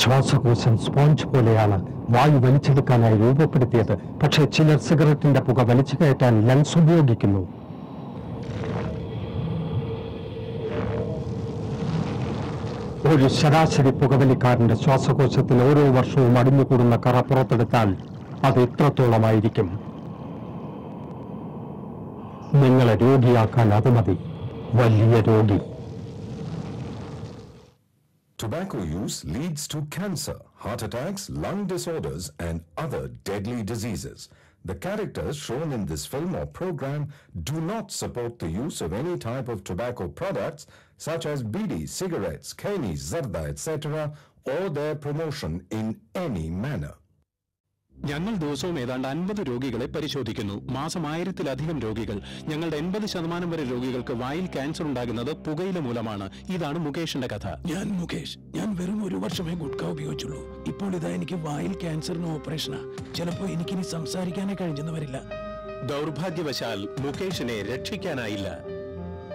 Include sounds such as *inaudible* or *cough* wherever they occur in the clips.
ശ്വാസകോശം സ്പോഞ്ച് പോലെയാണ് വായു വലിച്ചെടുക്കാനായി രൂപപ്പെടുത്തിയത്. പക്ഷേ ചിലർ സിഗരറ്റിന്റെ പുക വലിച്ചു കയറ്റാൻ ലങ്സ് ഉപയോഗിക്കുന്നു. ഒരു ശരാശരി പുകവലിക്കാരന്റെ ശ്വാസകോശത്തിൽ ഓരോ വർഷവും അടിഞ്ഞുകൂടുന്ന കറ പുറത്തെടുത്താൽ അത് എത്രത്തോളമായിരിക്കും നിങ്ങളെ രോഗിയാക്കാൻ അത് മതി. വലിയ രോഗി. Tobacco use leads to cancer, heart attacks, lung disorders, and other deadly diseases. The characters shown in this film or program do not support the use of any type of tobacco products such as bidi, cigarettes, kani, zarda, etc., or their promotion in any manner. ഞങ്ങൾ ദിവസവും ഏതാണ്ട് അൻപത് രോഗികളെ പരിശോധിക്കുന്നു. മാസം ആയിരത്തിലധികം രോഗികൾ. ഞങ്ങളുടെ എൺപത് ശതമാനം വരെ രോഗികൾക്ക് വായിൽ ക്യാൻസർ ഉണ്ടാകുന്നത് പുകയില മൂലമാണ്. ഇതാണ് മുകേഷിന്റെ കഥ. ഞാൻ മുകേഷ്. ഞാൻ വെറും ഒരു വർഷമേ ഗുഡ്ക ഉപയോഗിച്ചുള്ളൂ. ഇപ്പോൾ ഇതാ എനിക്ക് വായിൽ ക്യാൻസറിന് ഓപ്പറേഷനാ. ചിലപ്പോ എനിക്കിനി സംസാരിക്കാനേ കഴിഞ്ഞെന്ന് വരില്ല. ദൗർഭാഗ്യവശാൽ മുകേഷിനെ രക്ഷിക്കാനായില്ല.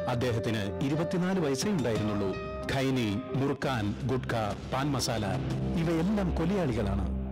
അദ്ദേഹത്തിന് ഇരുപത്തിനാല് വയസ്സേ ഉണ്ടായിരുന്നുള്ളൂ. ഖൈനി മുറുക്കാൻ ഗുഡ്ക പാൻ മസാല ഇവയെല്ലാം കൊലയാളികളാണ്.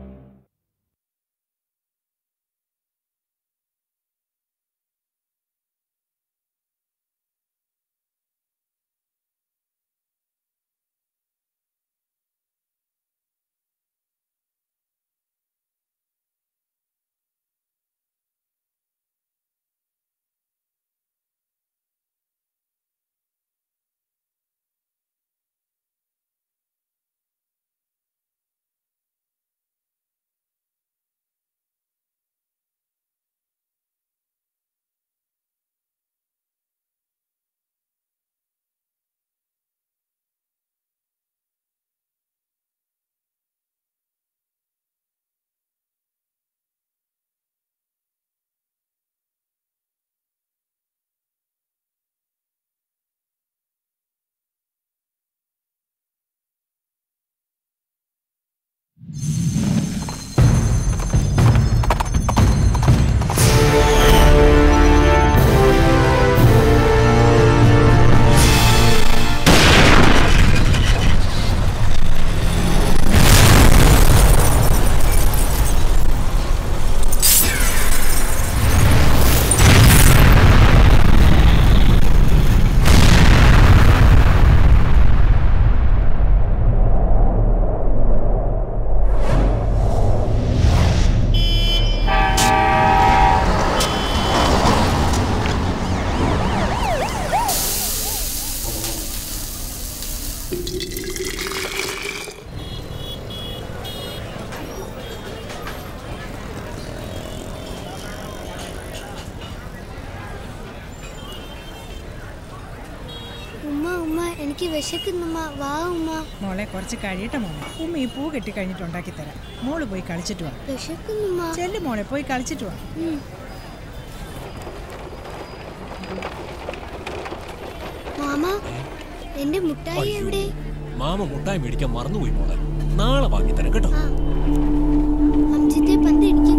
കുറച്ച് കഴിയട്ടെ മോളെ ഉമ്മ ഈ പൂ കെട്ടി കഴിഞ്ഞിട്ട് ഉണ്ടാക്കി തരാം മോൾ പോയി കളിച്ചിട്ട് വാ. ചെല്ലു മോളെ പോയി കളിച്ചിട്ട് വാ. മാമ എന്റെ മുട്ടായി എവിടെ? മാമ മുട്ടായി മേടിക്കാൻ മറന്നുപോയി മോളെ. നാളെ വാങ്ങിത്തരാം കേട്ടോ. ആ. അംജിത്തെ പന്ത് എനിക്കും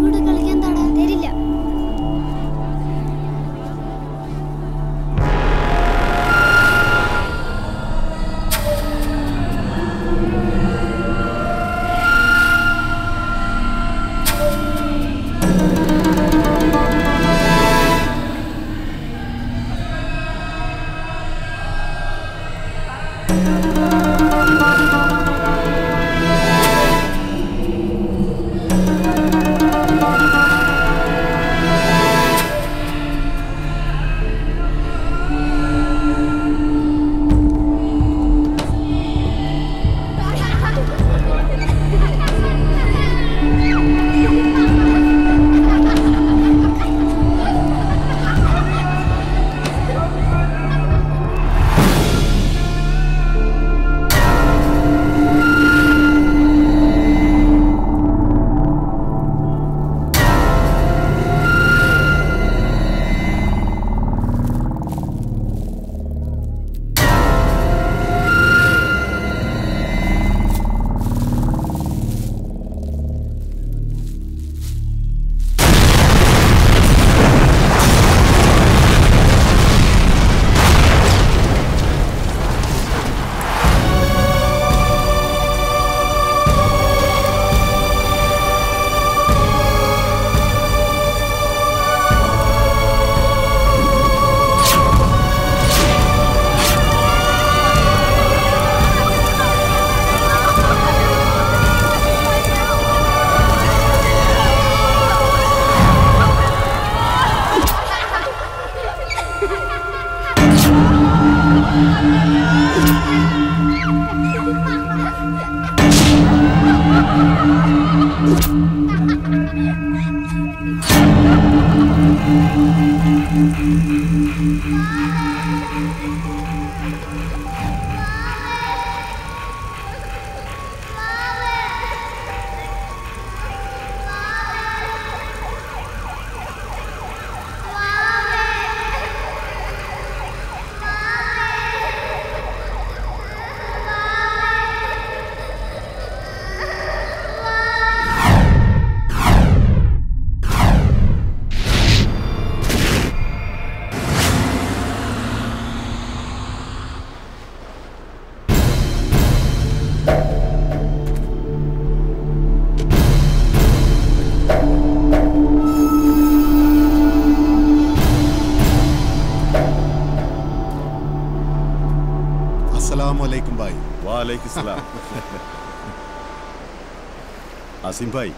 അസിം ഭായ്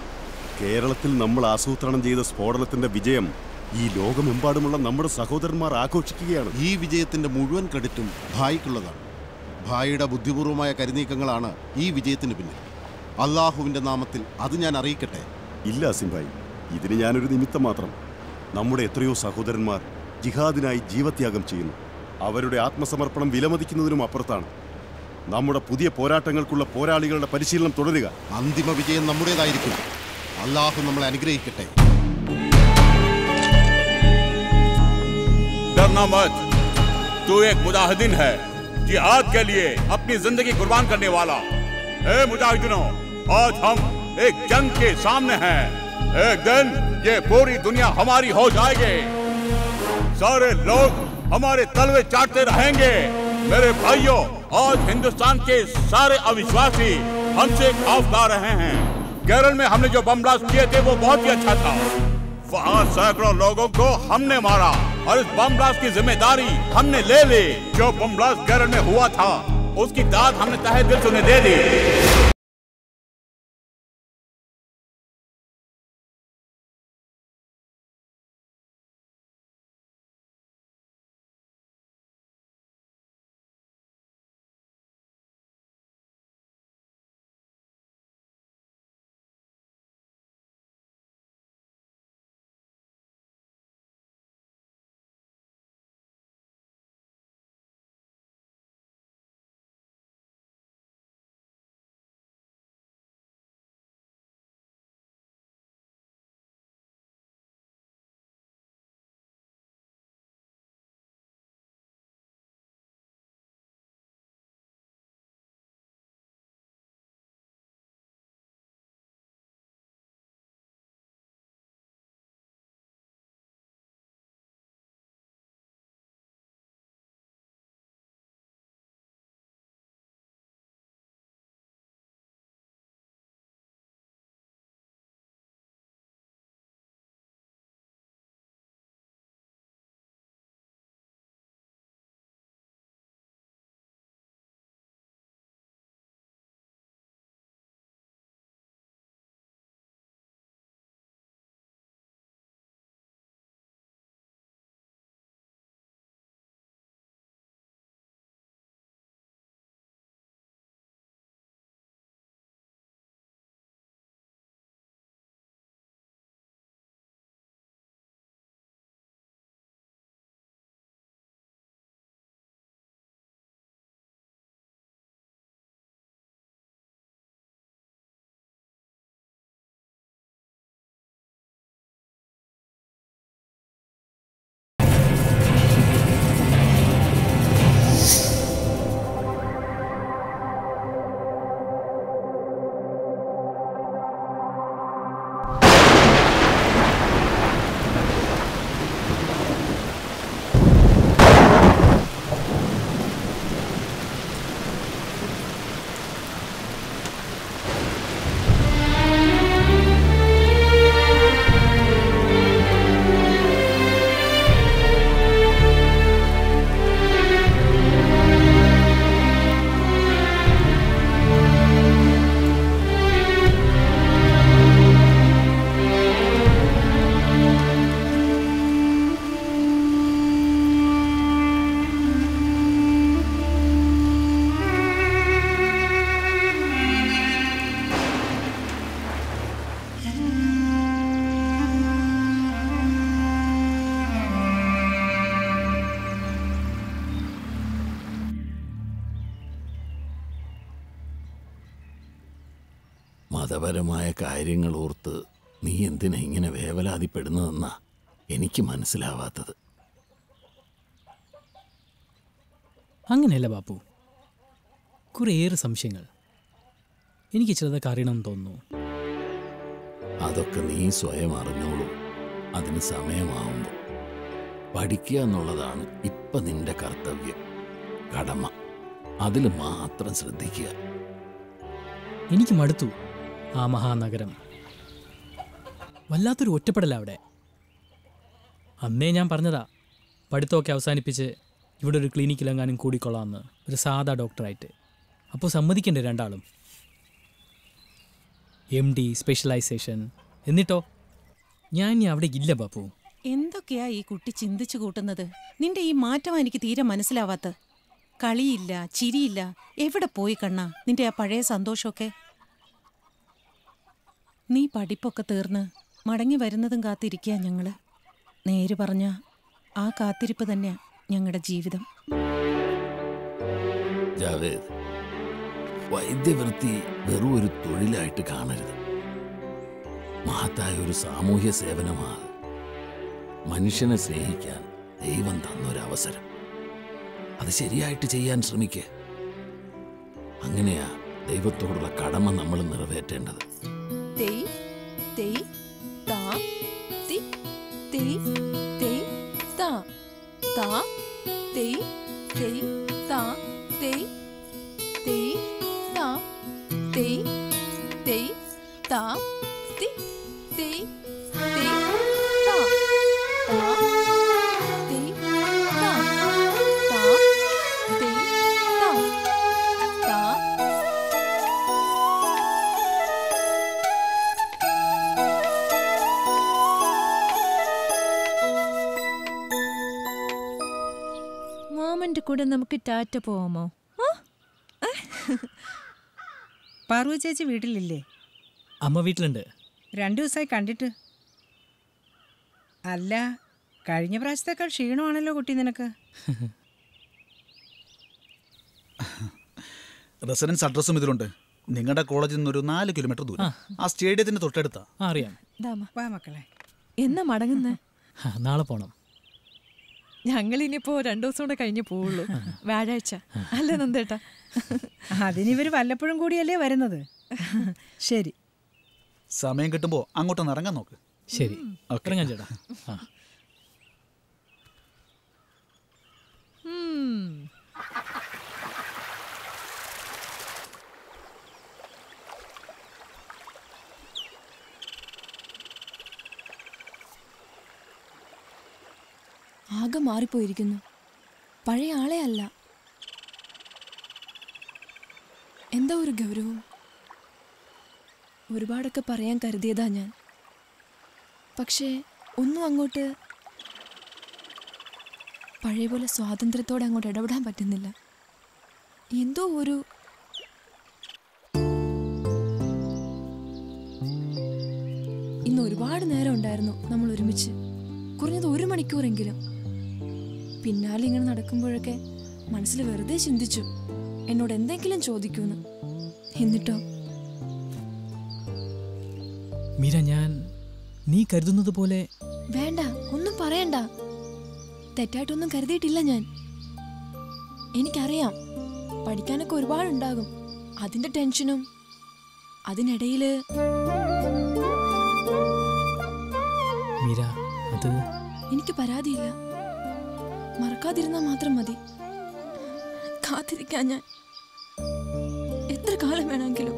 കേരളത്തിൽ നമ്മൾ ആസൂത്രണം ചെയ്ത സ്ഫോടനത്തിന്റെ വിജയം ഈ ലോകമെമ്പാടുമുള്ള നമ്മുടെ സഹോദരന്മാർ ആഘോഷിക്കുകയാണ്. ഈ വിജയത്തിന്റെ മുഴുവൻ ക്രെഡിറ്റും ഭായിക്കുള്ളതാണ്. ഭായിയുടെ ബുദ്ധിപൂർവമായ കരുനീക്കങ്ങളാണ് ഈ വിജയത്തിന് പിന്നിൽ. അള്ളാഹുവിന്റെ നാമത്തിൽ അത് ഞാൻ അറിയിക്കട്ടെ? ഇല്ല സിംഭായ് ഇതിന് ഞാനൊരു നിമിത്തം മാത്രം. നമ്മുടെ എത്രയോ സഹോദരന്മാർ ജിഹാദിനായി ജീവത്യാഗം ചെയ്യുന്നു. അവരുടെ ആത്മസമർപ്പണം വിലമതിക്കുന്നതിനും അപ്പുറത്താണ്. നമ്മുടെ പുതിയ പോരാട്ടങ്ങൾക്കുള്ള പോരാളികളുടെ പരിശീലനം തുടരുക അന്തിമ വിജയം നമ്മുടേതായിരിക്കും അള്ളാഹു നമ്മളെ അനുഗ്രഹിക്കട്ടെ डरना मत तू एक मुजाहिदीन है जिहाद के लिए अपनी जिंदगी कुर्बान करने वाला ए मुजाहिदीनों आज हम एक जंग के सामने हैं एक दिन ये पूरी दुनिया हमारी हो जाएगी सारे लोग हमारे तलवे चाटते रहेंगे मेरे भाइयों आज हिंदुस्तान के सारे अविश्वासी हमसे खौफ खा रहे हैं। केरल में हमने जो बम ब्लास्ट किए थे, वो बहुत ही अच्छा था। वहाँ सैकड़ों लोगों को हमने मारा और इस बम ब्लास्ट की ज़िम्मेदारी हमने ले ली। जो बम ब्लास्ट केरल में हुआ था, उसकी दाद हमने तहे दिल से उन्हें दे दी। കാര്യങ്ങൾ ഓർത്ത് നീ എന്തിനാ ഇങ്ങനെ വേവലാതിപ്പെടുന്നതെന്നാ എനിക്ക് മനസ്സിലാവാത്തത്. അങ്ങനെയല്ല ബാപ്പു. കുറേയേറെ സംശയങ്ങൾ. എനിക്ക് ചിലതൊക്കെ അറിയണമെന്ന് തോന്നുന്നു. അതൊക്കെ നീ സ്വയം അറിഞ്ഞോളൂ. അതിന് സമയമാവുമ്പോൾ പഠിക്കുക എന്നുള്ളതാണ് ഇപ്പം നിന്റെ കർത്തവ്യം. കടമ. അതിൽ മാത്രം ശ്രദ്ധിക്കുക. എനിക്ക് മടുത്തു. ആ മഹാനഗരം. വല്ലാത്തൊരു ഒറ്റപ്പെടല അവിടെ. അന്നേ ഞാൻ പറഞ്ഞതാ പഠിത്തമൊക്കെ അവസാനിപ്പിച്ച് ഇവിടെ ഒരു ക്ലിനിക്കിലെങ്ങാനും കൂടിക്കൊള്ളാമെന്ന് ഒരു സാധാ ഡോക്ടറായിട്ട്. അപ്പോൾ സമ്മതിക്കണ്ടേ രണ്ടാളും? എം ഡി സ്പെഷ്യലൈസേഷൻ എന്നിട്ടോ? ഞാൻ ഇനി അവിടെ ഇല്ല ബാപ്പു. എന്തൊക്കെയാ ഈ കുട്ടി ചിന്തിച്ചു കൂട്ടുന്നത്? നിന്റെ ഈ മാറ്റം എനിക്ക് തീരെ മനസ്സിലാവാത്ത. കളിയില്ല ചിരിയില്ല എവിടെ പോയി കണ്ണാ? നിന്റെ ആ പഴയ സന്തോഷമൊക്കെ? നീ പഠിപ്പൊക്കെ തീർന്ന് മടങ്ങി വരുന്നതും കാത്തിരിക്കുക ഞങ്ങൾ നേര് പറഞ്ഞ ആ കാത്തിരിപ്പ് തന്നെയാ ഞങ്ങളുടെ ജീവിതം. ജാവേദ് വൈദ്യവൃത്തി വെറും ഒരു തൊഴിലായിട്ട് കാണരുത്. മഹത്തായ ഒരു സാമൂഹ്യ സേവനമാണ് മനുഷ്യനെ സ്നേഹിക്കാൻ ദൈവം തന്നൊരവസരം. അത് ശരിയായിട്ട് ചെയ്യാൻ ശ്രമിക്കുക അങ്ങനെയാ ദൈവത്തോടുള്ള കടമ നമ്മൾ നിറവേറ്റേണ്ടത്. തെയ് തെയ് താ തി തെയ് തെയ് താ താ തെയ് തെയ് താ തെയ് തെയ് താ തെയ് തെയ് താ കൂടെ നമുക്ക് ടാറ്റ പോവാമോ? പാർവ ചേച്ചി വീട്ടിലില്ലേ? അമ്മ വീട്ടിലുണ്ട്. രണ്ടു ദിവസമായി കണ്ടിട്ട്. അല്ല കഴിഞ്ഞ പ്രാവശ്യത്തേക്കാൾ ക്ഷീണമാണല്ലോ കുട്ടി നിനക്ക്. റെസിഡൻസ് അഡ്രസ്സും ഇതിലുണ്ട്. നിങ്ങളുടെ കോളേജിൽ നിന്ന് ഒരു നാല് കിലോമീറ്റർ ദൂരം. ആ. സ്റ്റേഡിയത്തിന്റെ തൊട്ടടുത്താ. ആ, അറിയാം. വാ മക്കളെ. എന്നാ മടങ്ങുന്നേ? നാളെ പോണം. ഞങ്ങൾ ഇനിയിപ്പോ രണ്ടു ദിവസം കൂടെ കഴിഞ്ഞ് പോവുള്ളൂ. വ്യാഴാഴ്ച. അല്ല നന്ദേട്ടാ? അതിനിവർ വല്ലപ്പോഴും കൂടിയല്ലേ വരുന്നത്. ശരി. സമയം കിട്ടുമ്പോ അങ്ങോട്ടൊന്ന് ഇറങ്ങാൻ നോക്ക്. ശരി. ഇറങ്ങാൻ ചേട്ടാ. ആ. ആകെ മാറിപ്പോയിരിക്കുന്നു. പഴയ ആളെ അല്ല. എന്താ ഒരു ഗൗരവം? ഒരുപാടൊക്കെ പറയാൻ കരുതിയതാ ഞാൻ. പക്ഷേ ഒന്നും അങ്ങോട്ട് പഴയ പോലെ സ്വാതന്ത്ര്യത്തോടെ അങ്ങോട്ട് ഇടപെടാൻ പറ്റുന്നില്ല. എന്തോ ഒരു ഇന്ന് ഒരുപാട് നേരം ഉണ്ടായിരുന്നു നമ്മൾ ഒരുമിച്ച്. കുറഞ്ഞത് ഒരു മണിക്കൂറെങ്കിലും. പിന്നാലെ ഇങ്ങനെ നടക്കുമ്പോഴൊക്കെ മനസ്സിൽ വെറുതെ ചിന്തിച്ചു. എന്നോട് എന്തെങ്കിലും ചോദിക്കൂന്ന് എന്നിട്ടോ? മീര ഞാൻ നീ കരുതുന്നത് പോലെ വേണ്ട ഒന്നും പറയണ്ട. തെറ്റായിട്ടൊന്നും കരുതിയിട്ടില്ല ഞാൻ. എനിക്കറിയാം പഠിക്കാനൊക്കെ ഒരുപാടുണ്ടാകും. അതിന്റെ ടെൻഷനും അതിനിടയിൽ മീര അത് എനിക്ക് പരാതിയില്ല. മറക്കാതിരുന്നാൽ മാത്രം മതി. കാത്തിരിക്കാൻ ഞാൻ എത്ര കാലം വേണമെങ്കിലും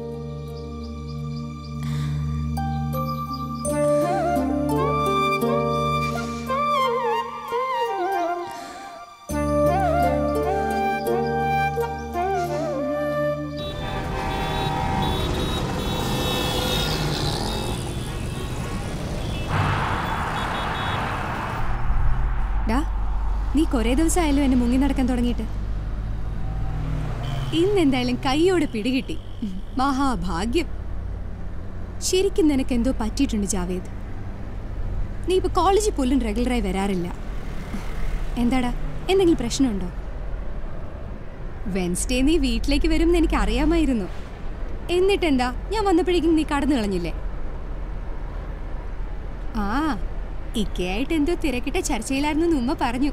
കുറേ ദിവസമായാലും എന്നെ മുങ്ങി നടക്കാൻ തുടങ്ങിയിട്ട്. ഇന്നെന്തായാലും കൈയോടെ പിടികിട്ടി. മഹാഭാഗ്യം. ശരിക്കും നിനക്ക് എന്തോ പറ്റിയിട്ടുണ്ട് ജാവേദ്. നീ ഇപ്പോൾ കോളേജിൽ പോലും റെഗുലറായി വരാറില്ല. എന്താടാ? എന്തെങ്കിലും പ്രശ്നമുണ്ടോ? വെൻസ്ഡേ നീ വീട്ടിലേക്ക് വരും എന്ന് എനിക്ക് അറിയാമായിരുന്നു എന്നിട്ടെന്താ? ഞാൻ വന്നപ്പോഴേക്കും നീ കടന്നു കളഞ്ഞില്ലേ? ആ ഇക്കയായിട്ട് എന്തോ തിരക്കിട്ട ചർച്ചയിലായിരുന്നു ഉമ്മ പറഞ്ഞു.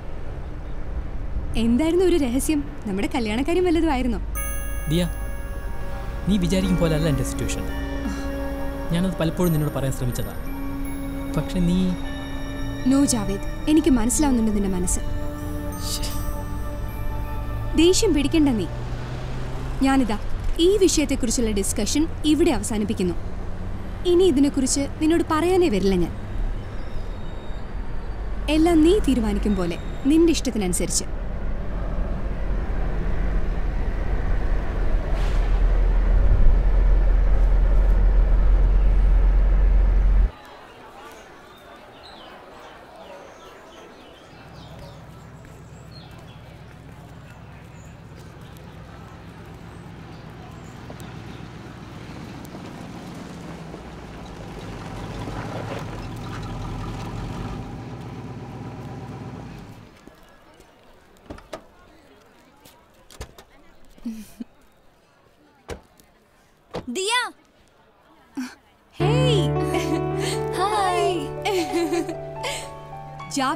എന്തായിരുന്നു ഒരു രഹസ്യം? നമ്മുടെ കല്യാണക്കാര്യം വല്ലതും ആയിരുന്നോ ദിയ നീ വിചാരിക്കും പോലെ അല്ല എന്റെ സിറ്റുവേഷൻ ഞാനത് പലപ്പോഴും നിന്നോട് പറയാൻ ശ്രമിച്ചതാണ് പക്ഷെ നീ നോ ജാവേദ്. എനിക്ക് മനസ്സിലാവുന്നുണ്ട് നിന്റെ മനസ്സ്. ദേഷ്യം പിടിക്കണ്ട നീ. ഞാനിതാ ഈ വിഷയത്തെക്കുറിച്ചുള്ള ഡിസ്കഷൻ ഇവിടെ അവസാനിപ്പിക്കുന്നു. ഇനി ഇതിനെക്കുറിച്ച് നിന്നോട് പറയാനേ വരില്ല ഞാൻ. എല്ലാം നീ തീരുമാനിക്കും പോലെ നിന്റെ ഇഷ്ടത്തിനനുസരിച്ച്.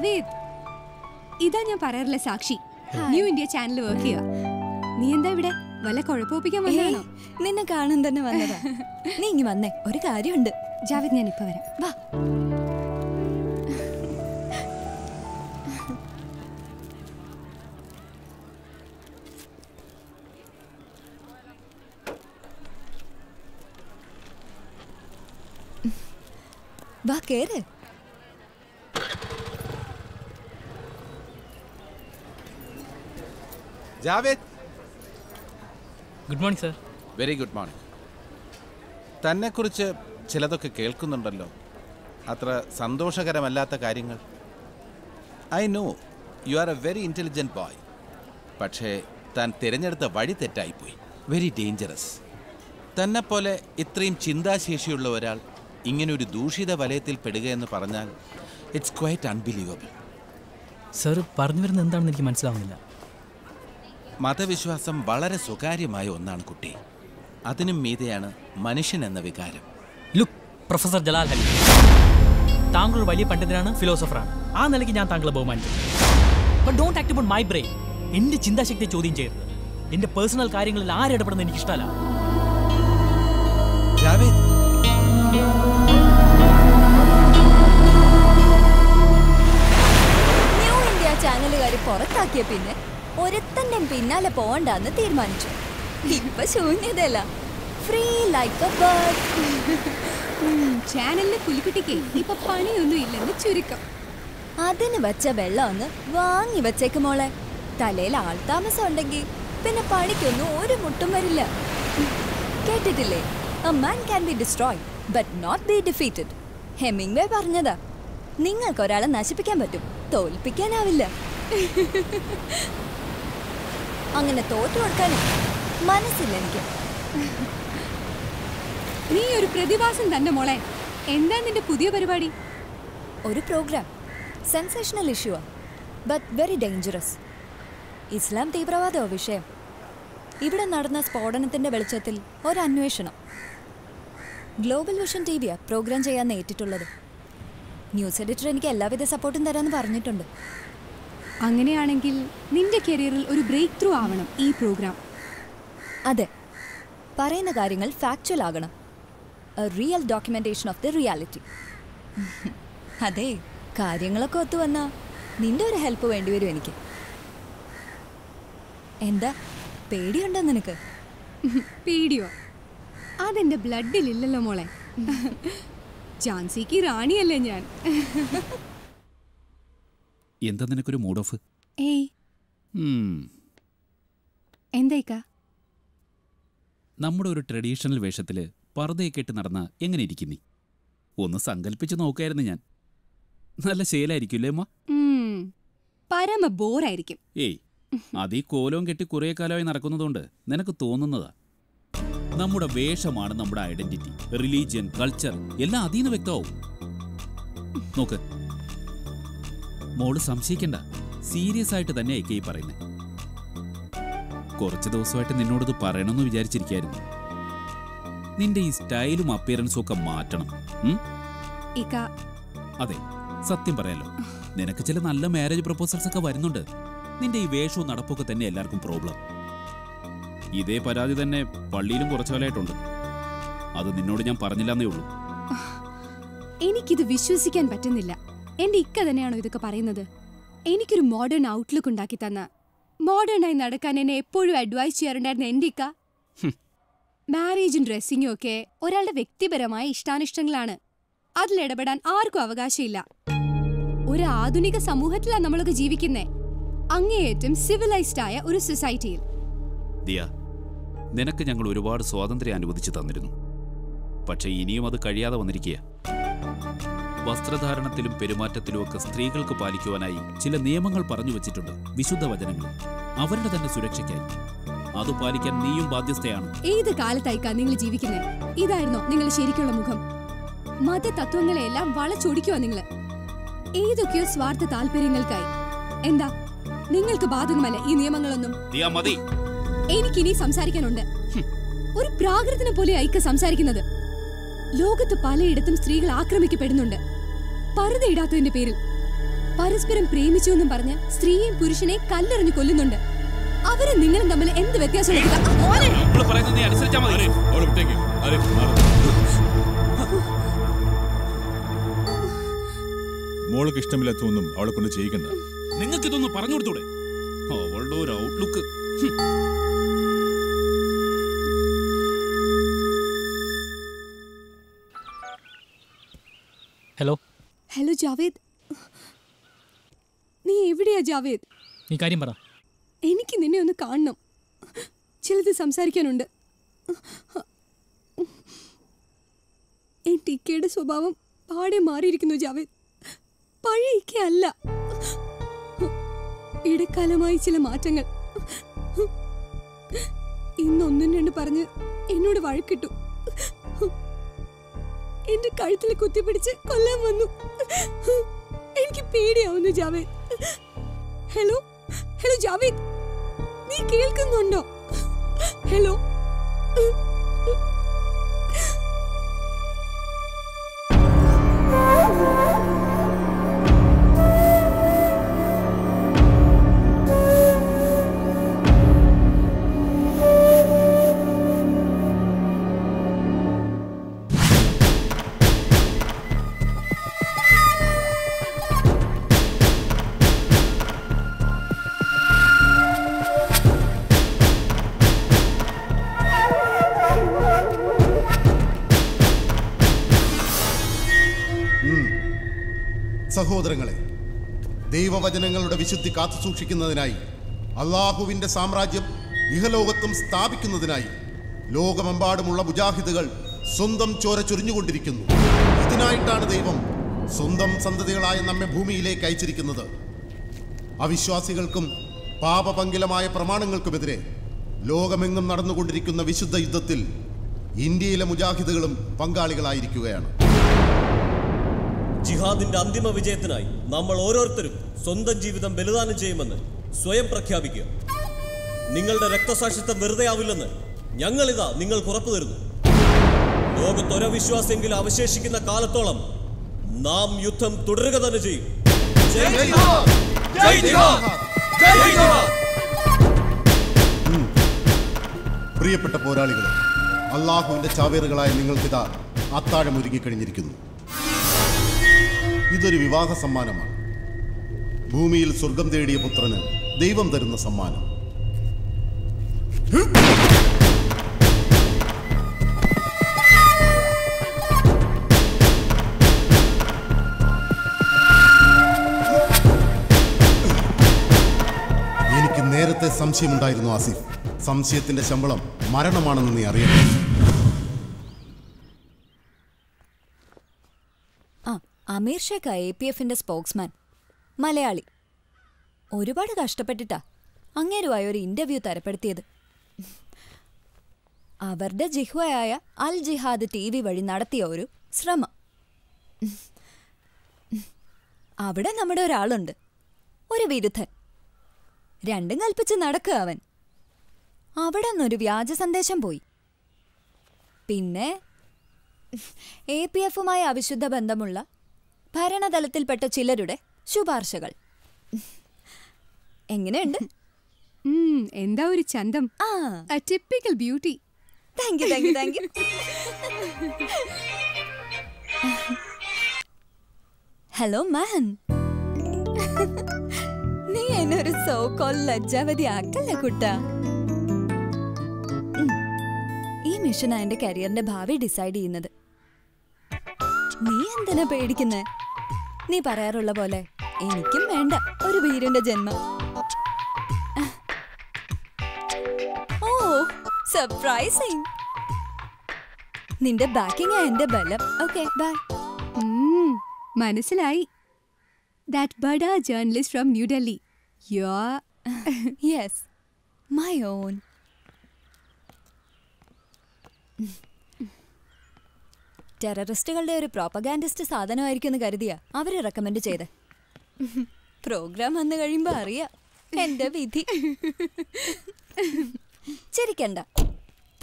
ജാവേദ് ഇതാ ഞാൻ പറയാറില്ല Sakshi. New India channel work ചെയ്യുക നീ എന്താ ഇവിടെ? വല്ല കുഴപ്പമൊപ്പിക്കാൻ വന്നതാണോ? നിന്നെ കാണാൻ തന്നെ വന്നതാ. നീ ഇങ്ങി വന്നേ ഒരു കാര്യമുണ്ട്. ജാവേദ് ഞാൻ ഇപ്പൊ വരാം. വാ. വാ കേറ്. Javed. Good morning sir very good morning തന്നെക്കുറിച്ച് ചിലതൊക്കെ കേൾക്കുന്നുണ്ടല്ലോ. അത്ര സന്തോഷകരമല്ലാത്ത കാര്യങ്ങൾ. I know you are a very intelligent boy പക്ഷേ താൻ തിരഞ്ഞെടുത്ത വഴി തെറ്റായിപ്പോയി. വെരി ഡേഞ്ചറസ് തന്നെപ്പോലെ ഇത്രയും ചിന്താശേഷിയുള്ള ഒരാൾ ഇങ്ങനെ ഒരു ദൂഷിത വലയത്തിൽ പെടുകയെന്ന് പറഞ്ഞാൽ ഇറ്റ്സ് ക്വൈറ്റ് അൺബിലീവബിൾ സർ പറഞ്ഞു വരുന്നത് എന്താണെന്ന് എനിക്ക് മനസ്സിലാവുന്നില്ല. മതവിശ്വാസം വളരെ സ്വകാര്യമായ ഒന്നാണ് കുട്ടി. അതിനും മീതെയാണ് മനുഷ്യൻ എന്ന വികാരം. ലുക്ക് പ്രൊഫസർ ജലാൽ ഹലി താങ്കൾ ഒരു വലിയ പണ്ഡിതനാണ് ഫിലോസഫറാണ് ആ നിലയ്ക്ക് ഞാൻ താങ്കളെ ബഹുമാനിക്കും ഡോണ്ട് ആക്ട് മൈ ബ്രെയിൻ എന്റെ ചിന്താശക്തി ചോദ്യം ചെയ്യരുത്. എന്റെ പേഴ്സണൽ കാര്യങ്ങളിൽ ആരിടപെടുന്നത് എനിക്ക് ഇഷ്ടമല്ല. ജാവേദ് ന്യൂ ഇന്ത്യ ചാനലുകാർ പുറത്താക്കിയ പിന്നെ ഒരുത്തന്റെ പിന്നാലെ പോകണ്ടെന്ന് തീരുമാനിച്ചു. ഇപ്പൊ ശൂന്യതയല്ല. ഫ്രീ ലൈക്ക് എ ബേർഡ് ചാനലിലെ പുലിക്കുട്ടിക്ക് ഇപ്പൊ പണിയൊന്നും ഇല്ലെന്ന് ചുരുക്കം. അതിന് വെച്ച വെള്ളം ഒന്ന് വാങ്ങി വെച്ചേക്ക് മോളെ. തലയിൽ ആൾതാമസം ഉണ്ടെങ്കിൽ പിന്നെ പണിക്കൊന്നും ഒരു മുട്ടും വരില്ല. കേട്ടിട്ടില്ലേ? A man can be destroy but not be defeated Hemingway പറഞ്ഞതാ. നിങ്ങൾക്ക് ഒരാളെ നശിപ്പിക്കാൻ പറ്റും. തോൽപ്പിക്കാനാവില്ല. അങ്ങനെ തോറ്റു കൊടുക്കാനും മനസ്സില്ല എനിക്ക്. നീ ഒരു പ്രതിഭാസം തന്നെ മോളെ. എന്താ നിന്റെ പുതിയ പരിപാടി? ഒരു programme. Sensational issue but very dangerous Islam തീവ്രവാദമോ വിഷയം? ഇവിടെ നടന്ന സ്ഫോടനത്തിന്റെ വെളിച്ചത്തിൽ ഒരു അന്വേഷണം global vision T V programme ചെയ്യാൻ ഏറ്റിട്ടുള്ളത്. ന്യൂസ് എഡിറ്റർ എനിക്ക് എല്ലാവിധ സപ്പോർട്ടും തരാമെന്ന് പറഞ്ഞിട്ടുണ്ട്. അങ്ങനെയാണെങ്കിൽ നിന്റെ കരിയറിൽ ഒരു ബ്രേക്ക് ത്രൂ ആവണം ഈ പ്രോഗ്രാം അതെ. പറയുന്ന കാര്യങ്ങൾ ഫാക്ച്വൽ ആകണം. A real documentation of the reality അതെ കാര്യങ്ങളൊക്കെ ഒത്തു വന്നാ നിന്റെ ഒരു ഹെൽപ്പ് വേണ്ടിവരും എനിക്ക്. എന്താ? പേടിയുണ്ടോ നിനക്ക്? പേടിയോ? അതെന്റെ ബ്ലഡിലില്ലല്ലോ മോളെ. ജാൻസിക്ക് റാണിയല്ലേ ഞാൻ. എന്താ നിനക്കൊരു മൂഡ് ഓഫ് ഏയ്. എന്തായിക്കാ നമ്മുടെ ഒരു ട്രഡീഷണൽ വേഷത്തിൽ പർദ്ദയൊക്കെ ഇട്ട് നടന്ന എങ്ങനെ ഇരിക്കുന്നു നീ? ഒന്ന് സങ്കല്പിച്ച് നോക്കായിരുന്നു ഞാൻ. നല്ല ശീലായിരിക്കില്ലേ അമ്മ? പരമ ബോറായിരിക്കും. ഏയ് അത് ഈ കോലവും കെട്ടി കുറേ കാലമായി നടക്കുന്നതുകൊണ്ട് നിനക്ക് തോന്നുന്നതാ. നമ്മുടെ വേഷമാണ് നമ്മുടെ ഐഡന്റിറ്റി റിലീജിയൻ കൾച്ചർ എല്ലാം അതീന്ന് വ്യക്തമാവും. നോക്ക് മോൾ സംശയിക്കണ്ട. സീരിയസ് ആയിട്ട് തന്നെ ഈ പറയുന്നത് കുറച്ച് ദിവസമായിട്ട് നിന്നോടത് പറയണമെന്ന് വിചാരിച്ചിരിക്കായിരുന്നു. നിന്റെ ഈ സ്റ്റൈലും അപ്പിയറൻസും ഒക്കെ മാറ്റണം. അതെ സത്യം പറയാലോ. നിനക്ക് ചില നല്ല മാരേജ് പ്രപ്പോസൽസ് ഒക്കെ വരുന്നുണ്ട്. നിന്റെ ഈ വേഷവും നടപ്പൊക്കെ തന്നെ എല്ലാവർക്കും പ്രോബ്ലം ഇതേ പരാതി തന്നെ പള്ളിയിലും കുറച്ചു കാലമായിട്ടുണ്ട്. അത് നിന്നോട് ഞാൻ പറഞ്ഞില്ലെന്നേ ഉള്ളൂ. എനിക്കിത് വിശ്വസിക്കാൻ പറ്റുന്നില്ല. എന്റെ ഇക്ക തന്നെയാണോ ഇതൊക്കെ പറയുന്നത്? എനിക്കൊരു മോഡേൺ ഔട്ട്ലുക്ക് ഉണ്ടാക്കി തന്ന. മോഡേൺ ആയി നടക്കാൻ എന്നെ എപ്പോഴും അഡ്വൈസ് ചെയ്യാറുണ്ടായിരുന്ന എന്റെ ഇക്ക. മാരേജും ഡ്രസ്സിങ്ങും ഒക്കെ ഒരാളുടെ വ്യക്തിപരമായ ഇഷ്ടാനിഷ്ടങ്ങളാണ്. അതിലിടപെടാൻ ആർക്കും അവകാശമില്ല. ഒരു ആധുനിക സമൂഹത്തിലാണ് നമ്മളൊക്കെ ജീവിക്കുന്നേ. അങ്ങേയറ്റം സിവിലൈസ്ഡ് ആയ ഒരു സൊസൈറ്റിയിൽ ദിയ നിനക്ക് ഞങ്ങൾ ഒരുപാട് സ്വാതന്ത്ര്യം അനുവദിച്ചു തന്നിരുന്നു. പക്ഷേ ഇനിയും അത് കഴിയാതെ വന്നിരിക്കുക വസ്ത്രധാരണത്തിലും പെരുമാറ്റത്തിലും ഒക്കെ സ്ത്രീകൾക്ക് പാലിക്കുവാനായി ചില നിയമങ്ങൾ പറഞ്ഞു വച്ചിട്ടുണ്ട്. വിശുദ്ധ വചനങ്ങൾ. അവരുടെ തന്നെ സുരക്ഷയ്ക്കായി. അത് പാലിക്കാൻ നീയും ബാധ്യസ്ഥയാണ്. ഏത് കാലത്തായിക്കാ നിങ്ങൾ ജീവിക്കുന്നത്? ഇതായിരുന്നോ നിങ്ങൾ ശരിക്കുള്ള മുഖം. മത തത്വങ്ങളെയെല്ലാം വളച്ചൊടിക്കുക നിങ്ങൾ ഏതൊക്കെയോ സ്വാർത്ഥ താല്പര്യങ്ങൾക്കായി എന്താ? നിങ്ങൾക്ക് ബാധകമല്ല ഈ നിയമങ്ങളൊന്നും? എനിക്കിനി സംസാരിക്കാനുണ്ട്. ഒരു പ്രാകൃതനെ പോലെ ഐക്ക സംസാരിക്കുന്നത്. ലോകത്ത് പലയിടത്തും സ്ത്രീകൾ ആക്രമിക്കപ്പെടുന്നുണ്ട്. പറുതയിടാത്തതിന്റെ പേരിൽ. പരസ്പരം പ്രേമിച്ചു എന്നും പറഞ്ഞ് സ്ത്രീയും പുരുഷനെ കല്ലെറിഞ്ഞു കൊല്ലുന്നുണ്ട്. അവരും നിങ്ങളും തമ്മിൽ എന്ത് വ്യത്യാസം മോൾക്ക് ഇഷ്ടമില്ലാത്തൊന്നും അവളെ കൊണ്ട് ചെയ്യിക്കണ്ട. നിങ്ങൾക്ക് ഇതൊന്നും പറഞ്ഞു കൊടുത്തൂടെ അവളുടെ ഒരു ഔട്ട്ലുക്ക് ഹലോ ഹലോ ജാവേദ് നീ എവിടെയാ ജാവേദ് നീ കാര്യം പറ. എനിക്ക് നിന്നെ ഒന്ന് കാണണം. ചിലത് സംസാരിക്കാനുണ്ട്. എന്റെ സ്വഭാവം പാടെ മാറിയിരിക്കുന്നു ജാവേദ് പഴയ ഇക്ക അല്ല. ഇടക്കാലമായി ചില മാറ്റങ്ങൾ. ഇന്നൊന്നും രണ്ട് പറഞ്ഞ് എന്നോട് വഴക്കിട്ടു. എന്റെ കഴുത്തിൽ കുത്തിപ്പിടിച്ച് കൊല്ലാൻ വന്നു. എനിക്ക് പേടിയാവുന്നു ജാവേദ്. ഹലോ? ഹലോ ജാവേദ്? നീ കേൾക്കുന്നുണ്ടോ? ഹലോ? ഉം. സഹോദരങ്ങളെ ദൈവവചനങ്ങളുടെ വിശുദ്ധി കാത്തുസൂക്ഷിക്കുന്നതിനായി അള്ളാഹുവിന്റെ സാമ്രാജ്യം ഇഹലോകത്തും സ്ഥാപിക്കുന്നതിനായി ലോകമെമ്പാടുമുള്ള മുജാഹിദുകൾ സ്വന്തം ചോര ചൊരിഞ്ഞുകൊണ്ടിരിക്കുന്നു. ഇതിനായിട്ടാണ് ദൈവം സ്വന്തം സന്തതികളായ നമ്മെ ഭൂമിയിലേക്ക് അയച്ചിരിക്കുന്നത്. അവിശ്വാസികൾക്കും പാപപങ്കിലമായ പ്രമാണങ്ങൾക്കുമെതിരെ ലോകമെങ്ങും നടന്നുകൊണ്ടിരിക്കുന്ന വിശുദ്ധ യുദ്ധത്തിൽ ഇന്ത്യയിലെ മുജാഹിദുകളും പങ്കാളികളായിരിക്കുകയാണ്. ജിഹാദിന്റെ അന്തിമ വിജയത്തിനായി നമ്മൾ ഓരോരുത്തരും സ്വന്തം ജീവിതം ബലിദാനം ചെയ്യുമെന്ന് സ്വയം പ്രഖ്യാപിക്കുക. നിങ്ങളുടെ രക്തസാക്ഷിത്വം വെറുതെ ആവില്ലെന്ന് ഞങ്ങളിതാ നിങ്ങൾക്ക് ഉറപ്പു തരുന്നു. ലോകത്തൊര വിശ്വാസമെങ്കിലും അവശേഷിക്കുന്ന കാലത്തോളം നാം യുദ്ധം തുടരുക തന്നെ ചെയ്യും! പ്രിയപ്പെട്ട പോരാളികളെ അള്ളാഹുവിന്റെ ചാവേറുകളായ നിങ്ങൾക്കിതാ അത്താഴം ഒരുങ്ങിക്കഴിഞ്ഞിരിക്കുന്നു. ഇതൊരു വിവാഹ സമ്മാനമാണ്. ഭൂമിയിൽ സ്വർഗം തേടിയ പുത്രന് ദൈവം തരുന്ന സമ്മാനം. എനിക്ക് നേരത്തെ സംശയമുണ്ടായിരുന്നു ആസിഫ്. സംശയത്തിന്റെ ശമ്പളം മരണമാണെന്ന് നീ അറിയണം ആ അമീർ ഷേഖ എ പി എഫിന്റെ സ്പോക്സ്മാൻ മലയാളി. ഒരുപാട് കഷ്ടപ്പെട്ടിട്ടാ അങ്ങേരുമായ ഒരു ഇന്റർവ്യൂ തരപ്പെടുത്തിയത്. അവരുടെ ജിഹ്വയായ അൽ ജിഹാദ് ടി വി വഴി നടത്തിയ ഒരു ശ്രമം. അവിടെ നമ്മുടെ ഒരാളുണ്ട്. ഒരു വിരുദ്ധൻ. രണ്ടും കൽപ്പിച്ച് നടക്കുക അവൻ. അവിടെ നിന്നൊരു വ്യാജ സന്ദേശം പോയി. പിന്നെ എ പി എഫുമായി അവിശുദ്ധ ബന്ധമുള്ള ഭരണതലത്തിൽപ്പെട്ട ചിലരുടെ ശുപാർശകൾ. എങ്ങനെയുണ്ട്? എന്താ ഒരു ചന്തം? Typical beauty thank you thank you thank you hello man നീ എന്നെ ഒരു സോ കോൾ ലജ്ജാവതി ആക്കല്ലേ കുട്ട? ഈ മിഷനാ എന്റെ കരിയറിന്റെ ഭാവി ഡിസൈഡ് ചെയ്യുന്നത്. നീ എന്തിനാ പേടിക്കുന്നേ? നീ പറയാറുള്ള പോലെ എനിക്കും വേണ്ട. ഒരു വീരന്റെ ജന്മം. ഓ സർപ്രൈസിങ് നിന്റെ ബാക്കിംഗ് എന്റെ ബലം. ഓക്കെ ബൈ മനസ്സിലായി. That Bada journalist from New Delhi yo yes my on ടെററിസ്റ്റുകളുടെ ഒരു പ്രോപ്പഗാൻഡിസ്റ്റ് സാധനമായിരിക്കും എന്ന് കരുതിയാ അവർ റെക്കമെൻഡ് ചെയ്ത്. പ്രോഗ്രാം വന്നു കഴിയുമ്പോ അറിയാം. എന്റെ വിധി. ചിരിക്കണ്ട.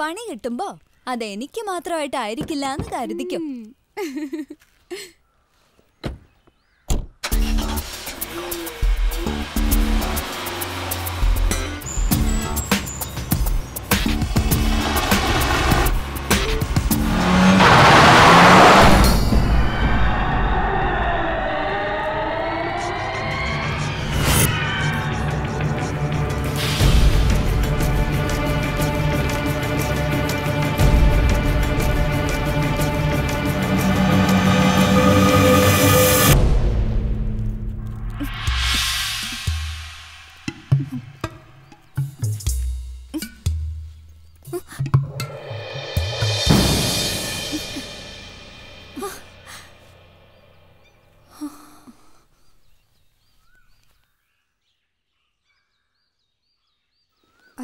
പണി കിട്ടുമ്പോ അത് എനിക്ക് മാത്രമായിട്ടായിരിക്കില്ല എന്ന് കരുതിക്കും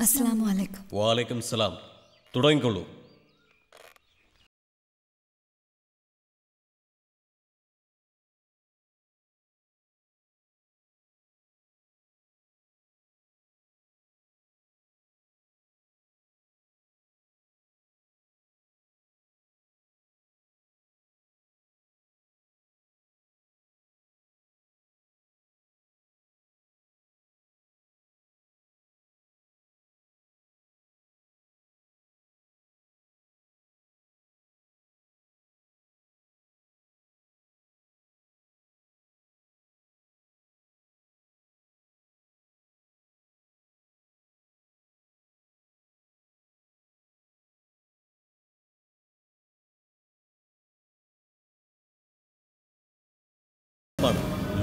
അസ്സലാമു അലൈക്കും. വാലൈക്കും സലാം. തുടങ്ങിക്കൊള്ളൂ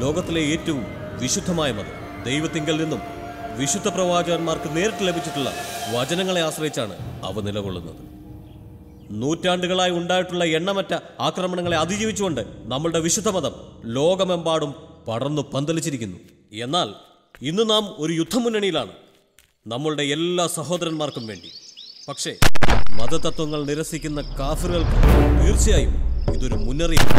ലോകത്തിലെ ഏറ്റവും വിശുദ്ധമായ മതം. ദൈവത്തിങ്കൽ നിന്നും വിശുദ്ധ പ്രവാചകന്മാർക്ക് നേരിട്ട് ലഭിച്ചിട്ടുള്ള വചനങ്ങളെ ആശ്രയിച്ചാണ് അവ നിലകൊള്ളുന്നത്. നൂറ്റാണ്ടുകളായി ഉണ്ടായിട്ടുള്ള എണ്ണമറ്റ ആക്രമണങ്ങളെ അതിജീവിച്ചുകൊണ്ട് നമ്മളുടെ വിശുദ്ധ മതം ലോകമെമ്പാടും പടർന്നു പന്തലിച്ചിരിക്കുന്നു. എന്നാൽ ഇന്ന് നാം ഒരു യുദ്ധമുന്നണിയിലാണ്. നമ്മളുടെ എല്ലാ സഹോദരന്മാർക്കും വേണ്ടി. പക്ഷേ മതതത്വങ്ങൾ നിരസിക്കുന്ന കാഫറുകൾക്ക് തീർച്ചയായും ഇതൊരു മുന്നറിയിപ്പ്.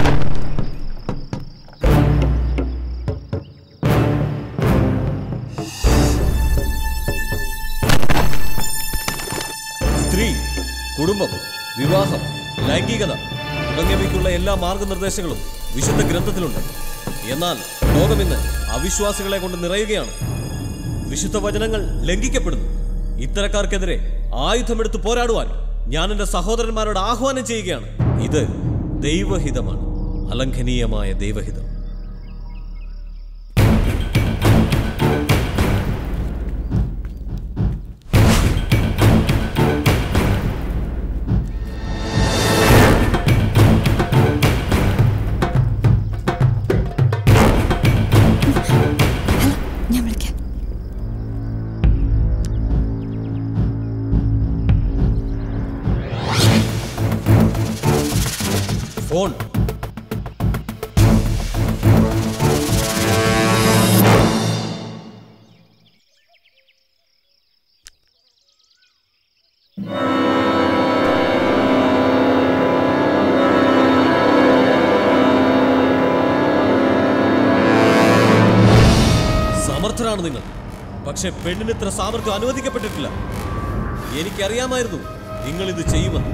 കുടുംബം വിവാഹം ലൈംഗികത തുടങ്ങിയവയ്ക്കുള്ള എല്ലാ മാർഗനിർദ്ദേശങ്ങളും വിശുദ്ധ ഗ്രന്ഥത്തിലുണ്ട്. എന്നാൽ ലോകമിന്ന് അവിശ്വാസികളെ കൊണ്ട് നിറയുകയാണ്. വിശുദ്ധ വചനങ്ങൾ ലംഘിക്കപ്പെടുന്നു. ഇത്തരക്കാർക്കെതിരെ ആയുധമെടുത്ത് പോരാടുവാൻ ഞാൻ എന്റെ സഹോദരന്മാരോട് ആഹ്വാനം ചെയ്യുകയാണ്. ഇത് ദൈവഹിതമാണ്. അലംഘനീയമായ ദൈവഹിതം. പക്ഷെ പെണ്ണിന് ഇത്ര സാമർഥ്യം അനുവദിക്കപ്പെട്ടിട്ടില്ല. എനിക്കറിയാമായിരുന്നു നിങ്ങൾ ഇത് ചെയ്യുമെന്ന്.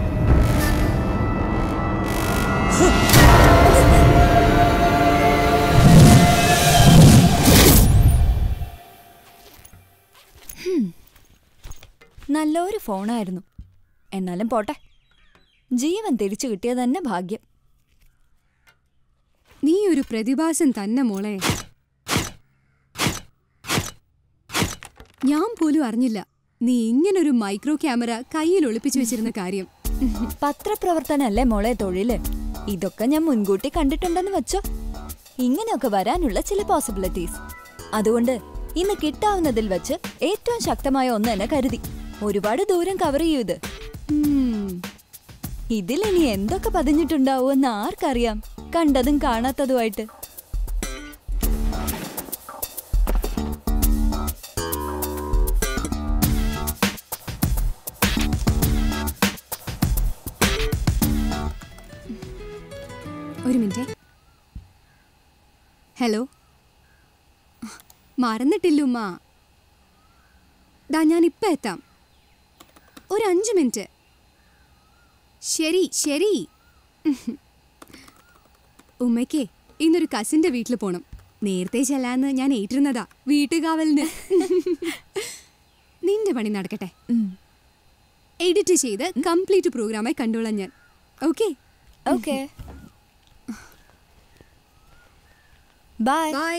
നല്ലൊരു ഫോണായിരുന്നു. എന്നാലും പോട്ടെ. ജീവൻ തിരിച്ചു കിട്ടിയത് തന്നെ ഭാഗ്യം. നീ ഒരു പ്രതിഭാസം തന്നെ മോളെ. ഞാൻ പോലും അറിഞ്ഞില്ല. നീ ഇങ്ങനൊരു മൈക്രോ ക്യാമറ കയ്യിൽ ഒളിപ്പിച്ചു വെച്ചിരുന്ന കാര്യം. പത്രപ്രവർത്തനല്ലേ മോളെ തൊഴിൽ? ഇതൊക്കെ ഞാൻ മുൻകൂട്ടി കണ്ടിട്ടുണ്ടെന്ന് വെച്ചോ. ഇങ്ങനെയൊക്കെ വരാനുള്ള ചില പോസിബിലിറ്റീസ് അതുകൊണ്ട് ഇന്ന് കിട്ടാവുന്നതിൽ വെച്ച് ഏറ്റവും ശക്തമായ ഒന്ന് തന്നെ കരുതി. ഒരുപാട് ദൂരം കവർ ചെയ്യൂ ഇത്. ഇതിൽ ഇനി എന്തൊക്കെ പതിഞ്ഞിട്ടുണ്ടാവുമെന്ന് ആർക്കറിയാം. കണ്ടതും കാണാത്തതുമായിട്ട്. ഹലോ മറന്നിട്ടില്ലുമ്മ ദാ ഞാൻ ഇപ്പം എത്താം. ഒരു അഞ്ച് മിനിറ്റ്. ശരി ശരി. ഉമ്മയ്ക്കേ ഇന്നൊരു കസിന്റെ വീട്ടിൽ പോണം. നേരത്തെ ചെല്ലാന്ന് ഞാൻ ഏറ്റിരുന്നതാ വീട്ടുകാവലിന്. നിന്റെ പണി നടക്കട്ടെ. എഡിറ്റ് ചെയ്ത് കംപ്ലീറ്റ് പ്രോഗ്രാമായി കണ്ടോളാം ഞാൻ. Okay? Okay. Bye bye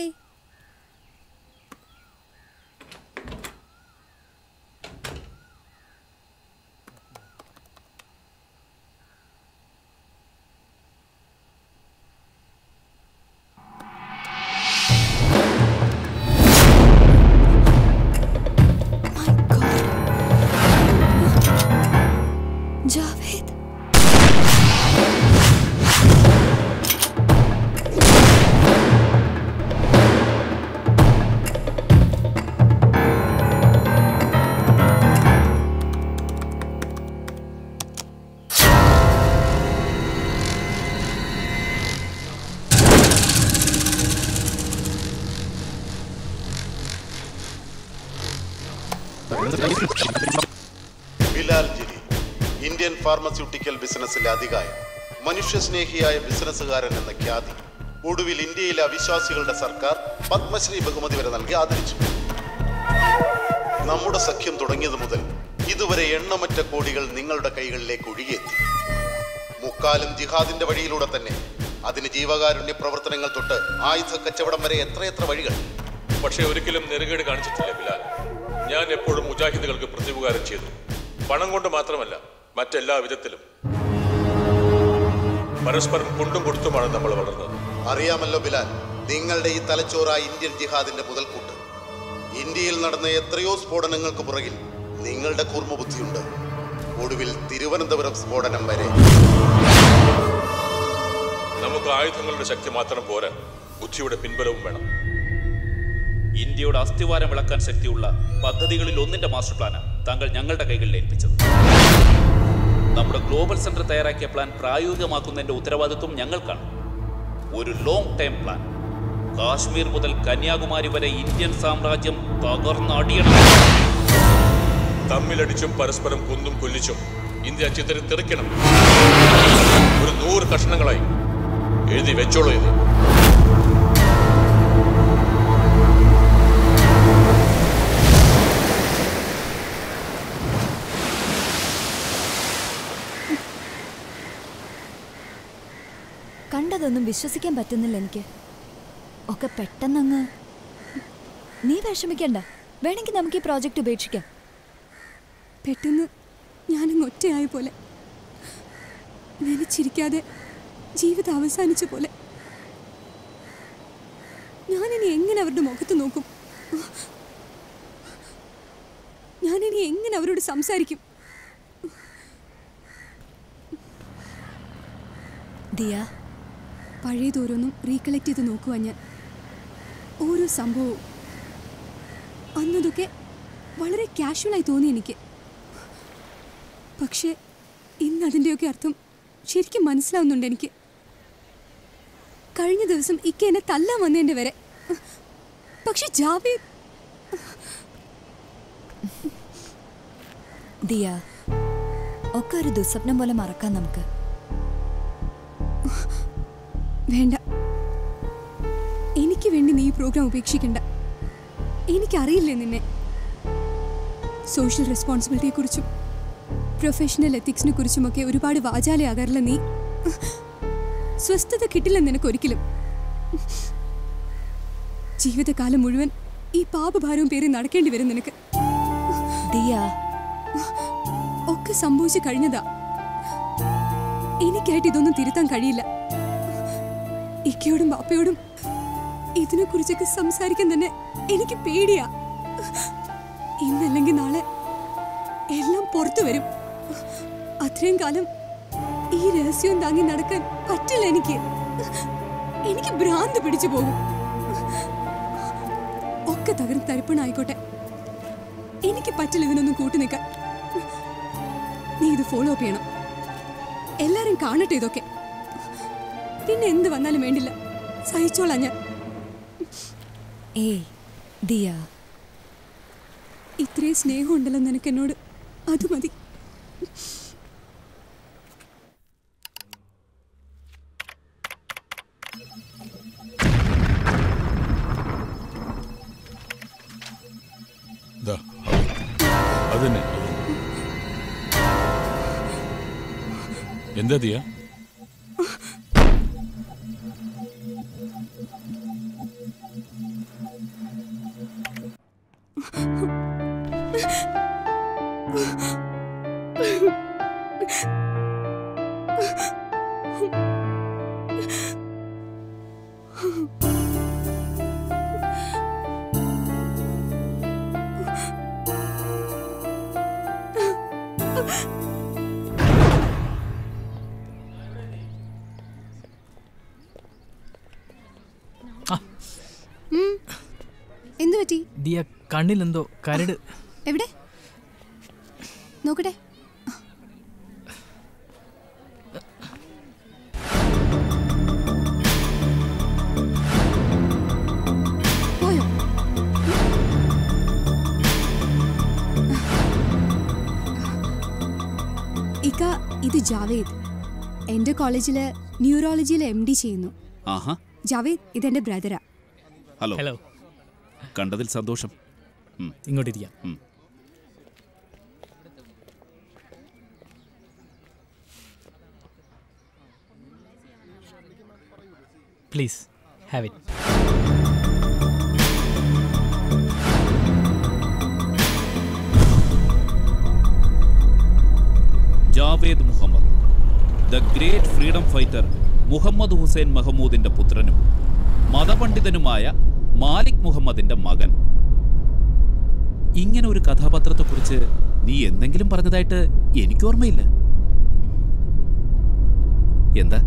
Javed Bilal Jiri Indian pharmaceutical ബിസിനസ്സിലെ അധികായം മനുഷ്യസ്നേഹിയായ ബിസിനസ്സുകാരൻ എന്ന ഖ്യാതി. ഒടുവിൽ ഇന്ത്യയിലെ അവിശ്വാസികളുടെ സർക്കാർ പത്മശ്രീ ബഹുമതി വരെ നൽകി ആദരിച്ചു. നമ്മുടെ സഖ്യം തുടങ്ങിയത് മുതൽ ഇതുവരെ എണ്ണമറ്റ കോടികൾ നിങ്ങളുടെ കൈകളിലേക്ക് ഒഴുകിയെത്തി. മുക്കാലും ജിഹാദിന്റെ വഴിയിലൂടെ തന്നെ അതിന് ജീവകാരുണ്യ പ്രവർത്തനങ്ങൾ തൊട്ട് ആയുധ കച്ചവടം വരെ എത്രയെത്ര വഴികൾ. പക്ഷേ ഒരിക്കലും നെറുകേട് കാണിച്ചിട്ടില്ല ബിലാൽ. ഞാൻ എപ്പോഴും മുജാഹിദുകൾക്ക് പ്രതിപകാരം ചെയ്തു പണം കൊണ്ട് മാത്രമല്ല മറ്റെല്ലാ വിധത്തിലും. പരസ്പരം കൊണ്ടും കൊടുത്തുമാണ് നമ്മൾ വളർന്നത്. അറിയാമല്ലോ ബിലാൽ നിങ്ങളുടെ ഈ തലച്ചോറായ ഇന്ത്യൻ ജിഹാദിന്റെ മുതൽക്കൂട്ട്. ഇന്ത്യയിൽ നടന്ന എത്രയോ സ്ഫോടനങ്ങൾക്ക് പുറകിൽ നിങ്ങളുടെ കൂർമ്മബുദ്ധിയുണ്ട്. ഒടുവിൽ തിരുവനന്തപുരം സ്ഫോടനം വരെ. നമുക്ക് ആയുധങ്ങളുടെ ശക്തി മാത്രം പോരാ ബുദ്ധിയുടെ പിൻബലവും വേണം. ഇന്ത്യയുടെ അസ്ഥിവാരം വിളക്കാൻ ശക്തിയുള്ള പദ്ധതികളിൽ ഒന്നിന്റെ മാസ്റ്റർ പ്ലാനാണ് താങ്കൾ ഞങ്ങളുടെ കൈകളിൽ ഏൽപ്പിച്ചത്. നമ്മുടെ ഗ്ലോബൽ സെന്റർ തയ്യാറാക്കിയ പ്ലാൻ പ്രായോഗികമാക്കുന്നതിന്റെ ഉത്തരവാദിത്വം ഞങ്ങൾക്കാണ്. ഒരു ലോങ് ടൈം പ്ലാൻ കാശ്മീർ മുതൽ കന്യാകുമാരി വരെ ഇന്ത്യൻ സാമ്രാജ്യം തകർന്നടിയണം തമ്മിലടിച്ചും പരസ്പരം കൊന്നും കൊല്ലിച്ചും ഇന്ത്യ ചിതറി തെറിക്കണം. ഒരു നൂറ് കഷ്ണങ്ങളായി എഴുതി വെച്ചോളൂ ഇത്. കണ്ടതൊന്നും വിശ്വസിക്കാൻ പറ്റുന്നില്ല എനിക്ക്. ഒക്കെ പെട്ടെന്നങ്ങ് നീ വിഷമിക്കണ്ട. വേണമെങ്കിൽ നമുക്ക് ഈ പ്രോജക്റ്റ് ഉപേക്ഷിക്കാം. പെട്ടെന്ന് ഞാനങ്ങ് ഒറ്റയായ പോലെ. നനച്ചിരിക്കാതെ ജീവിതം അവസാനിച്ച പോലെ. ഞാനിനി എങ്ങനെ അവരുടെ മുഖത്ത് നോക്കും? ഞാനിനി എങ്ങനെ അവരോട് സംസാരിക്കും? ദിയ പഴയതോരോന്നും റീകളക്ട് ചെയ്ത് നോക്കുവാ ഞാൻ. ഓരോ സംഭവവും അന്നതൊക്കെ വളരെ കാഷ്വലായി തോന്നി എനിക്ക്. പക്ഷേ ഇന്ന് അതിന്റെയൊക്കെ അർത്ഥം ശരിക്കും മനസ്സിലാവുന്നുണ്ട് എനിക്ക്. കഴിഞ്ഞ ദിവസം ഇക്ക എന്നെ തല്ലാൻ വന്നതിന്റെ വരെ. പക്ഷെ ജാവേദ് ദിയ ഒക്കെ ഒരു ദുസ്വപ്നം പോലെ മറക്കാം നമുക്ക്. വേണ്ട. എനിക്ക് വേണ്ടി നീ ഈ പ്രോഗ്രാം ഉപേക്ഷിക്കണ്ട. എനിക്കറിയില്ലേ നിന്നെ. സോഷ്യൽ റെസ്പോൺസിബിലിറ്റിയെക്കുറിച്ചും പ്രൊഫഷണൽ എത്തിക്സിനെ കുറിച്ചുമൊക്കെ ഒരുപാട് വാചാലയാകാറില്ല നീ. സ്വസ്ഥത കിട്ടില്ല നിനക്ക് ഒരിക്കലും ജീവിതകാലം മുഴുവൻ ഈ പാപഭാരവും പേറി നടക്കേണ്ടി വരും നിനക്ക്. ഒക്കെ സംഭവിച്ചു കഴിഞ്ഞതാ. എനിക്കായിട്ട് ഇതൊന്നും തിരുത്താൻ കഴിയില്ല. ഇക്കയോടും ബാപ്പയോടും ഇതിനെ കുറിച്ചൊക്കെ സംസാരിക്കാൻ തന്നെ എനിക്ക് പേടിയാ. ഇന്നല്ലെങ്കിൽ നാളെ എല്ലാം പുറത്തു വരും. അത്രയും കാലം ഈ രഹസ്യവും താങ്ങി നടക്കാൻ പറ്റില്ല എനിക്ക്. എനിക്ക് ഭ്രാന്ത് പിടിച്ചു പോകും. ഒക്കെ തകർന്ന് തരിപ്പണായിക്കോട്ടെ. എനിക്ക് പറ്റില്ല ഇതിനൊന്നും കൂട്ടി നിൽക്കാൻ. നീ ഇത് ഫോളോ അപ്പ് ചെയ്യണം. എല്ലാരും കാണട്ടെ ഇതൊക്കെ. പിന്നെ എന്ത് വന്നാലും വേണ്ടില്ല. സഹിച്ചോളാം ഞാൻ. ഏയ് ദിയ. ഇത്രയും സ്നേഹമുണ്ടല്ലോ നിനക്ക് എന്നോട് അത് മതി. ദാ, അതന്നെ എന്താ ദിയ? കണ്ണിലെന്തോ കരട്. എവിടെ? നോക്കട്ടെ. ഇക്ക ഇത് ജാവേദ്. എന്റെ കോളേജിൽ ന്യൂറോളജിയിൽ എം ഡി ചെയ്യുന്നു. ആഹാ. ജാവേദ് ഇതെന്റെ ബ്രദറാ. ഹലോ. ഹലോ. കണ്ടതിൽ സന്തോഷം. ഇങ്ങോട്ടിരിക്കാം. Please have it Javed Muhammad the great freedom fighter Muhammad Hussain മഹമ്മൂദിന്റെ പുത്രനും മതപണ്ഡിതനുമായ മാലിക് മുഹമ്മദിന്റെ മകൻ. ഇങ്ങനെ ഒരു കഥാപാത്രത്തെക്കുറിച്ച് നീ എന്തെങ്കിലും പറഞ്ഞതായിട്ട് എനിക്ക് ഓർമ്മയില്ല. എന്താ?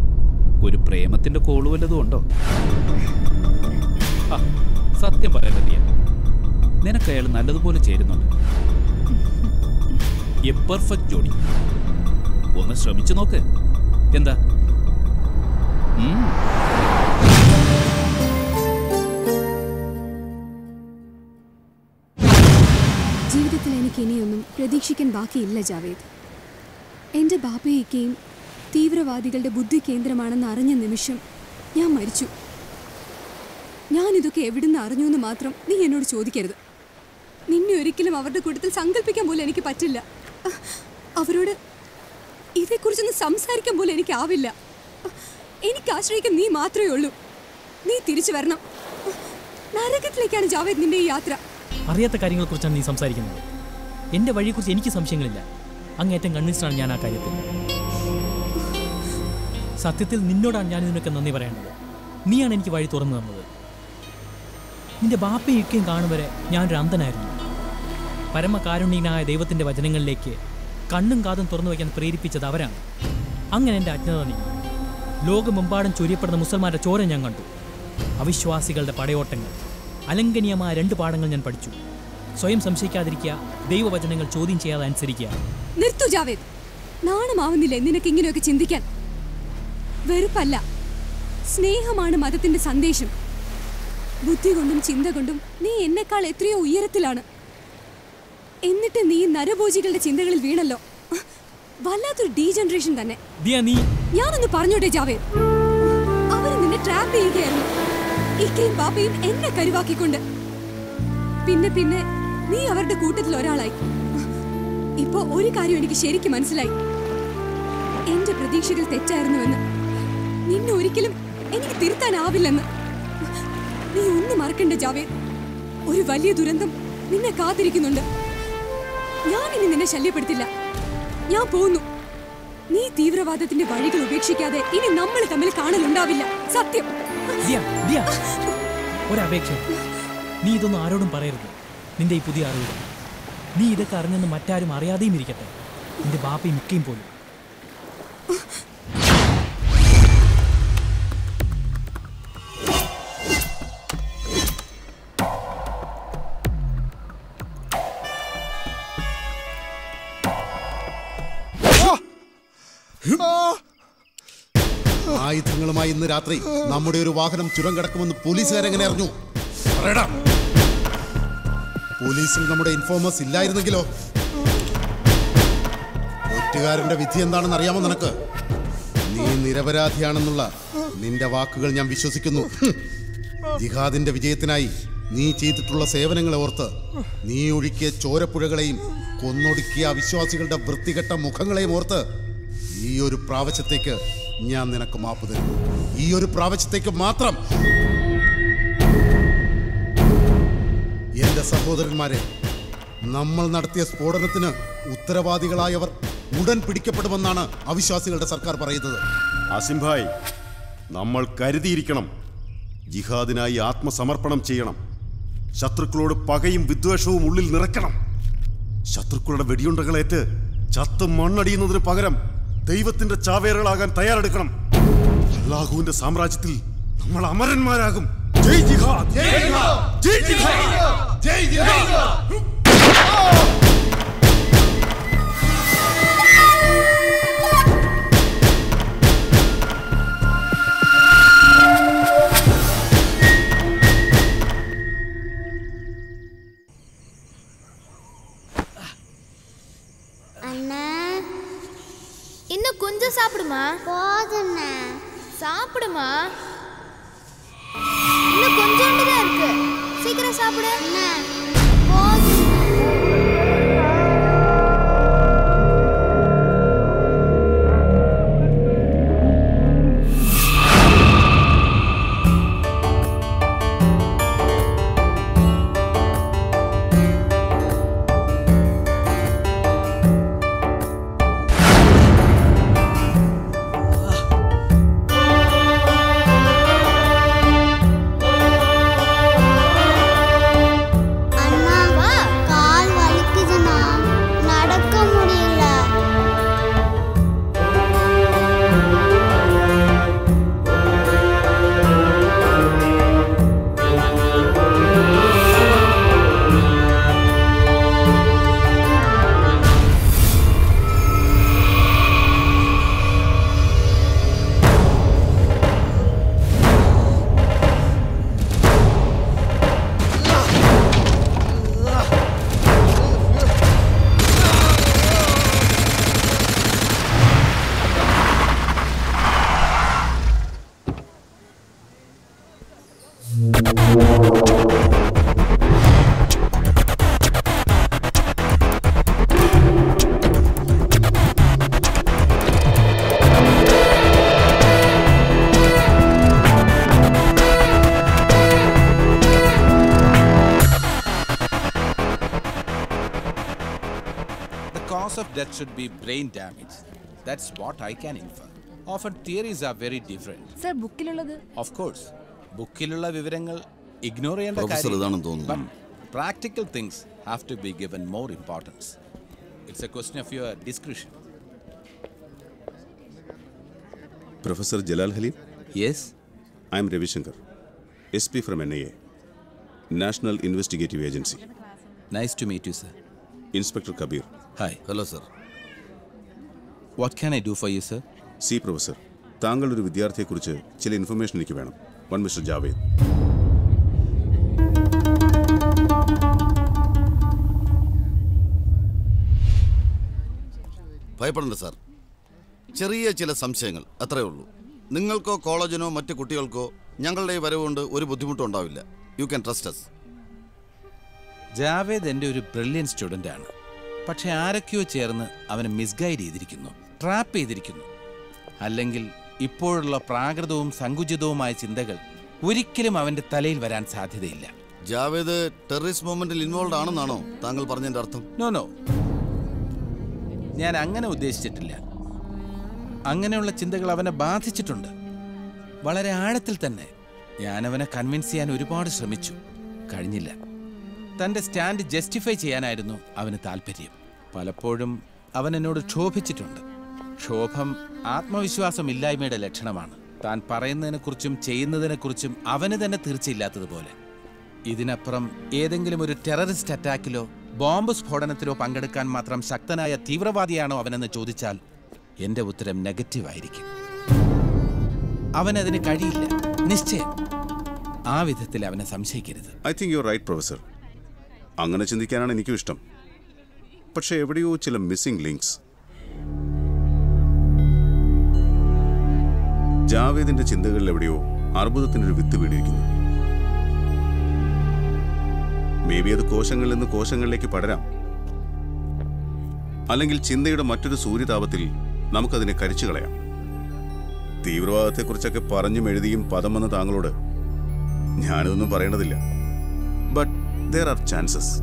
ഒരു പ്രേമത്തിന്റെ കോൾ വല്ലതും ഉണ്ടോ? സത്യം പറയാൻ നിനക്ക് അയാൾ നല്ലതുപോലെ ചേരുന്നുണ്ട്. എ പെർഫെക്റ്റ് ജോഡി. ഒന്ന് ശ്രമിച്ചു നോക്ക്. എന്താ? ഉം. എനിക്ക് ഇനിയൊന്നും പ്രതീക്ഷിക്കാൻ ബാക്കിയില്ല ജാവേദ്. എന്റെ ബാപ്പയൊക്കെയും തീവ്രവാദികളുടെ ബുദ്ധി കേന്ദ്രമാണെന്ന് അറിഞ്ഞ നിമിഷം ഞാൻ മരിച്ചു. ഞാനിതൊക്കെ എവിടുന്ന് അറിഞ്ഞു എന്ന് മാത്രം നീ എന്നോട് ചോദിക്കരുത്. നിന്നെ ഒരിക്കലും അവരുടെ കൂട്ടത്തിൽ സങ്കല്പിക്കാൻ പോലും എനിക്ക് പറ്റില്ല. അവരോട് ഇതേക്കുറിച്ചൊന്ന് സംസാരിക്കാൻ പോലും എനിക്കാവില്ല. എനിക്ക് ആശ്രയിക്കാൻ നീ മാത്രമേ ഉള്ളൂ. നീ തിരിച്ചു വരണം. നരകത്തിലേക്കാണ് ജാവേദ് നിന്റെ ഈ യാത്ര. അറിയാത്ത കാര്യങ്ങളെക്കുറിച്ചാണ് നീ സംസാരിക്കുന്നത്. എന്റെ വഴിയെക്കുറിച്ച് എനിക്ക് സംശയങ്ങളില്ല. അങ്ങേറ്റം കൺവിൻസ്ഡാണ് ഞാൻ ആ കാര്യത്തിൽ. സത്യത്തിൽ നിന്നോടാണ് ഞാൻ ഇതിനൊക്കെ നന്ദി പറയേണ്ടത്. നീയാണ് എനിക്ക് വഴി തുറന്നു തന്നത്. നിന്റെ ബാപ്പയും ഇക്കയും കാണും വരെ ഞാനൊരു അന്ധനായിരുന്നു. പരമകാരുണ്യനായ ദൈവത്തിന്റെ വചനങ്ങളിലേക്ക് കണ്ണും കാതും തുറന്നു വയ്ക്കാൻ പ്രേരിപ്പിച്ചത് അവരാണ്. അങ്ങനെ എന്റെ അജ്ഞത നീ. ലോകമെമ്പാടും ചൊരിയപ്പെടുന്ന മുസൽമാരുടെ ചോര ഞാൻ കണ്ടു. അവിശ്വാസികളുടെ പടയോട്ടങ്ങൾ അലങ്കനീയമായ രണ്ട് പാഠങ്ങൾ ഞാൻ പഠിച്ചു. സ്വയം സംശയിക്കാതിരിക്കുക ദൈവവചനങ്ങൾ ചോദ്യം ചെയ്യാതെ അനുസരിക്കുക. നിർത്തു ജാവേദ്. നാണമാവുന്നില്ലേ നിനക്ക് ഇങ്ങനെയൊക്കെ ചിന്തിക്കാൻ? വെറുപ്പല്ല. സ്നേഹമാണ് മതത്തിന്റെ സന്ദേശം. ബുദ്ധി കൊണ്ടും ചിന്ത കൊണ്ടും നീ എന്നെക്കാൾ എത്രയോ ഉയരത്തിലാണ്. എന്നിട്ട് നീ നരഭോജികളുടെ ചിന്തകളിൽ വീണല്ലോ. വല്ലാത്തൊരു ഡീ ജനറേഷൻ തന്നെ ഞാനൊന്ന് പറഞ്ഞോട്ടെ ജാവേദ്? അവർ നിന്നെ ട്രാപ്പ് ചെയ്യുകയായിരുന്നു. ഇക്കയും ബാപ്പയും എന്നെ കരുവാക്കിക്കൊണ്ട്. പിന്നെ പിന്നെ നീ അവരുടെ കൂട്ടത്തിൽ ഒരാളായി. ഇപ്പോ ഒരു കാര്യം എനിക്ക് ശരിക്കും മനസ്സിലായി. എന്റെ പ്രതീക്ഷകൾ തെറ്റായിരുന്നുവെന്ന്. നിന്നെ ഒരിക്കലും എനിക്ക് തിരുത്താനാവില്ലെന്ന്. നീ ഒന്നും മറക്കണ്ട ജാവേദ്. ഒരു വലിയ ദുരന്തം നിന്നെ കാത്തിരിക്കുന്നുണ്ട്. ഞാൻ ഇനി നിന്നെ ശല്യപ്പെടുത്തില്ല. ഞാൻ പോകുന്നു നീ തീവ്രവാദത്തിന്റെ വഴികൾ ഉപേക്ഷിക്കാതെ ഇനി നമ്മൾ തമ്മിൽ കാണലുണ്ടാവില്ല. സത്യം. ഒരപേക്ഷ. നീ ഇതൊന്നും ആരോടും പറയരുത്. നിന്റെ ഈ പുതിയ അറിവ്. നീ ഇതൊക്കെ അറിഞ്ഞെന്ന് മറ്റാരും അറിയാതെയും ഇരിക്കട്ടെ. നിന്റെ ബാപ്പയും മിക്കയും പോലും. ആയുധങ്ങളുമായി ഇന്ന് രാത്രി നമ്മുടെ ഒരു വാഹനം ചുരം കിടക്കുമെന്ന് പോലീസുകാരെങ്ങനെ അറിഞ്ഞു? പറയടാ. പോലീസിൽ നമ്മുടെ ഇൻഫോമേഴ്സ് ഇല്ലായിരുന്നെങ്കിലോ? ഒറ്റുകാരന്റെ വിധി എന്താണെന്ന് അറിയാമോ നിനക്ക്? നീ നിരപരാധിയാണെന്നുള്ള നിന്റെ വാക്കുകൾ ഞാൻ വിശ്വസിക്കുന്നു. ജിഹാദിന്റെ വിജയത്തിനായി നീ ചെയ്തിട്ടുള്ള സേവനങ്ങളെ ഓർത്ത് നീ ഒഴുക്കിയ ചോരപ്പുഴകളെയും കൊന്നൊടുക്കിയ അവിശ്വാസികളുടെ വൃത്തികെട്ട മുഖങ്ങളെയും ഓർത്ത് ഈ ഒരു പ്രാവശ്യത്തേക്ക് ഞാൻ നിനക്ക് മാപ്പ് തരുന്നു ഈ ഒരു പ്രാവശ്യത്തേക്ക് മാത്രം സഹോദരന്മാരെ നമ്മൾ നടത്തിയ സ്ഫോടനത്തിന് ഉത്തരവാദികളായവർ ഉടൻ പിടിക്കപ്പെടുമെന്നാണ് അവിശ്വാസികളുടെ സർക്കാർ പറയുന്നത്. അസിംഭായ് നമ്മൾ കരുതിയിരിക്കണം. ജിഹാദിനായി ആത്മസമർപ്പണം ചെയ്യണം. ശത്രുക്കളോട് പകയും വിദ്വേഷവും ഉള്ളിൽ നിറയ്ക്കണം. ശത്രുക്കളുടെ വെടിയുണ്ടകളേറ്റ് ചത്ത് മണ്ണടിയുന്നതിന് പകരം ദൈവത്തിന്റെ ചാവേറുകളാകാൻ തയ്യാറെടുക്കണം. അള്ളാഹുവിന്റെ സാമ്രാജ്യത്തിൽ നമ്മൾ അമരന്മാരാകും. ജയ് ജിഹാദ്. ജയ് ജിഹാദ്. ജയ് ജിഹാദ്. இன்னும் கொஞ்சம் சாப்பிடுமா? போதுண்ணா சாப்பிடுமா? இன்னும் கொஞ்சோண்டு தான் இருக்கு. சீக்கிரம் சாப்பிடு. என்ன death should be brain damage. That's what I can infer. Often theories are very different. Sir ബുക്കിലുള്ളത് Of course, ബുക്കിലുള്ള വിവരങ്ങൾ ഇഗ്നോർ ചെയ്യേണ്ട പ്രൊഫസർ ഇതാണെന്ന് തോന്നുന്നു. Practical things have to be given more importance it's a question of your description professor Jalal Haleem yes I am Ravishankar S P from N I A national investigative agency nice to meet you sir inspector Kabir hi hello sir what can I do for you sir see professor താങ്കൾ ഒരു വിദ്യാർത്ഥിയെക്കുറിച്ച് ചില information എനിക്ക് വേണം. One mister Javed ഭയപ്പെടണ്ട sir ചെറിയ ചില സംശയങ്ങൾ അത്രയേ ഉള്ളൂ. നിങ്ങൾക്കോ കോളേജിനോ മറ്റു കുട്ടികൾക്കോ ഞങ്ങളുടെ ഈ വരവുകൊണ്ട് ഒരു ബുദ്ധിമുട്ടും ഉണ്ടാവില്ല. You can trust us Javed എന്റെ ഒരു ബ്രില്യൻ സ്റ്റുഡന്റ് ആണ്. പക്ഷെ ആരൊക്കെയോ ചേർന്ന് അവനെ മിസ്ഗൈഡ് ചെയ്തിരിക്കുന്നു ട്രാപ്പ് ചെയ്തിരിക്കുന്നു. അല്ലെങ്കിൽ ഇപ്പോഴുള്ള പ്രാകൃതവും സങ്കുചിതവുമായ ചിന്തകൾ ഒരിക്കലും അവന്റെ തലയിൽ വരാൻ സാധ്യതയില്ല. ജാവേദ് ടെററിസ്റ്റ് മൂവ്മെന്റിൽ ഇൻവോൾവ് ആണെന്നാണോ താങ്കൾ പറഞ്ഞതിന്റെ അർത്ഥം? നോ നോ ഞാൻ അങ്ങനെ ഉദ്ദേശിച്ചിട്ടില്ല. അങ്ങനെയുള്ള ചിന്തകൾ അവനെ ബാധിച്ചിട്ടുണ്ട്. വളരെ ആഴത്തിൽ തന്നെ. ഞാൻ അവനെ കൺവിൻസ് ചെയ്യാൻ ഒരുപാട് ശ്രമിച്ചു. കഴിഞ്ഞില്ല. തന്റെ സ്റ്റാൻഡ് ജസ്റ്റിഫൈ ചെയ്യാനായിരുന്നു അവന് താല്പര്യം പലപ്പോഴും അവൻ എന്നോട് ക്ഷോഭിച്ചിട്ടുണ്ട്. ക്ഷോഭം ആത്മവിശ്വാസമില്ലായ്മയുടെ ലക്ഷണമാണ്. താൻ പറയുന്നതിനെക്കുറിച്ചും ചെയ്യുന്നതിനെക്കുറിച്ചും അവന് തന്നെ തീർച്ചയില്ലാത്തതുപോലെ. ഇതിനപ്പുറം ഏതെങ്കിലും ഒരു ടെററിസ്റ്റ് അറ്റാക്കിലോ ബോംബ് സ്ഫോടനത്തിലോ പങ്കെടുക്കാൻ മാത്രം ശക്തനായ തീവ്രവാദിയാണോ അവനെന്ന് ചോദിച്ചാൽ എന്റെ ഉത്തരം നെഗറ്റീവ് ആയിരിക്കും. അവനതിന് കഴിയില്ല. നിശ്ചയം. ആ വിധത്തിൽ അവനെ സംശയിക്കരുത്. I think you right professor. അങ്ങനെ ചിന്തിക്കാനാണ് എനിക്കും ഇഷ്ടം. പക്ഷെ എവിടെയോ ചില മിസ്സിംഗ് ലിങ്ക്സ് ജാവേദിന്റെ ചിന്തകളിൽ എവിടെയോ അർബുദത്തിനൊരു വിത്ത് വീണിരിക്കുന്നു. മേ ബി അത് കോശങ്ങളിൽ നിന്ന് കോശങ്ങളിലേക്ക് പടരാം. അല്ലെങ്കിൽ ചിന്തയുടെ മറ്റൊരു സൂര്യതാപത്തിൽ നമുക്കതിനെ കരിച്ചു കളയാം. തീവ്രവാദത്തെക്കുറിച്ചൊക്കെ പറഞ്ഞും എഴുതിയും പദം വന്ന താങ്കളോട് ഞാനിതൊന്നും പറയണതില്ല but there are chances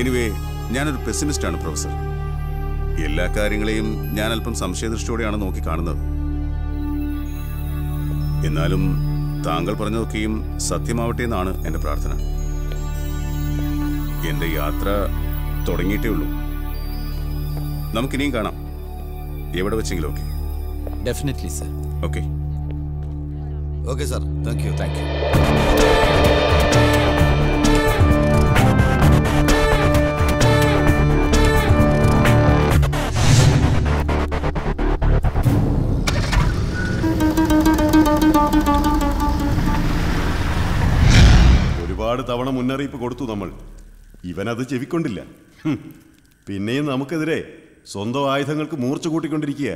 anyway ഞാനൊരു പെസിമിസ്റ്റാണ് പ്രൊഫസർ എല്ലാ കാര്യങ്ങളെയും ഞാൻ അല്പം സംശയദൃഷ്ടിയോടെയാണ് നോക്കി കാണുന്നത്. എന്നാലും താങ്കൾ പറഞ്ഞതൊക്കെയും സത്യമാവട്ടെ എന്നാണ് എന്റെ പ്രാർത്ഥന. എന്റെ യാത്ര തുടങ്ങിയിട്ടേ ഉള്ളൂ. നമുക്കിനിയും കാണാം. എവിടെ വെച്ചെങ്കിലും okay definitely sir okay okay sir thank you thank you ഒരുപാട് തവണ മുന്നറിയിപ്പ് കൊടുത്തു നമ്മൾ. ഇവനത് ചെവിക്കൊണ്ടില്ല. പിന്നെയും നമുക്കെതിരെ സ്വന്തം ആയുധങ്ങൾക്ക് മൂർച്ച കൂട്ടിക്കൊണ്ടിരിക്കുക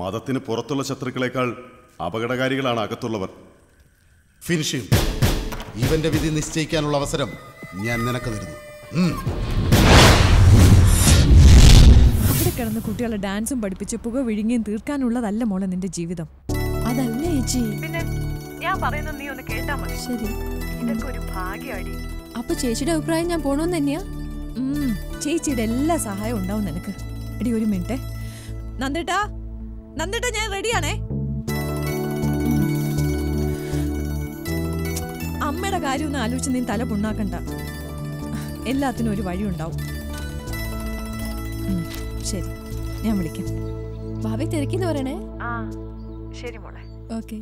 മതത്തിന് പുറത്തുള്ള ശത്രുക്കളെക്കാൾ അപകടകാരികളാണ് അകത്തുള്ളവർ. ഫിനിഷ് ഇവന്റെ വിധി നിശ്ചയിക്കാനുള്ള അവസരം ഞാൻ നിനക്ക് തരുന്നു. കിടന്ന് കുട്ടികളെ ഡാൻസും പഠിപ്പിച്ച് പുക വിഴുങ്ങിയും തീർക്കാനുള്ളതല്ല മോളെ നിന്റെ ജീവിതം. അതല്ലേ ചേച്ചി. പിന്നെ? ഞാൻ പറയുന്നത് നീ ഒന്ന് കേട്ടാ മതി. ശരി. ഇതൊക്കെ ഒരു ഭാഗ്യമാടി അപ്പൊ ചേച്ചിയുടെ അഭിപ്രായം ഞാൻ പോണോന്ന് തന്നെയാ? ചേച്ചിയുടെ എല്ലാ സഹായവും ഉണ്ടാവും നിനക്ക്. എടി ഒരു മിനിറ്റ്. നന്ദിട്ടാ നന്ദേട്ടാ ഞാൻ റെഡിയാണേ. അമ്മയുടെ കാര്യം ഒന്ന് ആലോചിച്ച് നീ തല പുണ്ണാക്കണ്ട. എല്ലാത്തിനും ഒരു വഴി ഉണ്ടാവും. ശരി. ഞാൻ വിളിക്കാം. ഭാവി തിരക്കിന്ന് പറയണേ? ആ ശരി മോളെ. ഓക്കെ.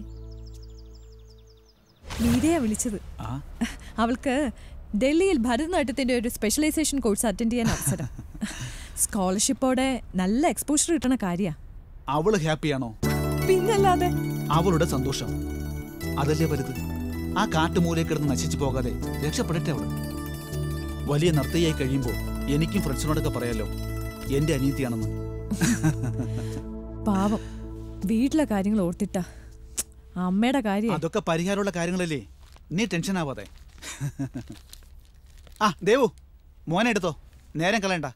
മീരയാ വിളിച്ചത്. അവൾക്ക് ഡൽഹിയിൽ ഭരതനാട്യത്തിന്റെ ഒരു സ്പെഷ്യലൈസേഷൻ കോഴ്സ് അറ്റൻഡ് ചെയ്യാൻ അവസരം. സ്കോളർഷിപ്പോടെ നല്ല എക്സ്പോഷർ കിട്ടണ കാര്യ. അവൾ ഹാപ്പിയാണോ? പിന്നല്ലാതെ? അവളുടെ സന്തോഷം. അതല്ലേ വലുത്? ആ കാട്ടുമൂലെ കിടന്ന് നശിച്ചു പോകാതെ രക്ഷപ്പെടട്ടെ അവൾ. വലിയ നർത്തയായി കഴിയുമ്പോൾ എനിക്കും ഫ്രണ്ട്സിനോടൊക്കെ പറയാലോ എന്റെ അനീതിയാണെന്ന് പാവം. വീട്ടിലെ കാര്യങ്ങൾ ഓർത്തിട്ടാ. അമ്മയുടെ കാര്യം. അതൊക്കെ പരിഹാരമുള്ള കാര്യങ്ങളല്ലേ? നീ ടെൻഷൻ ആവാതെ. *laughs* ആ ദേവു മോനെ എടുത്തോ. നേരം കളയണ്ട.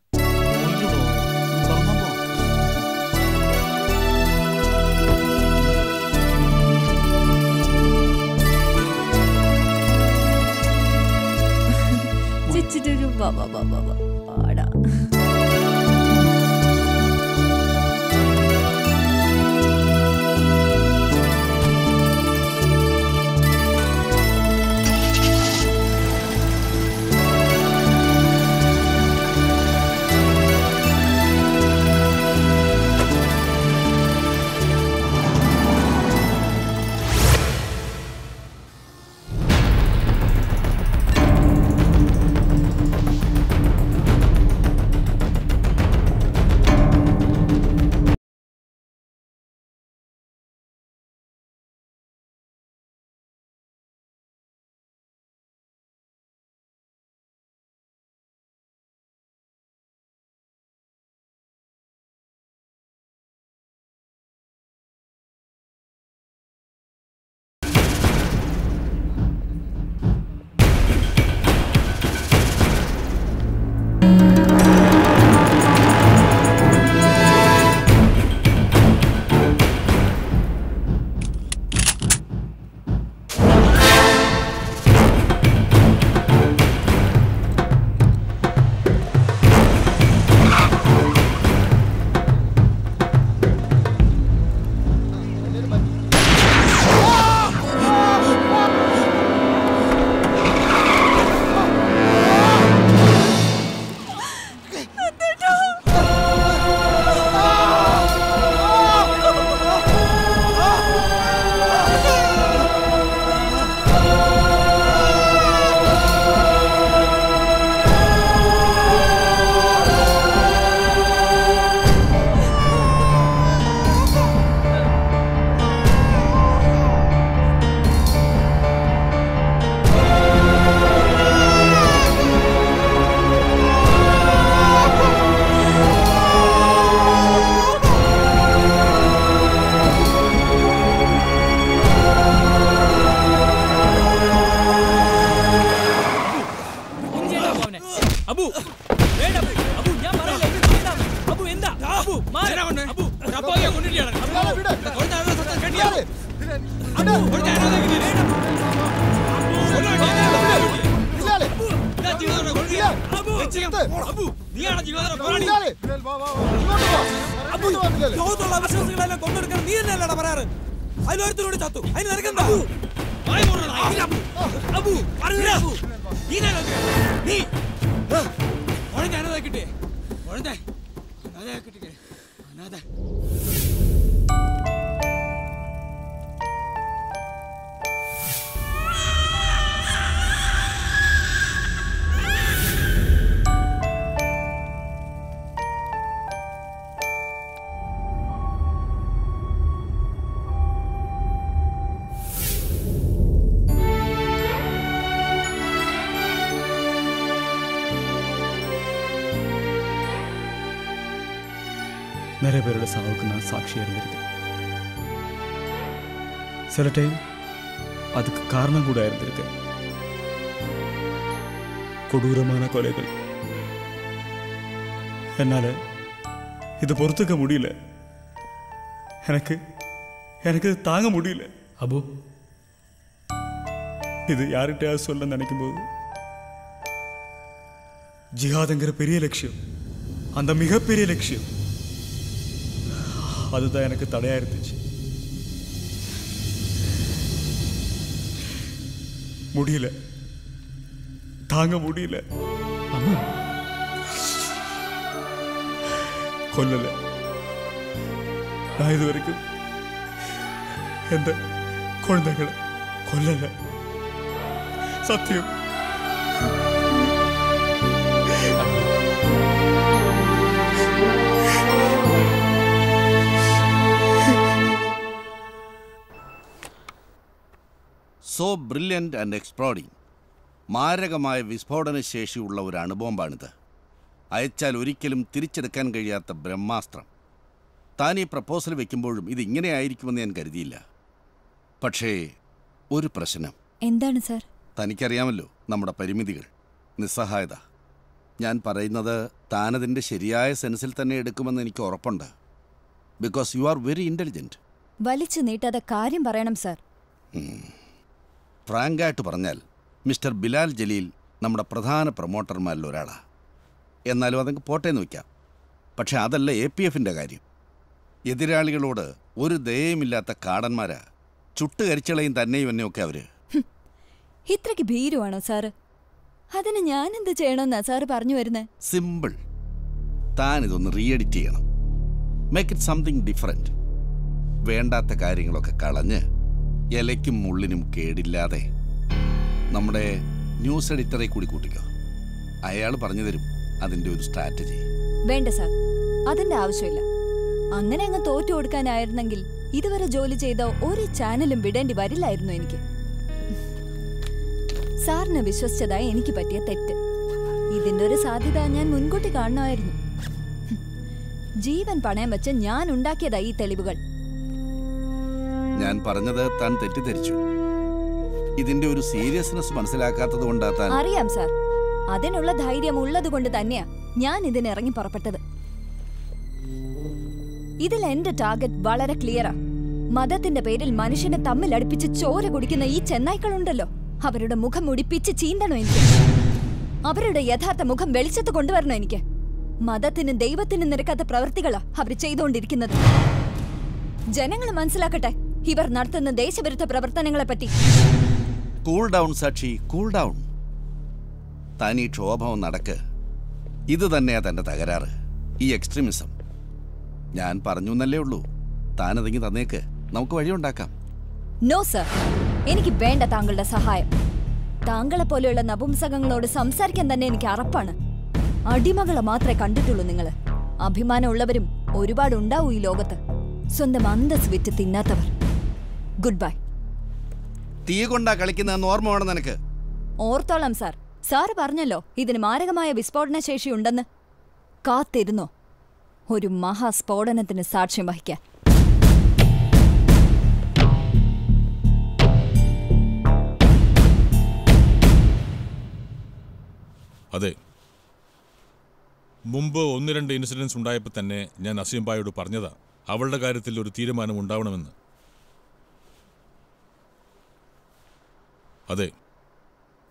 ചിച്ചിട്ടൊരു ബാ ബാ ബാ நிறைய பேரோட சாவுக்கு நான் சாட்சியாக இருந்திருக்கேன் சில டைம் அதுக்கு காரணம் கூட இருந்திருக்கேன் கொடூரமான கொலைகள். என்னால் இது பொறுத்துக்க முடியல. எனக்கு எனக்கு இது தாங்க முடியல. அபு. இது யார்கிட்டயாவது சொல்ல நினைக்கும் போது ஜிஹாதுங்கிற பெரிய லட்சியம் அந்த மிகப்பெரிய லட்சியம் அதுதான் எனக்கு தடையா இருந்துச்சு. முடியல. தாங்க முடியல. கொல்லல. நான் இது வரைக்கும் எந்த குழந்தைகளை கொல்லல. சத்தியம். സോ ബ്രില്യന്റ് ആൻഡ് എക്സ്പ്ലോഡിംഗ് മാരകമായ വിസ്ഫോടന ശേഷിയുള്ള ഒരു അണുബോംബാണിത് അയച്ചാൽ ഒരിക്കലും തിരിച്ചെടുക്കാൻ കഴിയാത്ത ബ്രഹ്മാസ്ത്രം. താൻ ഈ പ്രപ്പോസൽ വെക്കുമ്പോഴും ഇത് ഇങ്ങനെയായിരിക്കുമെന്ന് ഞാൻ കരുതിയില്ല. പക്ഷേ ഒരു പ്രശ്നം. എന്താണ് സാർ? തനിക്കറിയാമല്ലോ നമ്മുടെ പരിമിതികൾ. നിസ്സഹായത. ഞാൻ പറയുന്നത് താനതിന്റെ ശരിയായ സെൻസിൽ തന്നെ എടുക്കുമെന്ന് എനിക്ക് ഉറപ്പുണ്ട്. Because you are very intelligent. വലിച്ചു നീട്ടാതെ കാര്യം പറയണം സാർ. ഫ്രാങ്കായിട്ട് പറഞ്ഞാൽ മിസ്റ്റർ ബിലാൽ ജലീൽ നമ്മുടെ പ്രധാന പ്രൊമോട്ടർമാരിൽ ഒരാളാണ് എന്നാലും അതങ്ങ് പോട്ടേന്ന് വയ്ക്കാം പക്ഷെ അതല്ല എ പി എഫിന്റെ കാര്യം. എതിരാളികളോട് ഒരു ദയയുമില്ലാത്ത കാടന്മാരാ. ചുട്ടുകരിച്ചളയും തന്നെയും എന്നെയൊക്കെ അവർ. ഇത്രയ്ക്ക് ഭീരുവാണോ സാറ്? അതിന് ഞാൻ എന്ത് ചെയ്യണമെന്നാ സാറ് പറഞ്ഞു വരുന്നത് സിമ്പിൾ. താൻ ഇതൊന്ന് റീഎഡിറ്റ് ചെയ്യണം. മേക്ക് ഇറ്റ് സംതിങ് ഡിഫറെന്റ് വേണ്ടാത്ത കാര്യങ്ങളൊക്കെ കളഞ്ഞ് ഇലയ്ക്കും മുള്ളിനും കേടില്ലാതെ നമ്മുടെ ന്യൂസ് എഡിറ്ററെ കൂടി കൂട്ടിക്കോ. അയാൾ പറഞ്ഞു തരും അതിന്റെ ഒരു സ്ട്രാറ്റജി. വേണ്ട സാർ അതിന്റെ ആവശ്യമില്ല. അങ്ങനെ അങ്ങ് തോറ്റു കൊടുക്കാനായിരുന്നെങ്കിൽ ഇതുവരെ ജോലി ചെയ്ത ഒരു ചാനലും വിടേണ്ടി വരില്ലായിരുന്നു എനിക്ക്. സാറിനെ വിശ്വസിച്ചതായി എനിക്ക് പറ്റിയ തെറ്റ്. ഇതിന്റെ ഒരു സാധ്യത ഞാൻ മുൻകൂട്ടി കാണണമായിരുന്നു. ജീവൻ പണയം വെച്ച് ഞാൻ ഉണ്ടാക്കിയതായി ഈ തെളിവുകൾ. ഞാൻ പറഞ്ഞത് താൻ തെറ്റിദ്ധരിച്ചു. ഇതിന്റെ ഒരു സീരിയസ്നെസ് മനസ്സിലാക്കാത്തത് കൊണ്ടാ അറിയാം സാർ. അതിനുള്ള ധൈര്യം ഉള്ളത് കൊണ്ട് തന്നെയാ ഞാൻ ഇതിന് ഇറങ്ങി പുറപ്പെട്ടത്. ഇതിൽ എന്റെ ടാർഗറ്റ് വളരെ ക്ലിയറാ മതത്തിന്റെ പേരിൽ മനുഷ്യനെ തമ്മിൽ അടുപ്പിച്ച് ചോര കുടിക്കുന്ന ഈ ചെന്നായ്ക്കളുണ്ടല്ലോ. അവരുടെ മുഖം മുടിപ്പിച്ച് ചീന്തണം എനിക്ക്. അവരുടെ യഥാർത്ഥ മുഖം വെളിച്ചത്ത് കൊണ്ടുവരണം എനിക്ക്. മതത്തിനും ദൈവത്തിനും നിരക്കാത്ത പ്രവൃത്തികളാ അവർ ചെയ്തുകൊണ്ടിരിക്കുന്നത് ജനങ്ങൾ മനസ്സിലാക്കട്ടെ ഇവർ നടത്തുന്ന ദേശവിരുദ്ധ പ്രവർത്തനങ്ങളെ പറ്റി cool down Sakshi cool down താൻ ഈ ക്ഷോഭം നടക്ക്. ഇത് തന്നെയാ തന്റെ തകരാറ്. ഈ എക്സ്ട്രീമിസം ഞാൻ പറഞ്ഞു എന്നല്ലേ ഉള്ളൂ. താനതെങ്കിൽ തന്നേക്ക്. നമുക്ക് വഴിയുണ്ടാക്കാം. നോ സർ എനിക്ക് വേണ്ട താങ്കളുടെ സഹായം. താങ്കളെ പോലെയുള്ള നപുംസകങ്ങളോട് സംസാരിക്കാൻ തന്നെ എനിക്ക് അറപ്പാണ്. അടിമകളെ മാത്രമേ കണ്ടിട്ടുള്ളൂ നിങ്ങൾ അഭിമാനമുള്ളവരും ഒരുപാട് ഉണ്ടാവും ഈ ലോകത്ത്. സ്വന്തം അന്തസ് വിറ്റ് തിന്നാത്തവർ. Good bye. തീ കൊണ്ടാ കളിക്കുന്നതെന്ന് ഓർമ്മ വേണം നിനക്ക്. ഓർത്തോളാം സാർ. സാറ് പറഞ്ഞല്ലോ ഇതിന് മാരകമായ വിസ്ഫോടന ശേഷി ഉണ്ടെന്ന് കാത്തിരുന്നോ? ഒരു മഹാസ്ഫോടനത്തിന് സാക്ഷ്യം വഹിക്കാൻ. അതെ. മുമ്പ് ഒന്ന് രണ്ട് ഇൻസിഡൻസ് ഉണ്ടായപ്പോൾ തന്നെ ഞാൻ അസീംബായോട് പറഞ്ഞതാ അവളുടെ കാര്യത്തിൽ ഒരു തീരുമാനം ഉണ്ടാവണമെന്ന്. അതെ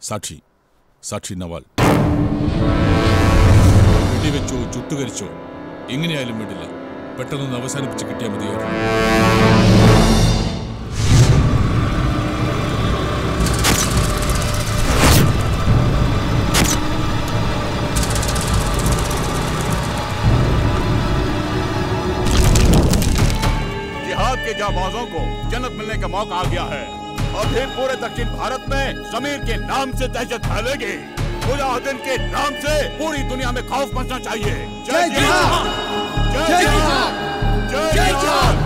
സാക്ഷി സാക്ഷി നവാൽ വെടിവെച്ചോ ചുട്ടുകരിച്ചോ എങ്ങനെയായാലും വേണ്ടില്ല പെട്ടെന്നൊന്ന് അവസാനിപ്പിച്ച് കിട്ടിയാൽ മതിയായിരുന്നു जिहाद के जाबाजों को जन्नत मिलने का मौका आ गया है अभी पूरे दक्षिण भारत में समीर के नाम से दहशत फैलेगी मुजाहिदीन के नाम से पूरी दुनिया में खौफ मचना चाहिए जय जिहाद जय जिहाद जय जिहाद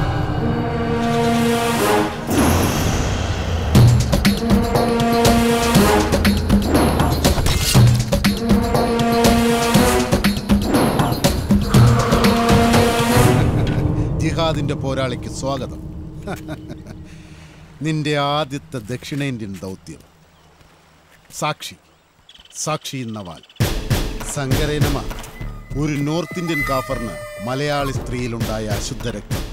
ജിഹാദിന്റെ പോരാളിക്ക് സ്വാഗതം *laughs* നിന്റെ ആദ്യത്തെ ദക്ഷിണേന്ത്യൻ ദൗത്യം. സാക്ഷി സാക്ഷി നവാൽ സങ്കരേനമ ഒരു നോർത്ത് ഇന്ത്യൻ കാഫറിന് മലയാളി സ്ത്രീയിലുണ്ടായ അശുദ്ധ രക്തം.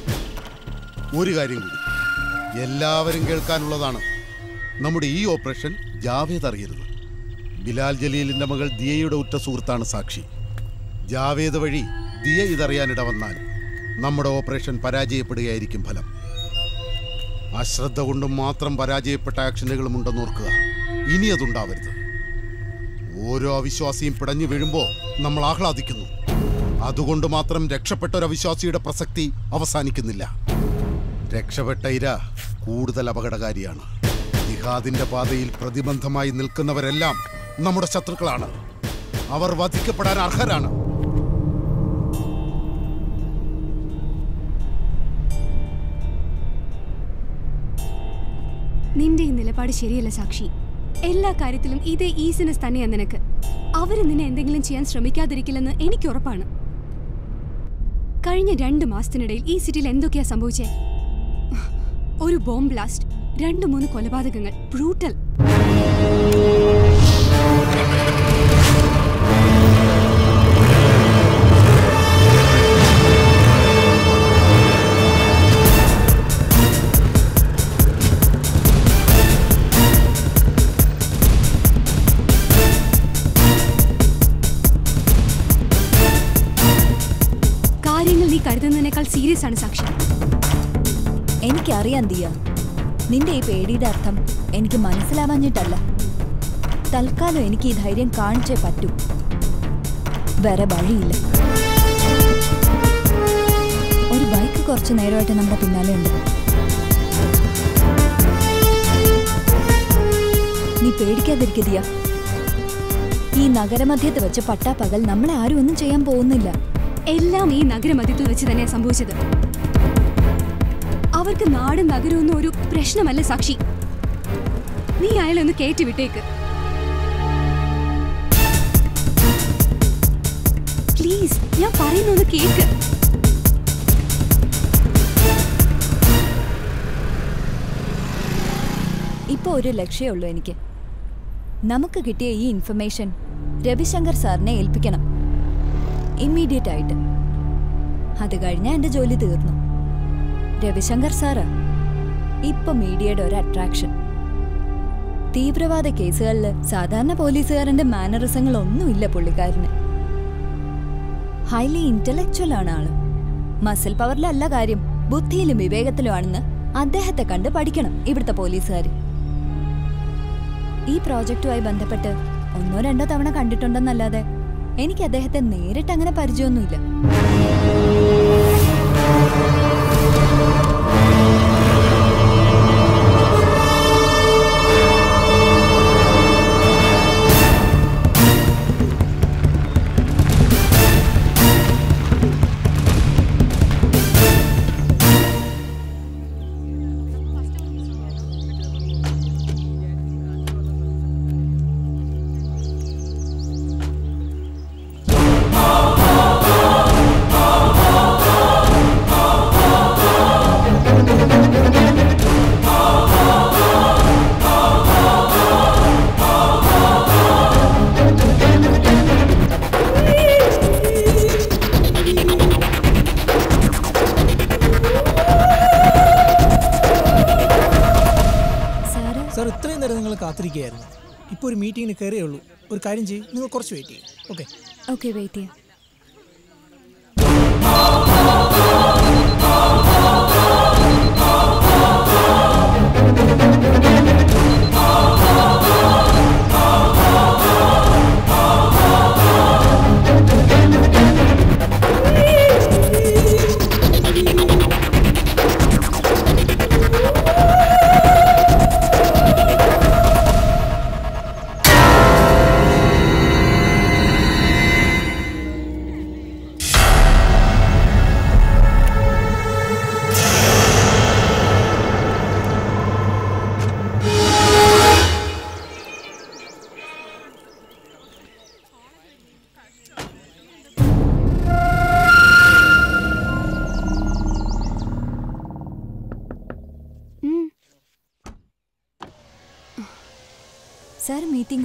ഒരു കാര്യം കൂടി എല്ലാവരും കേൾക്കാനുള്ളതാണ്. നമ്മുടെ ഈ ഓപ്പറേഷൻ ജാവേദ് അറിയരുത്. ബിലാൽ ജലീലിന്റെ മകൾ ദിയയുടെ ഉറ്റ സുഹൃത്താണ് സാക്ഷി. ജാവേദ് വഴി ദിയ ഇതറിയാനിട വന്നാൽ നമ്മുടെ ഓപ്പറേഷൻ പരാജയപ്പെടുകയായിരിക്കും ഫലം. അശ്രദ്ധ കൊണ്ട് മാത്രം പരാജയപ്പെട്ട ആക്ഷനുകളും ഉണ്ടെന്ന് ഓർക്കുക. ഇനി അതുണ്ടാവരുത്. ഓരോ അവിശ്വാസിയും പിടഞ്ഞു വീഴുമ്പോൾ നമ്മൾ ആഹ്ലാദിക്കുന്നു. അതുകൊണ്ട് മാത്രം രക്ഷപ്പെട്ട ഒരു അവിശ്വാസിയുടെ പ്രസക്തി അവസാനിക്കുന്നില്ല. രക്ഷപ്പെട്ട ഇര കൂടുതൽ അപകടകാരിയാണ്. ജിഹാദിന്റെ പാതയിൽ പ്രതിബന്ധമായി നിൽക്കുന്നവരെല്ലാം നമ്മുടെ ശത്രുക്കളാണ്. അവർ വധിക്കപ്പെടാൻ അർഹരാണ്. നിന്റെ ഈ നിലപാട് ശരിയല്ല സാക്ഷി. എല്ലാ കാര്യത്തിലും ഇതേ ഈസിനസ് തന്നെയാ നിനക്ക്. അവർ നിന്നെ എന്തെങ്കിലും ചെയ്യാൻ ശ്രമിക്കാതിരിക്കില്ലെന്ന് എനിക്ക് ഉറപ്പാണ്. കഴിഞ്ഞ രണ്ട് മാസത്തിനിടയിൽ ഈ സിറ്റിയിൽ എന്തൊക്കെയാ സംഭവിച്ചേ? ഒരു ബോംബ് ബ്ലാസ്റ്റ് രണ്ട് മൂന്ന് കൊലപാതകങ്ങൾ ബ്രൂട്ടൽ ആണ് സാക്ഷി എനിക്കറിയാം ദിയ നിന്റെ ഈ പേടിയുടെ അർത്ഥം എനിക്ക് മനസ്സിലാവാഞ്ഞിട്ടല്ല. തൽക്കാലം എനിക്ക് ഈ ധൈര്യം കാണിച്ചേ പറ്റൂ. വേറെ വഴിയില്ല. ഒരു ബൈക്ക് കുറച്ച് നേരമായിട്ട് നമ്മുടെ പിന്നാലെ ഉണ്ട്. നീ പേടിക്കാതിരിക്കുക ഈ നഗരമധ്യത്ത് വെച്ച് പട്ടാപ്പകൽ നമ്മളെ ആരും ഒന്നും ചെയ്യാൻ പോകുന്നില്ല. എല്ലാം ഈ നഗരമധ്യത്തിൽ വെച്ച് തന്നെയാണ് സംഭവിച്ചത്. അവർക്ക് നാടും നഗരമൊന്നും ഒരു പ്രശ്നമല്ല സാക്ഷി. നീ അയാളെ ഒന്ന് കയറ്റി വിട്ടേക്ക്. പ്ലീസ് ഞാൻ പറയുന്നൊന്ന് കേക്ക്. ഇപ്പോൾ ഒരു ലക്ഷ്യമേ ഉള്ളൂ എനിക്ക്. നമുക്ക് കിട്ടിയ ഈ ഇൻഫർമേഷൻ രവിശങ്കർ സാറിനെ ഏൽപ്പിക്കണം. ഇമ്മീഡിയറ്റ് ആയിട്ട്. അത് കഴിഞ്ഞാൽ എന്റെ ജോലി തീർന്നു. രവിശങ്കർ സാറ്. ഇപ്പൊ മീഡിയയുടെ ഒരു അട്രാക്ഷൻ തീവ്രവാദ കേസുകളിൽ സാധാരണ പോലീസുകാരന്റെ മാനറിസങ്ങളൊന്നുമില്ല പുള്ളിക്കാരന്. ഹൈലി ഇന്റലക്ച്വൽ ആണ് ആൾ. മസിൽ പവറിലല്ല കാര്യം ബുദ്ധിയിലും വിവേകത്തിലും ആണെന്ന് അദ്ദേഹത്തെ കണ്ട് പഠിക്കണം ഇവിടുത്തെ പോലീസുകാർ ഈ പ്രോജക്റ്റുമായി ബന്ധപ്പെട്ട് ഒന്നോ രണ്ടോ തവണ കണ്ടിട്ടുണ്ടെന്നല്ലാതെ എനിക്ക് അദ്ദേഹത്തെ നേരിട്ട് അങ്ങനെ പരിചയമൊന്നുമില്ല. സാർ ഇത്രയും നേരം നിങ്ങൾ കാത്തിരിക്കുകയായിരുന്നു. ഇപ്പോൾ ഒരു മീറ്റിങ്ങിന് കയറിയേ ഉള്ളൂ. ഒരു കാര്യം ചെയ്യും. നിങ്ങൾ കുറച്ച് വെയിറ്റ് ചെയ്യും. ഓക്കെ ഓക്കെ വെയിറ്റ് ചെയ്യാം.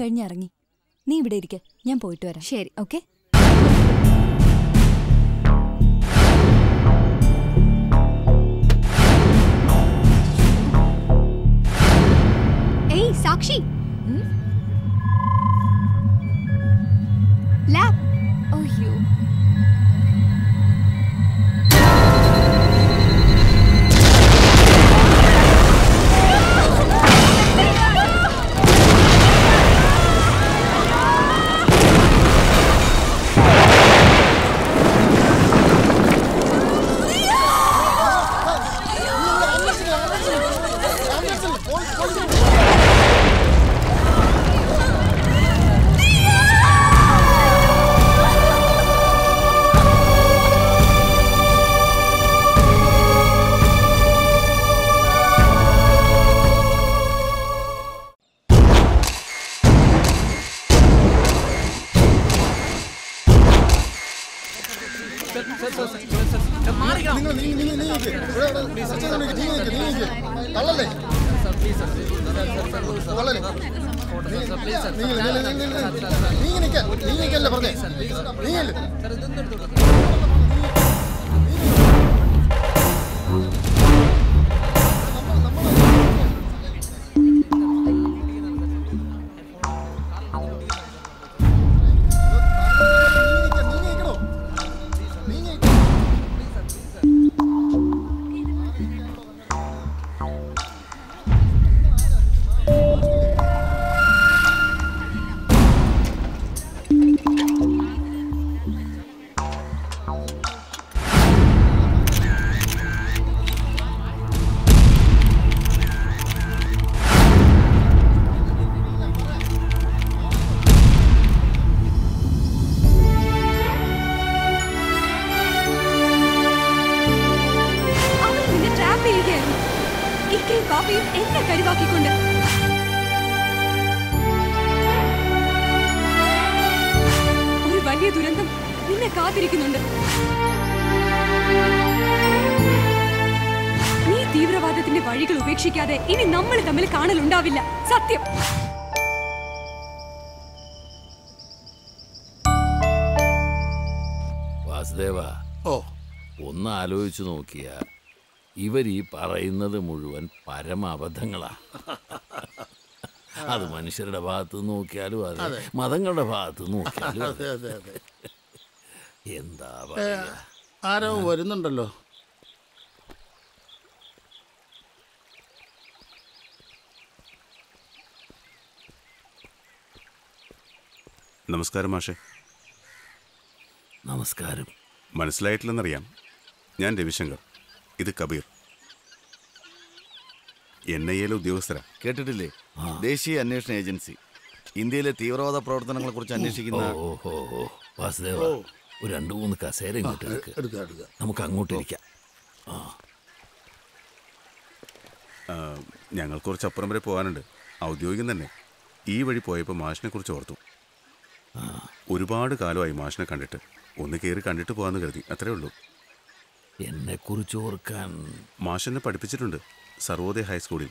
കഴിഞ്ഞ് ഇറങ്ങി നീ ഇവിടെ ഇരിക്ക. ഞാൻ പോയിട്ട് വരാം. ശരി ഓക്കെ. ഏയ് സാക്ഷി. ലാബ് അബദ്ധങ്ങളാ അത് മനുഷ്യരുടെ ഭാഗത്ത് നോക്കിയാലും അതെ. മതങ്ങളുടെ ഭാഗത്ത് നോക്കിയാലും അതെ അതെ. എന്താ ആരോ വരുന്നുണ്ടല്ലോ. നമസ്കാരം മാഷെ. നമസ്കാരം. മനസ്സിലായിട്ടില്ലെന്നറിയാം. ഞാൻ രവിശങ്കർ. ഇത് കബീർ. എൻ ഐ എയിലെ ഉദ്യോഗസ്ഥരാ. കേട്ടിട്ടില്ലേ? ദേശീയ അന്വേഷണ ഏജൻസി. ഇന്ത്യയിലെ തീവ്രവാദ പ്രവർത്തനങ്ങളെ കുറിച്ച് അന്വേഷിക്കുന്ന വാസുദേവ ഒരു രണ്ടു മൂന്ന് കസേര ഇങ്ങോട്ട്. നമുക്ക് അങ്ങോട്ട് ഇരിക്കാം. ഞങ്ങൾക്ക് കുറച്ച് അപ്പുറം വരെ പോകാനുണ്ട്. ഔദ്യോഗികം തന്നെ. ഈ വഴി പോയപ്പോൾ മാഷിനെ കുറിച്ച് ഓർത്തു. ഒരുപാട് കാലമായി മാഷിനെ കണ്ടിട്ട്. ഒന്ന് കയറി കണ്ടിട്ട് പോകാന്ന് കരുതി. അത്രേ ഉള്ളൂ. എന്നെ കുറിച്ച് ഓർക്കാൻ മാഷെന്നെ പഠിപ്പിച്ചിട്ടുണ്ട്. സർവോദയ ഹൈസ്കൂളിൽ.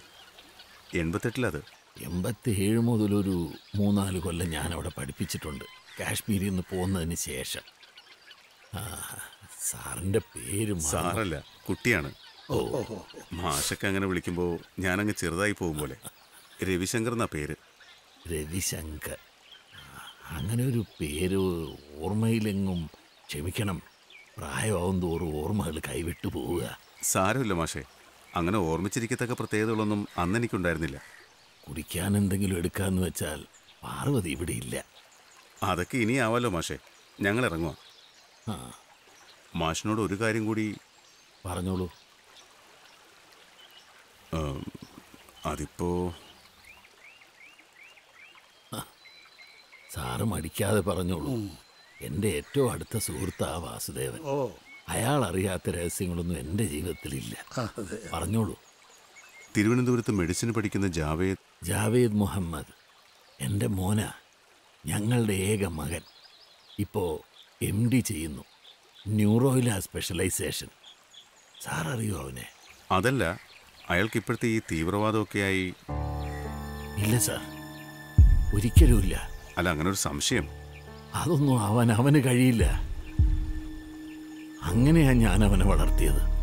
എൺപത്തെട്ടിലത്. എൺപത്തിയേഴ് മുതലൊരു മൂന്നാൽ കൊല്ലം ഞാൻ അവിടെ പഠിപ്പിച്ചിട്ടുണ്ട്. കാശ്മീരിൽ നിന്ന് പോകുന്നതിന് ശേഷം. ആ, സാറിന്റെ പേര് സാറല്ല കുട്ടിയാണ്. ഓ. മാഷൊക്കെ അങ്ങനെ വിളിക്കുമ്പോൾ ഞാനങ്ങ് ചെറുതായി പോകും പോലെ. രവിശങ്കർ എന്നാ പേര്. രവിശങ്കർ. അങ്ങനെ ഒരു പേര് ഓർമ്മയിലെങ്ങും ക്ഷമിക്കണം. പ്രായമാവും തോറും ഓർമ്മകൾ കൈവിട്ടു പോവുക. സാരമില്ല മാഷേ. അങ്ങനെ ഓർമ്മിച്ചിരിക്കത്തക്ക പ്രത്യേകതകളൊന്നും അന്ന് എനിക്കുണ്ടായിരുന്നില്ല കുടിക്കാൻ എന്തെങ്കിലും എടുക്കാന്ന് വെച്ചാൽ പാർവതി ഇവിടെ ഇല്ല. അതൊക്കെ ഇനിയാവല്ലോ മാഷേ. ഞങ്ങൾ ഇറങ്ങുക ആ. മാഷിനോട് ഒരു കാര്യം കൂടി പറഞ്ഞോളൂ. അതിപ്പോ സാറ് മടിക്കാതെ പറഞ്ഞോളൂ. എന്റെ ഏറ്റവും അടുത്ത സുഹൃത്താ വാസുദേവൻ. ഓ. അയാൾ അറിയാത്ത രഹസ്യങ്ങളൊന്നും എന്റെ ജീവിതത്തിലില്ല. അതെ. പറഞ്ഞോളൂ. തിരുവനന്തപുരത്ത് മെഡിസിൻ പഠിക്കുന്ന ജാവേദ് ജാവേദ് മുഹമ്മദ് എന്റെ മോന ഞങ്ങളുടെ ഏക മകൻ. ഇപ്പോൾ എം ഡി ചെയ്യുന്നു ന്യൂറോയില സ്പെഷ്യലൈസേഷൻ. സാർ അറിയോ അവനെ? അതല്ല അയാൾക്ക് ഇപ്പോഴത്തെ ഈ തീവ്രവാദമൊക്കെയായി ഇല്ല സാർ ഒരിക്കലുമില്ല. അല്ല അങ്ങനെ ഒരു സംശയം. അതൊന്നും അവൻ അവന് കഴിയില്ല. അങ്ങനെയാ ഞാൻ അവനെ വളർത്തിയത്.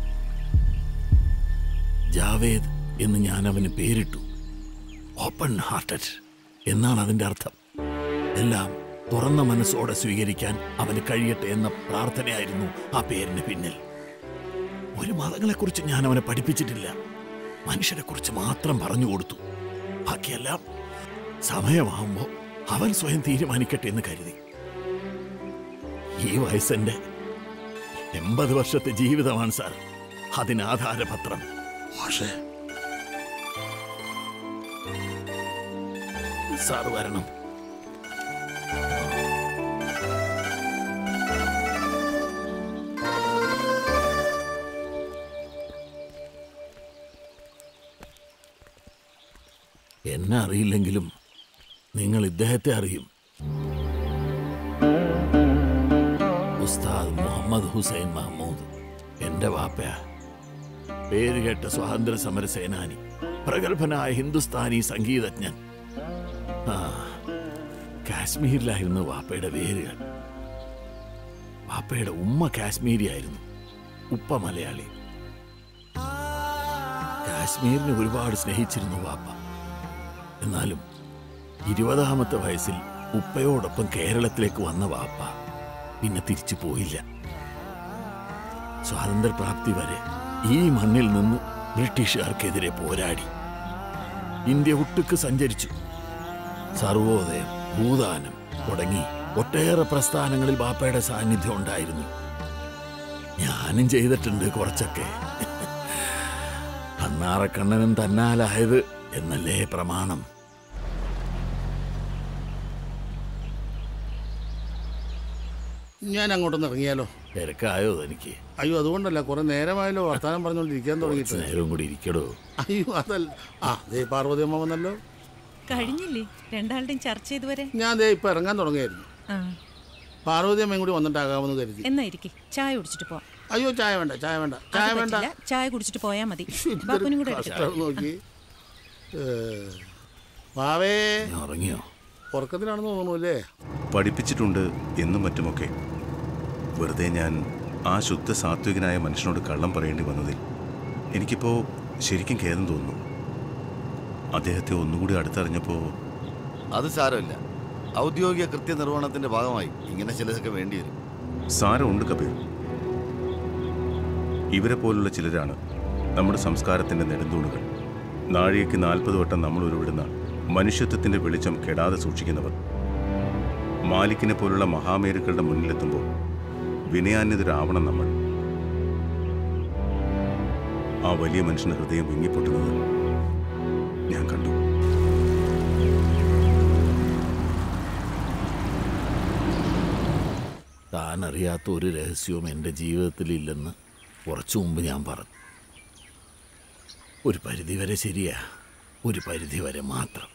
ജാവേദ് എന്ന് ഞാൻ അവന് പേരിട്ടു. ഓപ്പൺ ഹാർട്ടഡ് എന്നാണ് അതിന്റെ അർത്ഥം. എല്ലാം തുറന്ന മനസ്സോടെ സ്വീകരിക്കാൻ അവന് കഴിയട്ടെ എന്ന പ്രാർത്ഥനയായിരുന്നു ആ പേരിന് പിന്നിൽ. ഒരു മതങ്ങളെക്കുറിച്ച് ഞാൻ അവനെ പഠിപ്പിച്ചിട്ടില്ല. മനുഷ്യരെ കുറിച്ച് മാത്രം പറഞ്ഞു കൊടുത്തു. ബാക്കിയെല്ലാം സമയമാകുമ്പോൾ അവൻ സ്വയം തീരുമാനിക്കട്ടെ എന്ന് കരുതി. ഈ വയസ്സെന്റെ എൺപത് വർഷത്തെ ജീവിതമാണ് സാർ. അതിനാധാരപത്രം. പക്ഷേ സാർ വരണം. എന്നെ അറിയില്ലെങ്കിലും നിങ്ങൾ ഇദ്ദേഹത്തെ അറിയും. ഹുസൈൻ മഹമ്മൂദ് എന്റെ വാപ്പയാ. പേര് കേട്ട സ്വാതന്ത്ര്യ സമര സേനാനി പ്രഗത്ഭനായ ഹിന്ദുസ്ഥാനി സംഗീതജ്ഞൻ. ആ കാശ്മീരിലായിരുന്നു വാപ്പയുടെ വേരുകൾ. വാപ്പയുടെ ഉമ്മ കാശ്മീരി ആയിരുന്നു ഉപ്പ മലയാളി. കാശ്മീരിനെ ഒരുപാട് സ്നേഹിച്ചിരുന്നു വാപ്പ. എന്നാലും ഇരുപതാമത്തെ വയസ്സിൽ ഉപ്പയോടൊപ്പം കേരളത്തിലേക്ക് വന്ന വാപ്പ പിന്നെ തിരിച്ചു പോയില്ല. സ്വാതന്ത്ര്യപ്രാപ്തി വരെ ഈ മണ്ണിൽ നിന്ന് ബ്രിട്ടീഷുകാർക്കെതിരെ പോരാടി. ഇന്ത്യ ഒട്ടുക്ക് സഞ്ചരിച്ചു. സർവോദയം ഭൂദാനം തുടങ്ങി ഒട്ടേറെ പ്രസ്ഥാനങ്ങളിൽ ബാപ്പയുടെ സാന്നിധ്യം ഉണ്ടായിരുന്നു. ഞാനും ചെയ്തിട്ടുണ്ട് കുറച്ചൊക്കെ. അന്നാറക്കണ്ണനും തന്നാലായത് എന്നല്ലേ പ്രമാണം. ഞാൻ അങ്ങോട്ടൊന്ന് ഇറങ്ങിയാലോ തിരക്കായോ എനിക്ക് അയ്യോ അതുകൊണ്ടല്ല കുറെ നേരമായല്ലോ വർത്താനം പറഞ്ഞുകൊണ്ടിരിക്കാൻ തുടങ്ങിയിട്ട്. നേരം കൂടി ഇരിക്കടോ. അയ്യോ അതല്ല. ആ ദേ പാർവതി അമ്മ വന്നല്ലോ. കഴിഞ്ഞില്ലേ? രണ്ടാളുടെയും ചർച്ച ഇതുവരെ? ഞാൻ ദേ ഇപ്പൊ ഇറങ്ങാൻ തുടങ്ങിയായിരുന്നു. ആ. പാർവതി അമ്മയും കൂടി വന്നിട്ടാകാമെന്ന് കരുതി. എന്നാ ഇരിക്കെ. ചായ കുടിച്ചിട്ട് പോവാം. അയ്യോ ചായ വേണ്ട ചായ വേണ്ട ചായ വേണ്ട. ചായ കുടിച്ചിട്ട് പോയാ മതി. ബാപ്പുനും കൂടെ എടുക്കട്ടെ നോക്കി. വാവേ. ഇറങ്ങിയോ ഉറക്കത്തിലാണെന്ന് തോന്നുന്നു അല്ലേ? പഠിപ്പിച്ചിട്ടുണ്ട് എന്നും മറ്റുമൊക്കെ. വെറുതെ ഞാൻ ആ ശുദ്ധ സാത്വികനായ മനുഷ്യനോട് കള്ളം പറയേണ്ടി വന്നതിൽ എനിക്കിപ്പോൾ ശരിക്കും ഖേദം തോന്നുന്നു. അദ്ദേഹത്തെ ഒന്നുകൂടി അടുത്തറിഞ്ഞപ്പോൾ അത് സാരമില്ല. ഔദ്യോഗിക കൃത്യനിർവഹണത്തിന്റെ ഭാഗമായി ഇങ്ങനെ ചിലതൊക്കെ വേണ്ടി വരും സാരമുണ്ട് കബീർ ഇവരെ പോലുള്ള ചിലരാണ് നമ്മുടെ സംസ്കാരത്തിന്റെ നെടുന്തൂണുകൾ. നാഴികയ്ക്ക് നാൽപ്പത് വട്ടം നമ്മൾ ഉരുവിടുന്ന മനുഷ്യത്വത്തിന്റെ വെളിച്ചം കെടാതെ സൂക്ഷിക്കുന്നവർ. മാലിക്കിനെ പോലുള്ള മഹാമേരുക്കളുടെ മുന്നിലെത്തുമ്പോൾ വിനയാന്യതരാവണം നമ്മൾ. ആ വലിയ മനുഷ്യന്റെ ഹൃദയം വിങ്ങിപ്പൊട്ടുന്നത് ഞാൻ കണ്ടു. താൻ അറിയാത്ത ഒരു രഹസ്യവും എന്റെ ജീവിതത്തിലില്ലെന്ന് കുറച്ചു മുമ്പ് ഞാൻ പറഞ്ഞു. ഒരു പരിധിവരെ ശരിയാ ഒരു പരിധിവരെ മാത്രം.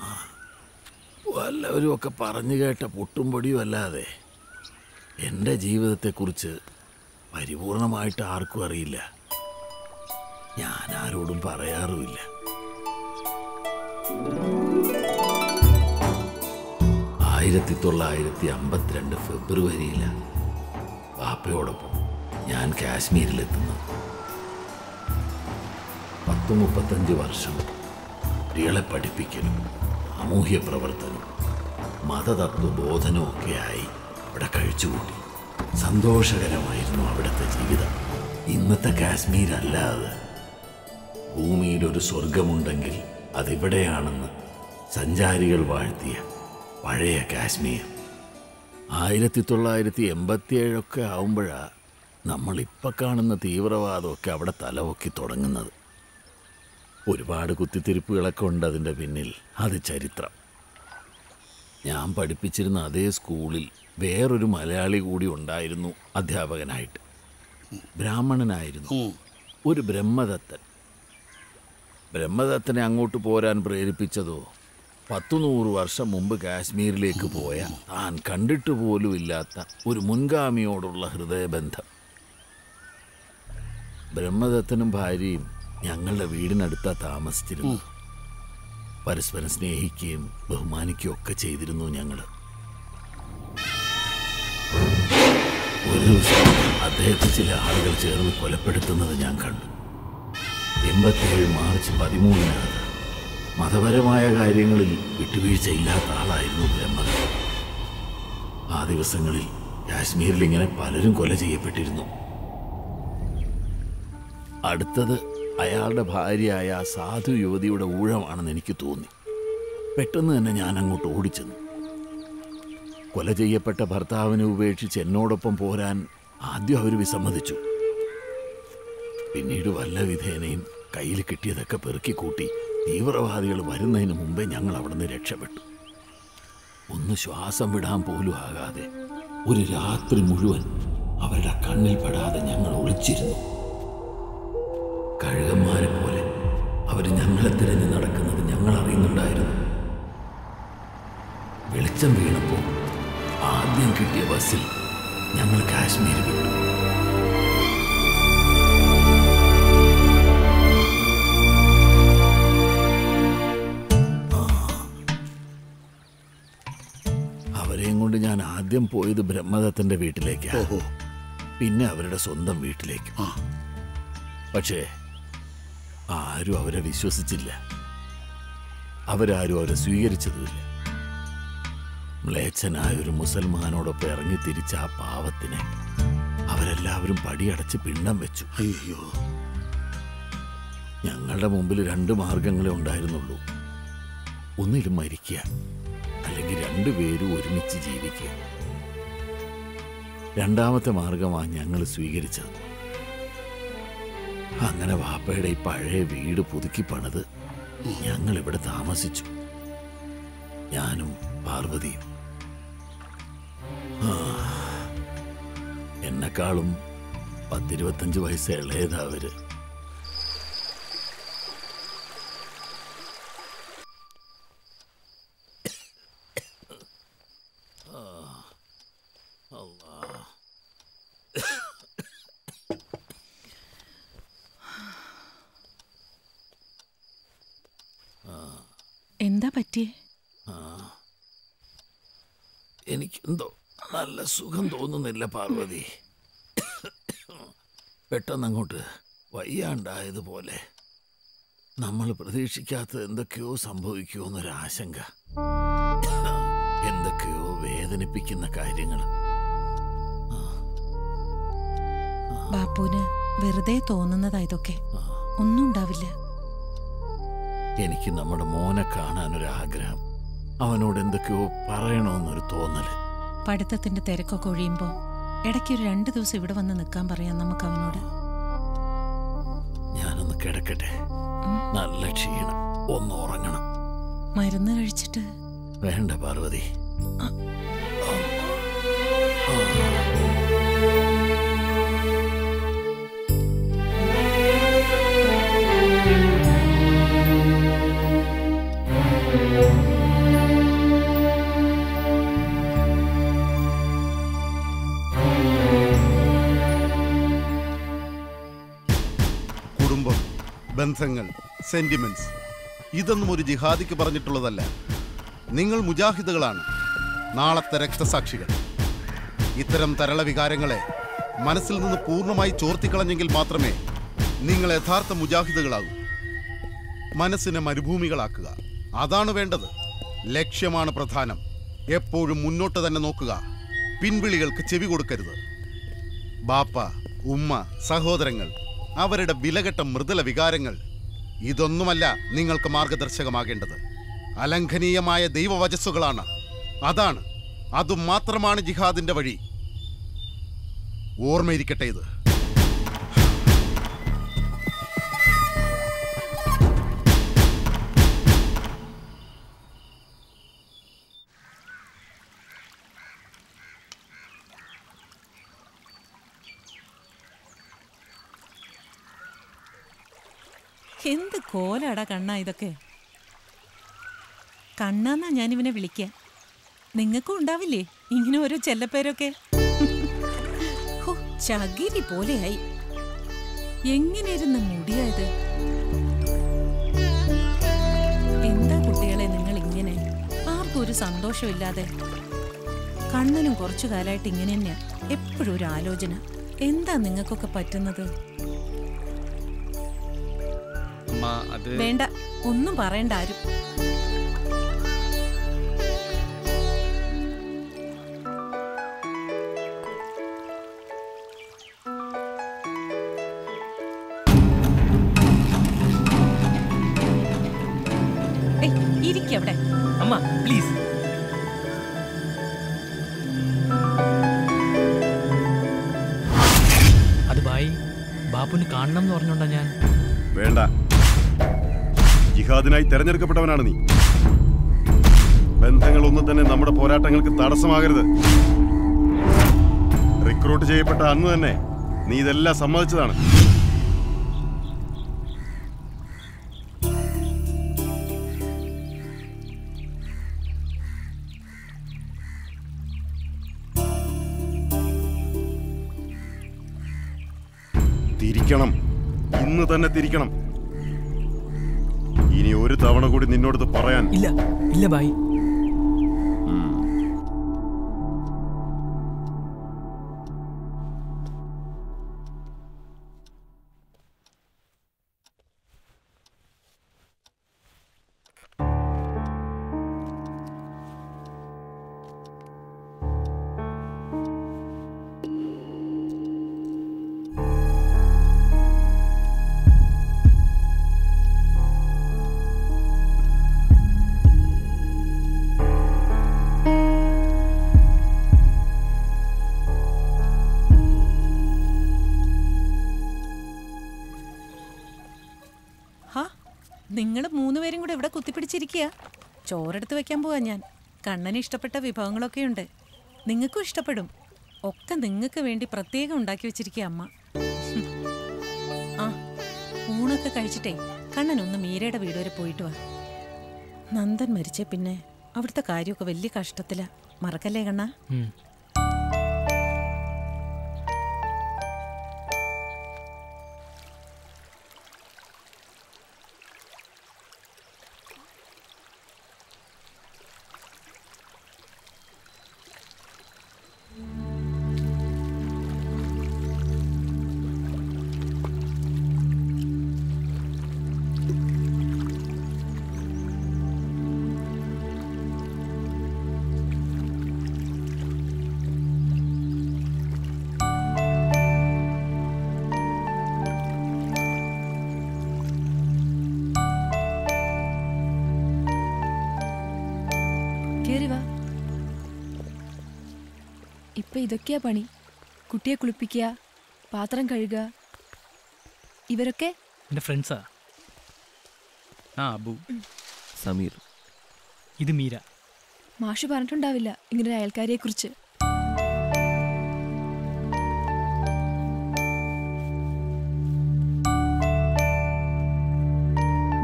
ആ, വല്ലവരും ഒക്കെ പറഞ്ഞു കേട്ട പൊട്ടും പൊടിയും അല്ലാതെ എന്റെ ജീവിതത്തെക്കുറിച്ച് പരിപൂർണമായിട്ട് ആർക്കും അറിയില്ല. ഞാൻ ആരോടും പറയാറുമില്ല. ആയിരത്തി തൊള്ളായിരത്തി അമ്പത്തിരണ്ട് ഫെബ്രുവരിയിലാണ് വാപ്പയോടൊപ്പം ഞാൻ കാശ്മീരിലെത്തുന്നു. പത്ത് മുപ്പത്തഞ്ച് വർഷം കുട്ടികളെ പഠിപ്പിക്കലും സാമൂഹ്യ പ്രവർത്തനം മതതത്വബോധനവും ഒക്കെയായി അവിടെ കഴിച്ചുകൂട്ടി. സന്തോഷകരമായിരുന്നു അവിടുത്തെ ജീവിതം. ഇന്നത്തെ കാശ്മീർ അല്ലാതെ ഭൂമിയിൽ ഒരു സ്വർഗമുണ്ടെങ്കിൽ അതിവിടെയാണെന്ന് സഞ്ചാരികൾ വാഴ്ത്തിയ പഴയ കാശ്മീർ. ആയിരത്തി തൊള്ളായിരത്തി എൺപത്തിയേഴൊക്കെ ആവുമ്പോഴാണ് നമ്മളിപ്പോൾ കാണുന്ന തീവ്രവാദമൊക്കെ അവിടെ തലവൊക്കി തുടങ്ങുന്നത്. ഒരുപാട് കുത്തിത്തിരിപ്പുകളൊക്കെ ഉണ്ട് അതിന്റെ പിന്നിൽ. അത് ചരിത്രം. ഞാൻ പഠിപ്പിച്ചിരുന്ന അതേ സ്കൂളിൽ വേറൊരു മലയാളി കൂടി ഉണ്ടായിരുന്നു അധ്യാപകനായിട്ട്. ബ്രാഹ്മണനായിരുന്നു. ഒരു ബ്രഹ്മദത്തൻ. ബ്രഹ്മദത്തനെ അങ്ങോട്ട് പോരാൻ പ്രേരിപ്പിച്ചതോ പത്തു നൂറ് വർഷം മുമ്പ് കാശ്മീരിലേക്ക് പോയ താൻ കണ്ടിട്ട് പോലും ഇല്ലാത്ത ഒരു മുൻഗാമിയോടുള്ള ഹൃദയബന്ധം. ബ്രഹ്മദത്തനും ഭാര്യയും ഞങ്ങളുടെ വീടിനടുത്താ താമസിച്ചിരുന്നു. പരസ്പരം സ്നേഹിക്കുകയും ബഹുമാനിക്കുകയും ഒക്കെ ചെയ്തിരുന്നു ഞങ്ങൾ ഒരു ദിവസം അദ്ദേഹത്തെ ചില ആളുകൾ ചേർന്ന് കൊലപ്പെടുത്തുന്നത് ഞാൻ കണ്ടു. എൺപത്തിയേഴ് മാർച്ച് പതിമൂന്നിനാണ് മതപരമായ കാര്യങ്ങളിൽ വിട്ടുവീഴ്ചയില്ലാത്ത ആളായിരുന്നു ബ്രഹ്മദ. ആ ദിവസങ്ങളിൽ കാശ്മീരിൽ ഇങ്ങനെ പലരും കൊല ചെയ്യപ്പെട്ടിരുന്നു. അടുത്തത് അയാളുടെ ഭാര്യയായ ആ സാധു യുവതിയുടെ ഊഴമാണെന്ന് എനിക്ക് തോന്നി. പെട്ടെന്ന് തന്നെ ഞാൻ അങ്ങോട്ട് ഓടിച്ചെന്നു. കൊല ചെയ്യപ്പെട്ട ഭർത്താവിനെ ഉപേക്ഷിച്ച് എന്നോടൊപ്പം പോരാൻ ആദ്യം അവർ വിസമ്മതിച്ചു. പിന്നീട് വല്ല വിധേനയും കയ്യിൽ കിട്ടിയതൊക്കെ പെറുക്കി കൂട്ടി തീവ്രവാദികൾ വരുന്നതിന് മുമ്പേ ഞങ്ങൾ അവിടുന്ന് രക്ഷപ്പെട്ടു. ഒന്ന് ശ്വാസം വിടാൻ പോലും ആകാതെ ഒരു രാത്രി മുഴുവൻ അവരുടെ കണ്ണിൽ പെടാതെ ഞങ്ങൾ ഒളിച്ചിരുന്നു. കഴുകന്മാരെ പോലെ അവർ ഞങ്ങളെ തിരഞ്ഞ് നടക്കുന്നത് ഞങ്ങൾ അറിയുന്നുണ്ടായിരുന്നു വെളിച്ചം വീണപ്പോൾ ആദ്യം കിട്ടിയ ബസ്സിൽ ഞങ്ങൾ കാശ്മീർ വിട്ടു. അവരെയും കൊണ്ട് ഞാൻ ആദ്യം പോയത് ബ്രഹ്മദത്തിന്റെ വീട്ടിലേക്കാണ്. പിന്നെ അവരുടെ സ്വന്തം വീട്ടിലേക്ക്. പക്ഷേ ആരും അവരെ വിശ്വസിച്ചില്ല. അവരാരും അവരെ സ്വീകരിച്ചതുമില്ല. മ്ലേച്ഛനായ ഒരു മുസൽമാനോടൊപ്പം ഇറങ്ങി തിരിച്ച ആ പാവത്തിനെ അവരെല്ലാവരും പടിയടച്ച് പിണ്ണം വെച്ചു. അയ്യോ. ഞങ്ങളുടെ മുമ്പിൽ രണ്ട് മാർഗങ്ങളെ ഉണ്ടായിരുന്നുള്ളൂ. ഒന്നിലും മരിക്കുക അല്ലെങ്കിൽ രണ്ടുപേരും ഒരുമിച്ച് ജീവിക്കുക. രണ്ടാമത്തെ മാർഗമാണ് ഞങ്ങൾ സ്വീകരിച്ചത്. അങ്ങനെ വാപ്പയുടെ ഈ പഴയ വീട് പുതുക്കി പണിത് ഞങ്ങൾ ഇവിടെ താമസിച്ചു. ഞാനും പാർവതിയും. എന്നെക്കാളും പത്തിരുപത്തഞ്ച് വയസ്സ് ഇളയതാ അവർ ആ, അല്ലാ. എന്താ പറ്റിയേ ആ. എനിക്കെന്തോ നല്ല സുഖം തോന്നുന്നില്ല പാർവതി. പെട്ടെന്ന് അങ്ങോട്ട് വയ്യാണ്ടായതുപോലെ നമ്മൾ പ്രതീക്ഷിക്കാത്ത എന്തൊക്കെയോ സംഭവിക്കുമോ എന്നൊരാശങ്ക. എന്തൊക്കെയോ വേദനിപ്പിക്കുന്ന കാര്യങ്ങൾ ബാപ്പുവിന് വെറുതെ തോന്നുന്നതാ ഇതൊക്കെ. ഒന്നും ഉണ്ടാവില്ല. എനിക്ക് നമ്മുടെ മോനെ കാണാനൊരാഗ്രഹം. അവനോട് എന്തൊക്കെയോ പറയണമെന്നൊരു തോന്നൽ. പഠിത്തത്തിന്റെ തിരക്കൊക്കെ ഒഴിയുമ്പോ ഇടയ്ക്ക് ഒരു രണ്ടു ദിവസം ഇവിടെ വന്ന് നിൽക്കാൻ പറയാം നമുക്ക് അവനോട്. ഞാനൊന്ന് കിടക്കട്ടെ. നല്ല ക്ഷീണം. ഒന്ന് ഉറങ്ങണം. മരുന്ന് കഴിച്ചിട്ട്? വേണ്ട പാർവതി. കുടുംബം ബന്ധങ്ങൾ സെന്റിമെന്റ്സ് ഇതൊന്നും ഒരു ജിഹാദിക്ക് പറഞ്ഞിട്ടുള്ളതല്ല. നിങ്ങൾ മുജാഹിദുകളാണ്. നാളത്തെ രക്തസാക്ഷികൾ. ഇത്തരം തരള വികാരങ്ങളെ മനസ്സിൽ നിന്ന് പൂർണമായി ചോർത്തിക്കളഞ്ഞെങ്കിൽ മാത്രമേ നിങ്ങൾ യഥാർത്ഥ മുജാഹിദുകളാകൂ. മനസ്സിനെ മരുഭൂമികളാക്കുക. അതാണ് വേണ്ടത്. ലക്ഷ്യമാണ് പ്രധാനം. എപ്പോഴും മുന്നോട്ട് തന്നെ നോക്കുക. പിൻവിളികൾക്ക് ചെവി കൊടുക്കരുത്. ബാപ്പ ഉമ്മ സഹോദരങ്ങൾ അവരുടെ വിലകെട്ട മൃദുല വികാരങ്ങൾ. ഇതൊന്നുമല്ല നിങ്ങൾക്ക് മാർഗദർശകമാകേണ്ടത്. അലംഘനീയമായ ദൈവവചസ്സുകളാണ്. അതാണ്. അതുമാത്രമാണ് ജിഹാദിന്റെ വഴി. ഓർമ്മയിരിക്കട്ടെ ഇത്. കോലാടാ കണ്ണ ഇതൊക്കെ. കണ്ണാന്നാ ഞാനിവനെ വിളിക്ക. നിങ്ങൾക്കും ഉണ്ടാവില്ലേ? ഇങ്ങനെ ഓരോ ചെല്ലപ്പേരൊക്കെ. ചകിരി പോലെയായി. എങ്ങനെ ഇരുന്ന മുടിയായത്? എന്താ കുട്ടികളെ നിങ്ങൾ ഇങ്ങനെ ആർക്കും ഒരു സന്തോഷമില്ലാതെ? കണ്ണനും കുറച്ചു കാലമായിട്ട് ഇങ്ങനെ തന്നെയാ എപ്പോഴും ഒരു ആലോചന. എന്താ നിങ്ങൾക്കൊക്കെ പറ്റുന്നത്? വേണ്ട ഒന്നും പറയണ്ട ആരും. ഇരിക്കവിടെ അമ്മ പ്ലീസ് അത് ബായി ബാപ്പുന് കാണണം എന്ന് പറഞ്ഞോണ്ടാ ഞാൻ. വേണ്ട. ജിഹാദിനായി തെരഞ്ഞെടുക്കപ്പെട്ടവനാണ് നീ. ബന്ധങ്ങളൊന്നും തന്നെ നമ്മുടെ പോരാട്ടങ്ങൾക്ക് തടസ്സമാകരുത്. റിക്രൂട്ട് ചെയ്യപ്പെട്ട അന്ന് തന്നെ നീ ഇതെല്ലാം സമ്മതിച്ചതാണ്. തിരിക്കണം. ഇന്ന് തന്നെ തിരിക്കണം. ഒരു തവണ കൂടി നിന്നോടത് പറയാൻ. ഇല്ല ഇല്ല ബായി. ചോറെടുത്ത് വെക്കാൻ പോവാ ഞാൻ. കണ്ണന് ഇഷ്ടപ്പെട്ട വിഭവങ്ങളൊക്കെ ഉണ്ട്. നിങ്ങൾക്കും ഇഷ്ടപ്പെടും. ഒക്കെ നിങ്ങൾക്ക് വേണ്ടി പ്രത്യേകം ഉണ്ടാക്കി വെച്ചിരിക്കുക അമ്മ. ആ ഊണൊക്കെ കഴിച്ചിട്ടേ കണ്ണൻ ഒന്ന് മീരയുടെ വീട് വരെ പോയിട്ട് വാ. നന്ദൻ മരിച്ചേ പിന്നെ അവിടുത്തെ കാര്യമൊക്കെ വലിയ കഷ്ടത്തിലാ. മറക്കല്ലേ കണ്ണ? ഇതൊക്കെയാ പണി. കുട്ടിയെ കുളിപ്പിക്കുക പാത്രം കഴുകുക. ഇവരൊക്കെ? എന്റെ ഫ്രണ്ട്സാ. ആ അബു. സമീർ. ഇത് മീര. മാഷ് പറഞ്ഞിട്ടുണ്ടാവില്ല ഇങ്ങനെ അയൽക്കാരിയെ കുറിച്ച്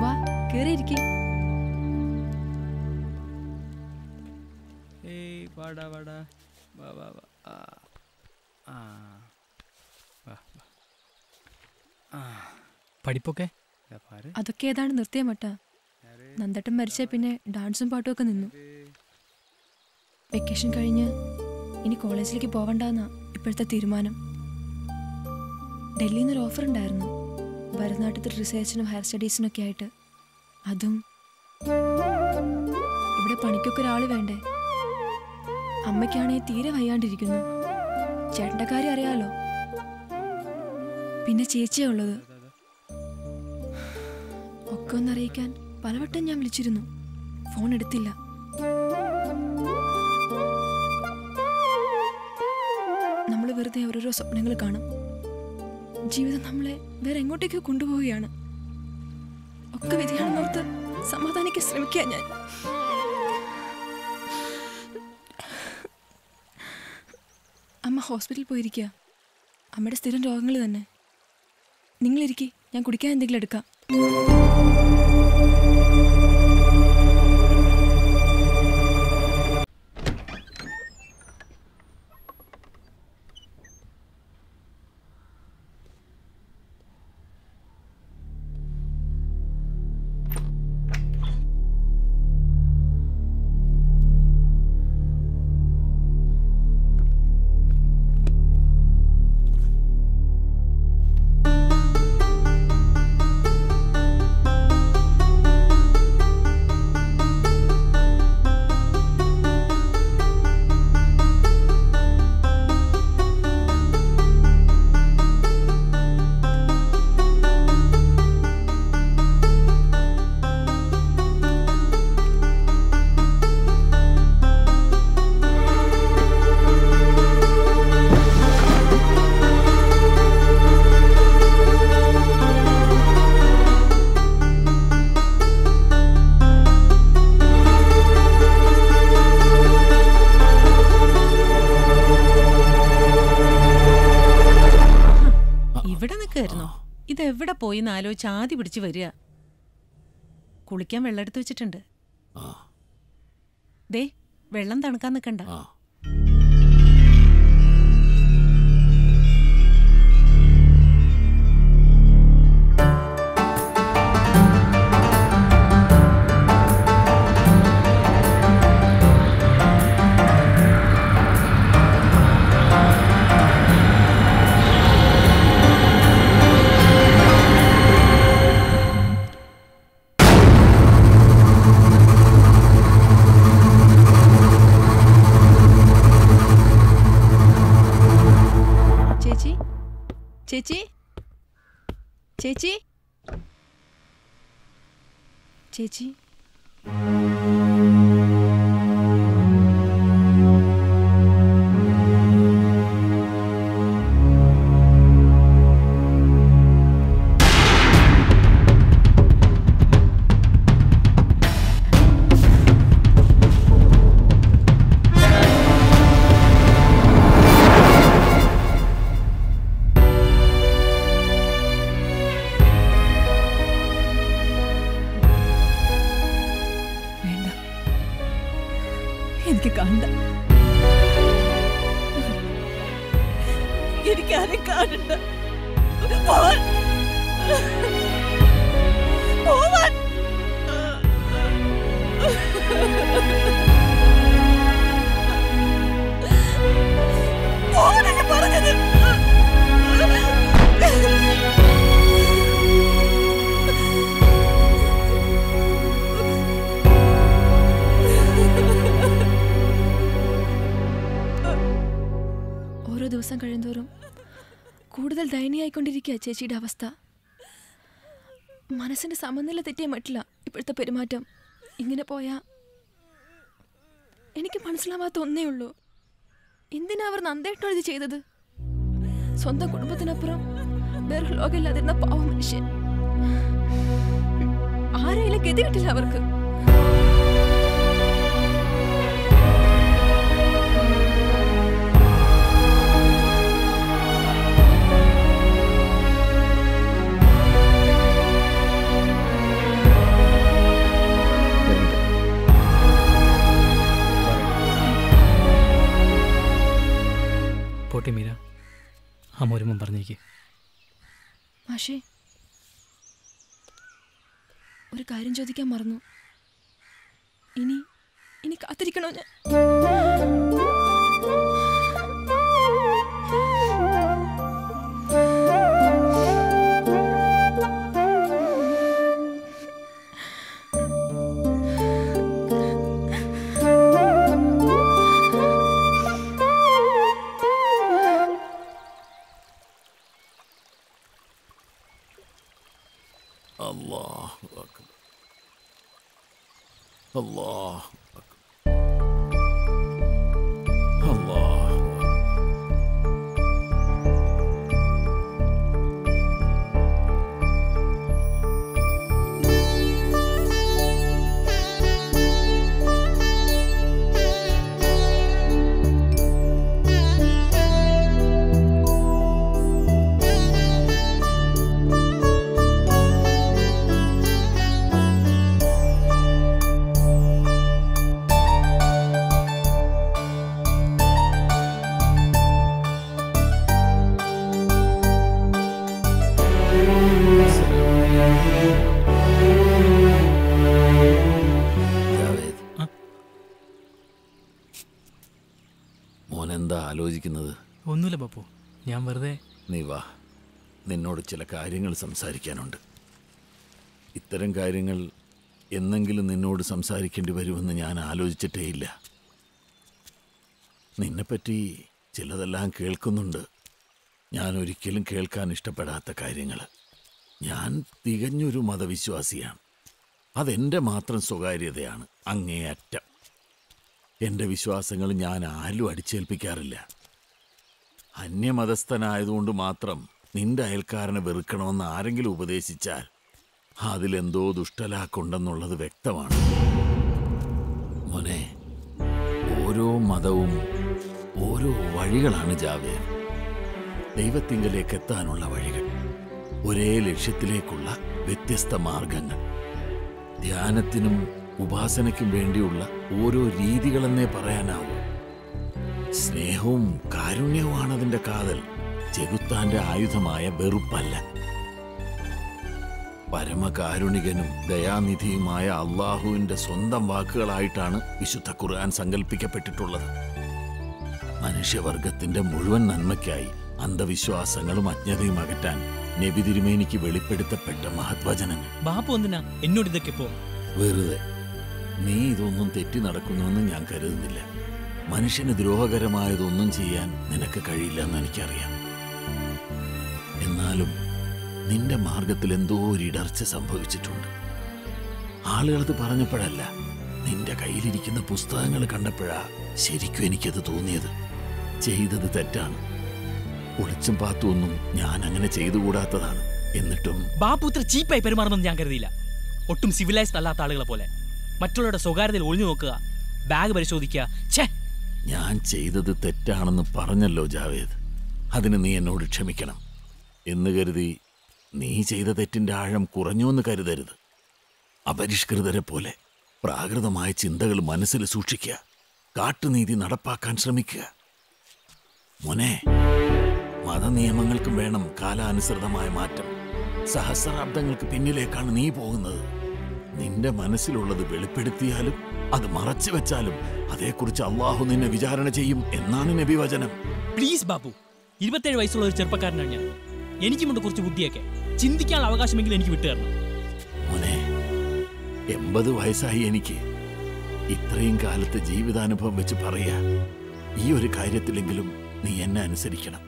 വാ കേറിയിരിക്കേ. ഏയ് വാടാ വാടാ. വാ വാ വാ ആ ആ വാ വാ ആ പഠിപ്പൊക്കെ? അതൊക്കെ ഏതാണ്ട് നിർത്തിയ മട്ട? നന്ദട്ടൻ മരിച്ച പിന്നെ ഡാൻസും പാട്ടും ഒക്കെ നിന്നു വെക്കേഷൻ കഴിഞ്ഞ് ഇനി കോളേജിലേക്ക് പോവണ്ടെന്നാ ഇപ്പോഴത്തെ തീരുമാനം. ഡൽഹിയിൽ നിന്നൊരു ഓഫർ ഉണ്ടായിരുന്നു ഭരതനാട്യത്തിൽ റിസർച്ചിനും ഹയർ സ്റ്റഡീസിനും ഒക്കെ ആയിട്ട്. അതും ഇവിടെ പണിക്കൊക്കെ ഒരാൾ വേണ്ടേ? അമ്മയ്ക്കാണെങ്കിൽ തീരെ വയ്യാണ്ടിരിക്കുന്നു. ചേട്ടന്റെ കാര്യം അറിയാലോ? പിന്നെ ചേച്ചിയാ ഉള്ളത്. ഒക്കെ ഒന്നറിയിക്കാൻ പലവട്ടം ഞാൻ വിളിച്ചിരുന്നു. ഫോൺ എടുത്തില്ല. നമ്മൾ വെറുതെ ഓരോരോ സ്വപ്നങ്ങൾ കാണും. ജീവിതം നമ്മളെ വേറെ എങ്ങോട്ടേക്കോ കൊണ്ടുപോവുകയാണ്. ഒക്കെ വിധിയാണെന്നോർത്ത് സമാധാനിക്കാൻ ശ്രമിക്കുക ഞാൻ. അമ്മ ഹോസ്പിറ്റലിൽ പോയിരിക്കുക. അമ്മയുടെ സ്ഥിരം രോഗങ്ങൾ തന്നെ. നിങ്ങളിരിക്കെ ഞാൻ കുടിക്കാൻ എന്തെങ്കിലും എടുക്കാം. ഇവിടെ ഇതെവിടെ പോയി നാലോ ആദ്യ പിടിച്ച് വരിക. കുളിക്കാൻ വെള്ളം എടുത്ത് വെച്ചിട്ടുണ്ട് ദേ വെള്ളം തണുക്കാൻ നിൽക്കണ്ട ചേച്ചി ചേച്ചി ചേച്ചി വേണ്ട ചേച്ചിയുടെ അവസ്ഥ. മനസ്സിന്റെ സമനില തെറ്റിയാൻ പറ്റില്ല ഇപ്പോഴത്തെ പെരുമാറ്റം. ഇങ്ങനെ പോയാ എനിക്ക് മനസ്സിലാവാത്ത ഒന്നേ ഉള്ളൂ. എന്തിനാ അവർ നന്ദേട്ടോ ഇത് ചെയ്തത്? സ്വന്തം കുടുംബത്തിനപ്പുറം വേറെ ലോകമില്ലാതിരുന്ന പാവ മനുഷ്യൻ. ആരെയും ഗതി കിട്ടില്ല അവർക്ക്. പോട്ടെ മീര. ആ മോരുമ്പം പറഞ്ഞേക്ക്. മാഷേ ഒരു കാര്യം ചോദിക്കാൻ മറന്നു. ഇനി ഇനി കാത്തിരിക്കണോ ഞാൻ? അല്ലാ അല്ലാ നിന്നോട് ചില കാര്യങ്ങൾ സംസാരിക്കാനുണ്ട്. ഇത്തരം കാര്യങ്ങൾ എന്നെങ്കിലും നിന്നോട് സംസാരിക്കേണ്ടി വരുമെന്ന് ഞാൻ ആലോചിച്ചിട്ടേയില്ല. നിന്നെപ്പറ്റി ചിലതെല്ലാം കേൾക്കുന്നുണ്ട്. ഞാൻ ഒരിക്കലും കേൾക്കാൻ ഇഷ്ടപ്പെടാത്ത കാര്യങ്ങൾ. ഞാൻ തികഞ്ഞൊരു മതവിശ്വാസിയാണ്. അതെന്റെ മാത്രം സ്വകാര്യതയാണ് അങ്ങേയറ്റം. എന്റെ വിശ്വാസങ്ങൾ ഞാൻ ആരും അടിച്ചേൽപ്പിക്കാറില്ല. അന്യമതസ്ഥനായതുകൊണ്ട് മാത്രം നിന്റെ അയൽക്കാരനെ വെറുക്കണമെന്ന് ആരെങ്കിലും ഉപദേശിച്ചാൽ അതിലെന്തോ ദുഷ്ടലാക്കുണ്ടെന്നുള്ളത് വ്യക്തമാണ്. മോനെ ഓരോ മതവും ഓരോ വഴികളാണ് ജാവേർ ദൈവത്തിങ്കലേക്ക് എത്താനുള്ള വഴികൾ ഒരേ ലക്ഷ്യത്തിലേക്കുള്ള വ്യത്യസ്ത മാർഗങ്ങൾ. ധ്യാനത്തിനും ഉപാസനയ്ക്കും വേണ്ടിയുള്ള ഓരോ രീതികളെന്നേ പറയാനാവൂ. സ്നേഹവും കാരുണ്യവുമാണ് അതിന്റെ കാതൽ. ചെകുത്താന്റെ ആയുധമായ വെറുപ്പല്ല. പരമകാരുണികനും ദയാനിധിയുമായ അള്ളാഹുവിന്റെ സ്വന്തം വാക്കുകളായിട്ടാണ് വിശുദ്ധ ഖുർആൻ സങ്കല്പിക്കപ്പെട്ടിട്ടുള്ളത് മനുഷ്യവർഗത്തിന്റെ മുഴുവൻ നന്മയ്ക്കായി അന്ധവിശ്വാസങ്ങളും അജ്ഞതയും അകറ്റാൻ നബി തിരുമേനിക്ക് വെളിപ്പെടുത്തപ്പെട്ട മഹത്വചനങ്ങൾ. ബാപ്പു എന്തിനാ എന്നോട് ഇതൊക്കെ പോ വെറുതെ. നീ ഇതൊന്നും തെറ്റി നടക്കുന്നുവെന്ന് ഞാൻ കരുതുന്നില്ല. മനുഷ്യന് ദ്രോഹകരമായതൊന്നും ചെയ്യാൻ നിനക്ക് കഴിയില്ലെന്ന് എനിക്കറിയാം. എന്നാലും നിന്റെ മാർഗത്തിൽ എന്തോ ഒരു ഇടർച്ച സംഭവിച്ചിട്ടുണ്ട്. ആളുകളത് പറഞ്ഞപ്പോഴല്ല നിന്റെ കയ്യിലിരിക്കുന്ന പുസ്തകങ്ങൾ കണ്ടപ്പോഴാ ശരിക്കും എനിക്കത് തോന്നിയത്. ചെയ്തത് തെറ്റാണ്. ഒളിച്ചും പാത്തുമൊന്നും ഞാൻ അങ്ങനെ ചെയ്തുകൂടാത്തതാണ്. എന്നിട്ടും ബാപ്പു ഇത്ര ചീപ്പായി പെരുമാറുമെന്ന് ഞാൻ കരുതിയില്ല. ഒട്ടും സിവിലൈസ്ഡ് അല്ലാത്ത ആളുകളെ പോലെ. മറ്റുള്ളവരുടെ സ്വകാര്യതയിൽ ഒളിഞ്ഞു നോക്കുക ബാഗ് പരിശോധിക്കുക ഛേ! ഞാൻ ചെയ്തത് തെറ്റാണെന്ന് പറഞ്ഞല്ലോ ജാവേദ്. അതിന് നീ എന്നോട് ക്ഷമിക്കണം. എന്ന് കരുതി നീ ചെയ്ത തെറ്റിന്റെ ആഴം കുറഞ്ഞുവെന്ന് കരുതരുത്. അപരിഷ്കൃതരെ പോലെ പ്രാകൃതമായ ചിന്തകൾ മനസ്സിൽ സൂക്ഷിക്കുക കാട്ടുനീതി നടപ്പാക്കാൻ ശ്രമിക്കുക മോനെ മതനിയമങ്ങൾക്കും വേണം കാലാനുസൃതമായ മാറ്റം. സഹസ്രാബ്ദങ്ങൾക്ക് പിന്നിലേക്കാണ് നീ പോകുന്നത്. നിന്റെ മനസ്സിലുള്ളത് വെളിപ്പെടുത്തിയാലും അത് മറച്ചു വെച്ചാലും അതേക്കുറിച്ച് അള്ളാഹു നിന്നെ വിചാരണ ചെയ്യും എന്നാണ് നബി വചനം പ്ലീസ് ബാബു. ഇരുപത്തേഴ് വയസ്സുള്ള ഒരു ചെറുപ്പക്കാരനാണ് ഞാൻ. എനിക്കുമുണ്ട് കുറച്ച് ബുദ്ധിയൊക്കെ. ചിന്തിക്കാനുള്ള അവകാശമെങ്കിലും എനിക്ക് വിട്ടുതരണം മോനെ എൺപത് വയസ്സായി എനിക്ക് ഇത്രയും കാലത്തെ ജീവിതാനുഭവം വെച്ച് പറയാ ഈ ഒരു കാര്യത്തിലെങ്കിലും നീ എന്നെ അനുസരിക്കണം.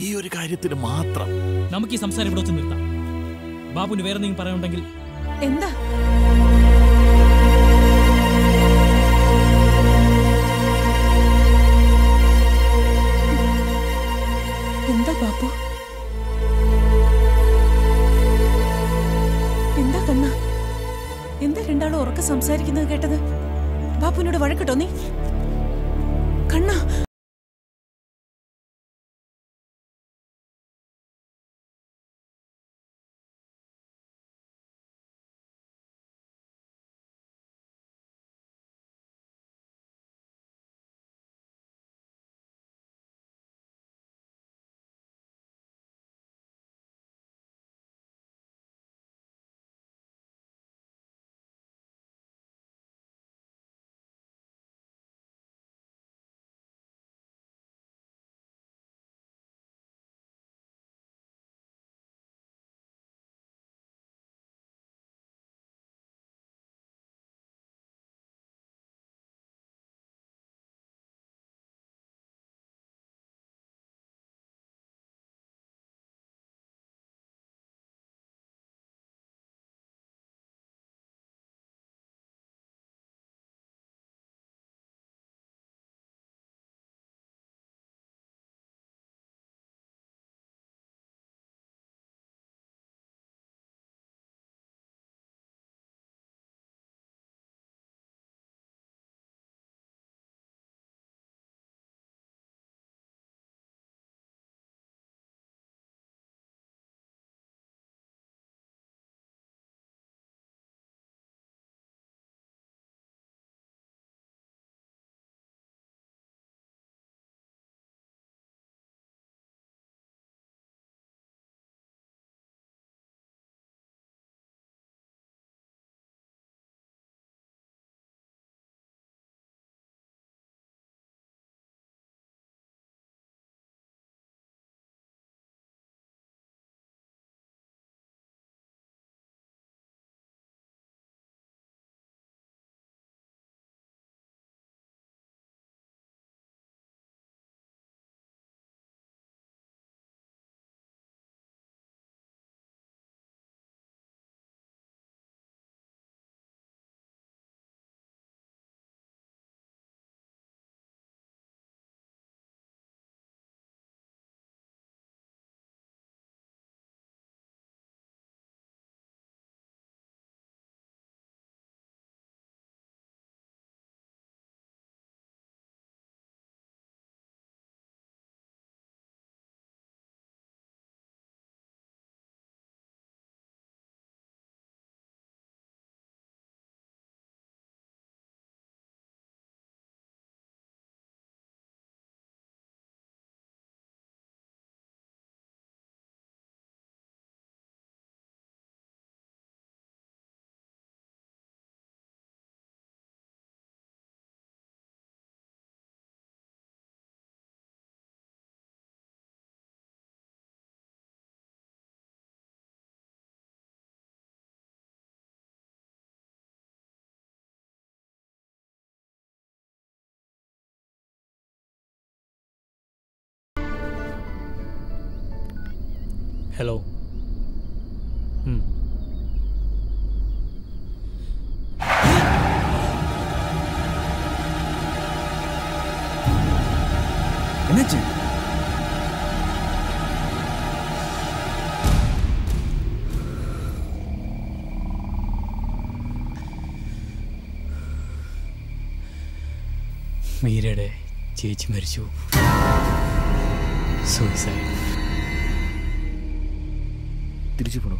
ഈ ഒരു കാര്യത്തിൽ മാത്രം. നമുക്ക് ഈ സംസാരം ഇവിടെ വെച്ച് നിർത്താം. ബാബുവിന് വേറെ എന്തെങ്കിലും പറയാനുണ്ടെങ്കിൽ എന്താ? രണ്ടാളും ഉറക്കെ സംസാരിക്കുന്നത് കേട്ടത്. ബാപ്പുവിനോട് വഴക്കിട്ടോ നീ. കണ്ണ. ഹലോ ഉം. என்னாச்சு മീരയുടെ ചേച്ചി മരിച്ചു സൂയിസൈഡ് തിരിച്ചു പോണോ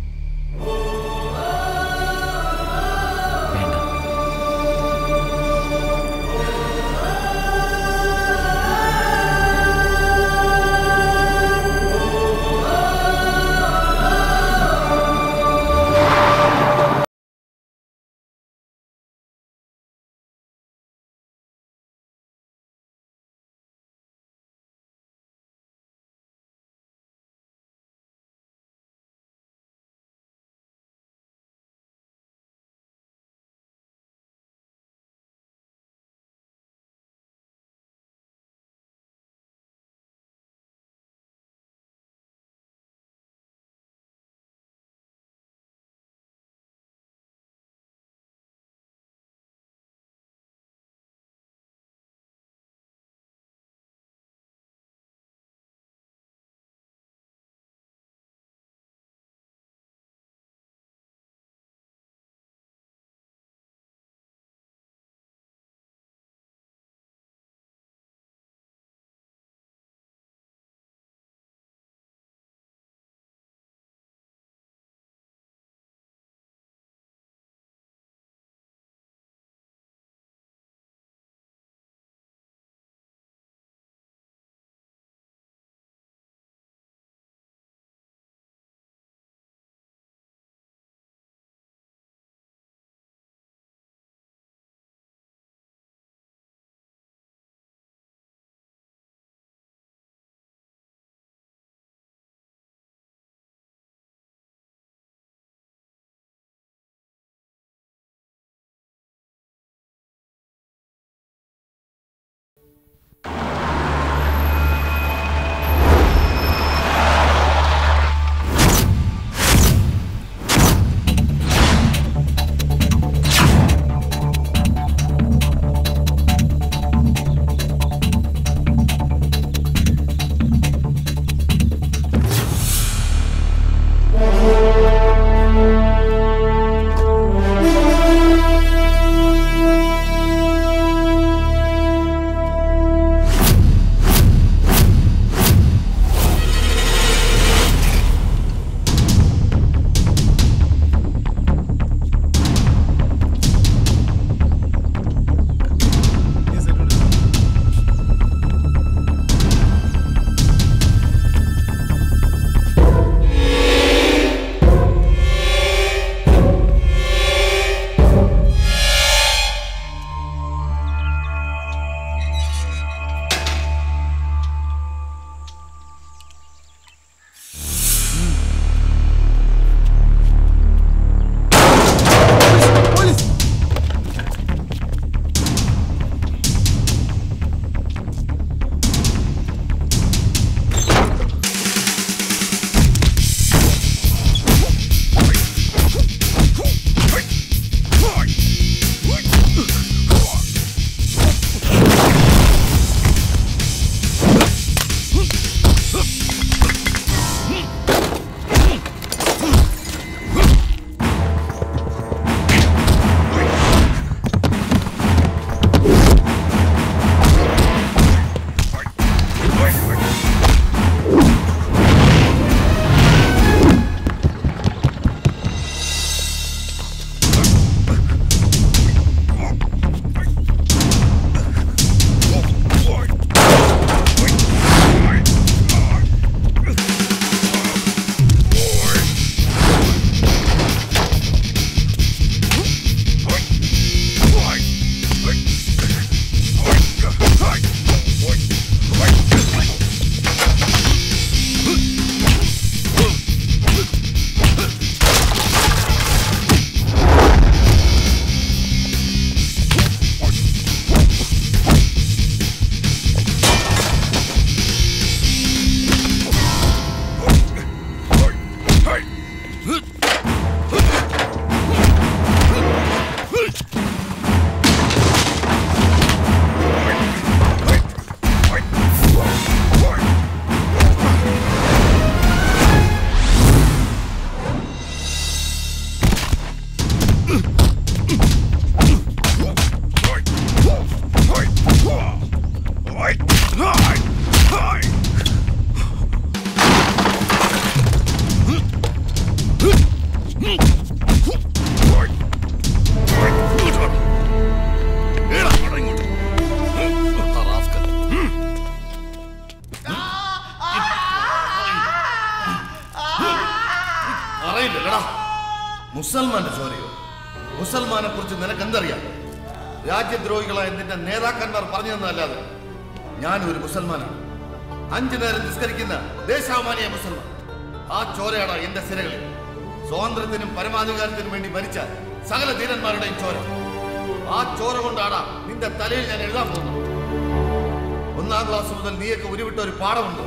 പാഠമുണ്ട്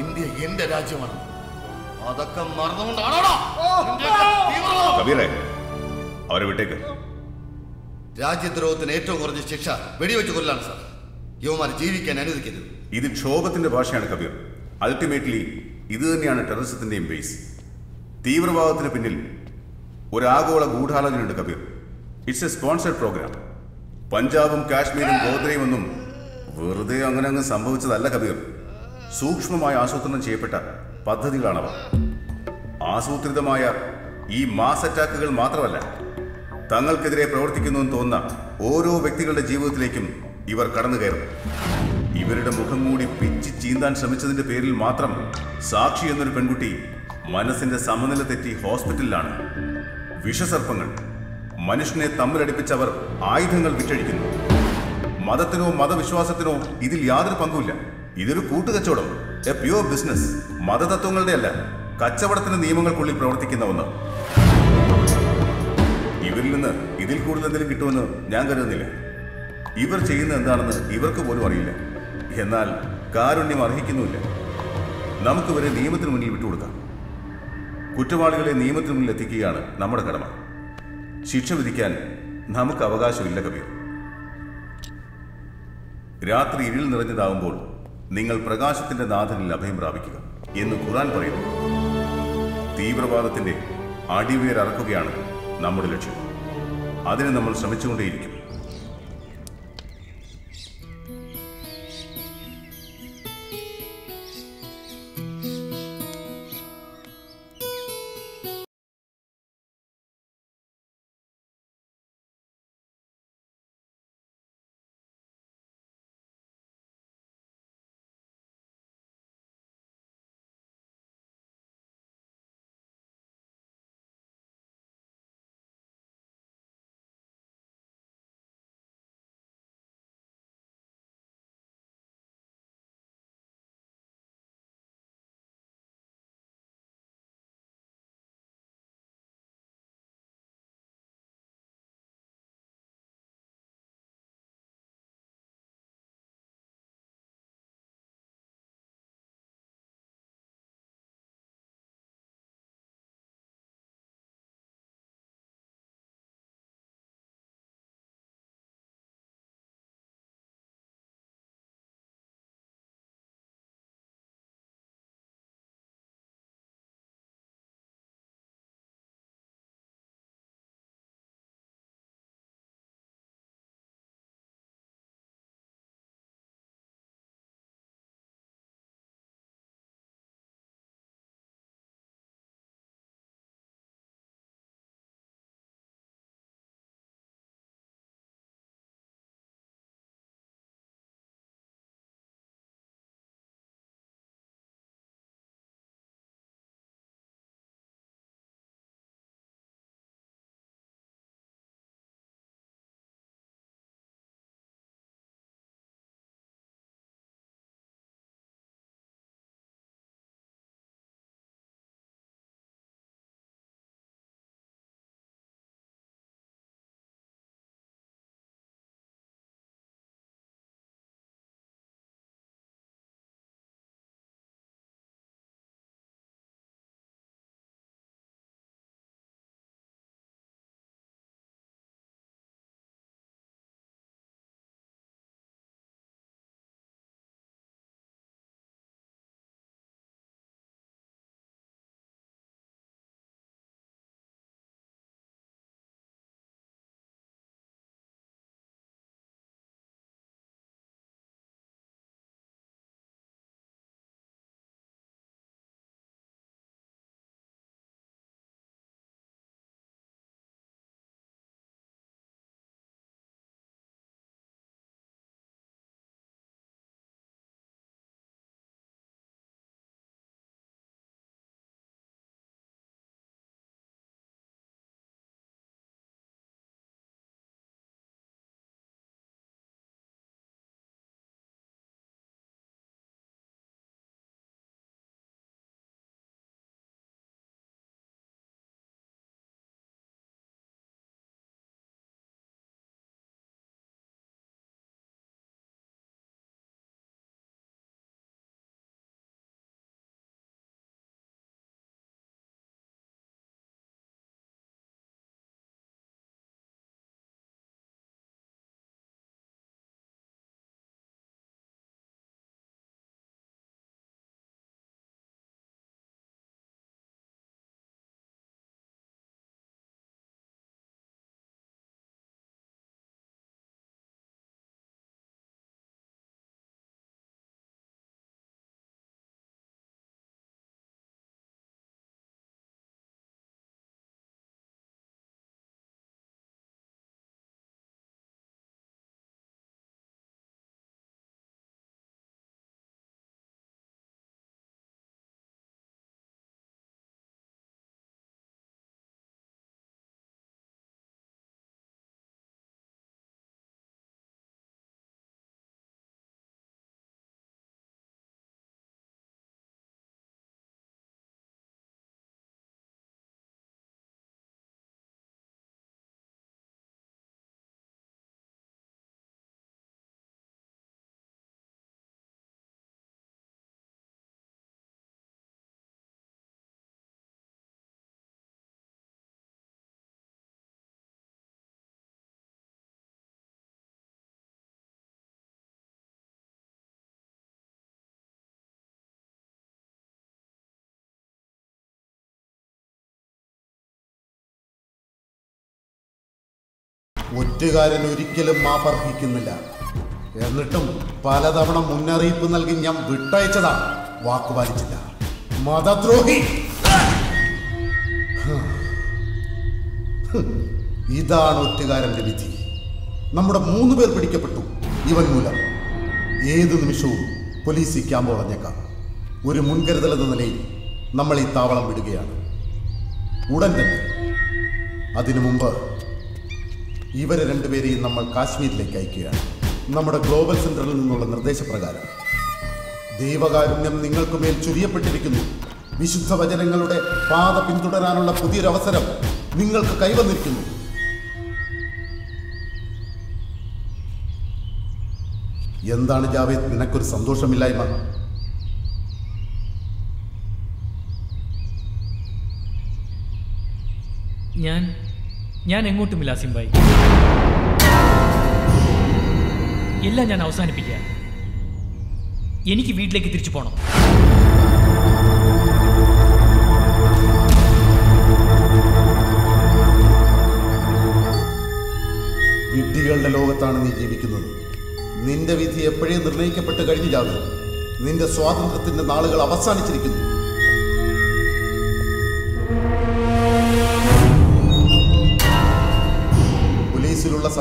ഇന്ത്യ എന്റെ രാജ്യമാണ്. അതൊക്കെ മറന്നുകൊണ്ടാണോ? കബീറെ അവരെ വിട്ടേക്ക്. രാജ്യദ്രോഹത്തിന് ഏറ്റവും കുറഞ്ഞ ശിക്ഷ വെടിവെച്ച് കൊല്ലാണ് സാർ. യുവമാർ ജീവിക്കാൻ അനുവദിക്കരുത്. ഇത് ക്ഷോഭത്തിന്റെ ഭാഷയാണ് കബീർ. അൾട്ടിമേറ്റ്ലി ഇത് തന്നെയാണ് ടെററിസത്തിന്റെയും ബേസ് തീവ്രവാദത്തിന് പിന്നിൽ ഒരു ആഗോള ഗൂഢാലോചനയുണ്ട് Kabir. It's a sponsored programme പഞ്ചാബും കാശ്മീരും ഗോദ്രയും ഒന്നും വെറുതെ അങ്ങനെ അങ്ങ് സംഭവിച്ചതല്ല കബീർ. സൂക്ഷ്മമായി ആസൂത്രണം ചെയ്യപ്പെട്ട പദ്ധതികളാണവ. ആസൂത്രിതമായ ഈ മാസ് അറ്റാക്കുകൾ മാത്രമല്ല തങ്ങൾക്കെതിരെ പ്രവർത്തിക്കുന്നുവെന്ന് തോന്നുന്ന ഓരോ വ്യക്തികളുടെ ജീവിതത്തിലേക്കും ഇവർ കടന്നു കയറും. ഇവരുടെ മുഖം കൂടി പിച്ചി ചീന്താൻ ശ്രമിച്ചതിന്റെ പേരിൽ മാത്രം സാക്ഷി എന്നൊരു പെൺകുട്ടി മനസ്സിന്റെ സമനില തെറ്റി ഹോസ്പിറ്റലിലാണ്. വിഷസർപ്പങ്ങൾ മനുഷ്യനെ തമ്മിലടിപ്പിച്ചവർ ആയുധങ്ങൾ വിറ്റഴിക്കുന്നു. മതത്തിനോ മതവിശ്വാസത്തിനോ ഇതിൽ യാതൊരു പങ്കുമില്ല. ഇതൊരു കൂട്ടുകച്ചവടം. എ പ്യുവർ ബിസിനസ് മതതത്വങ്ങളുടെ അല്ല കച്ചവടത്തിന് നിയമങ്ങൾക്കുള്ളിൽ പ്രവർത്തിക്കുന്ന ഒന്ന്. ഇവരിൽ നിന്ന് ഇതിൽ കൂടുതൽ എന്തെങ്കിലും കിട്ടുമെന്ന് ഞാൻ കരുതുന്നില്ല. ഇവർ ചെയ്യുന്ന എന്താണെന്ന് ഇവർക്ക് പോലും അറിയില്ല. എന്നാൽ കാരുണ്യം അർഹിക്കുന്നുമില്ല. നമുക്ക് ഇവരെ നിയമത്തിന് മുന്നിൽ വിട്ടുകൊടുക്കാം. കുറ്റവാളികളെ നിയമത്തിന് മുന്നിൽ എത്തിക്കുകയാണ് നമ്മുടെ കടമ. ശിക്ഷ വിധിക്കാൻ നമുക്ക് അവകാശമില്ല കബീർ. രാത്രി ഇരുൾ നിറഞ്ഞതാകുമ്പോൾ നിങ്ങൾ പ്രകാശത്തിന്റെ നാഥനിൽ അഭയം പ്രാപിക്കുക എന്ന് ഖുറാൻ പറയുന്നു. തീവ്രവാദത്തിന്റെ അടിവേരറക്കുകയാണ് നമ്മുടെ ലക്ഷ്യം. അതിന് നമ്മൾ ശ്രമിച്ചുകൊണ്ടേയിരിക്കും. ഒറ്റുകാരൻ ഒരിക്കലും മാപ്പർഹിക്കുന്നില്ല എന്നിട്ടും പലതവണ മുന്നറിയിപ്പ് നൽകി ഞാൻ വിട്ടയച്ചതാ വാക്കുപാലിച്ചില്ല മതദ്രോഹി. ഇതാണ് ഒറ്റുകാരന്റെ വിധി. നമ്മുടെ മൂന്ന് പേർ പിടിക്കപ്പെട്ടു. ഇവൻ മൂലം. ഏത് നിമിഷവും പോലീസ് ഈ ക്യാമ്പ് വളഞ്ഞേക്കാം. ഒരു മുൻകരുതൽ എന്ന നിലയിൽ നമ്മൾ ഈ താവളം വിടുകയാണ്. ഉടൻ തന്നെ. അതിനു മുമ്പ് ഇവരെ രണ്ടുപേരെയും നമ്മൾ കാശ്മീരിലേക്ക് അയക്കുകയാണ്. നമ്മുടെ ഗ്ലോബൽ സെന്ററിൽ നിന്നുള്ള നിർദ്ദേശപ്രകാരം. ദൈവകാരുണ്യം നിങ്ങൾക്ക് മേൽ ചുരിയപ്പെട്ടിരിക്കുന്നു. വിശുദ്ധ വചനങ്ങളുടെ പാത പിന്തുടരാനുള്ള പുതിയൊരവസരം നിങ്ങൾക്ക് കൈവന്നിരിക്കുന്നു. എന്താണ് ജാവേദ് നിനക്കൊരു സന്തോഷമില്ലായ്മ? ഞാൻ ഞാൻ എങ്ങോട്ടുമില്ല സിംബായി. എല്ലാം ഞാൻ അവസാനിപ്പിക്കുക. എനിക്ക് വീട്ടിലേക്ക് തിരിച്ചു പോകണം വിഡ്ഢികളുടെ ലോകത്താണ് നീ ജീവിക്കുന്നത്. നിന്റെ വിധി എപ്പോഴേ നിർണയിക്കപ്പെട്ട് കഴിഞ്ഞു ജാവേദ് നിന്റെ സ്വാതന്ത്ര്യത്തിന്റെ നാളുകൾ അവസാനിച്ചിരിക്കുന്നു.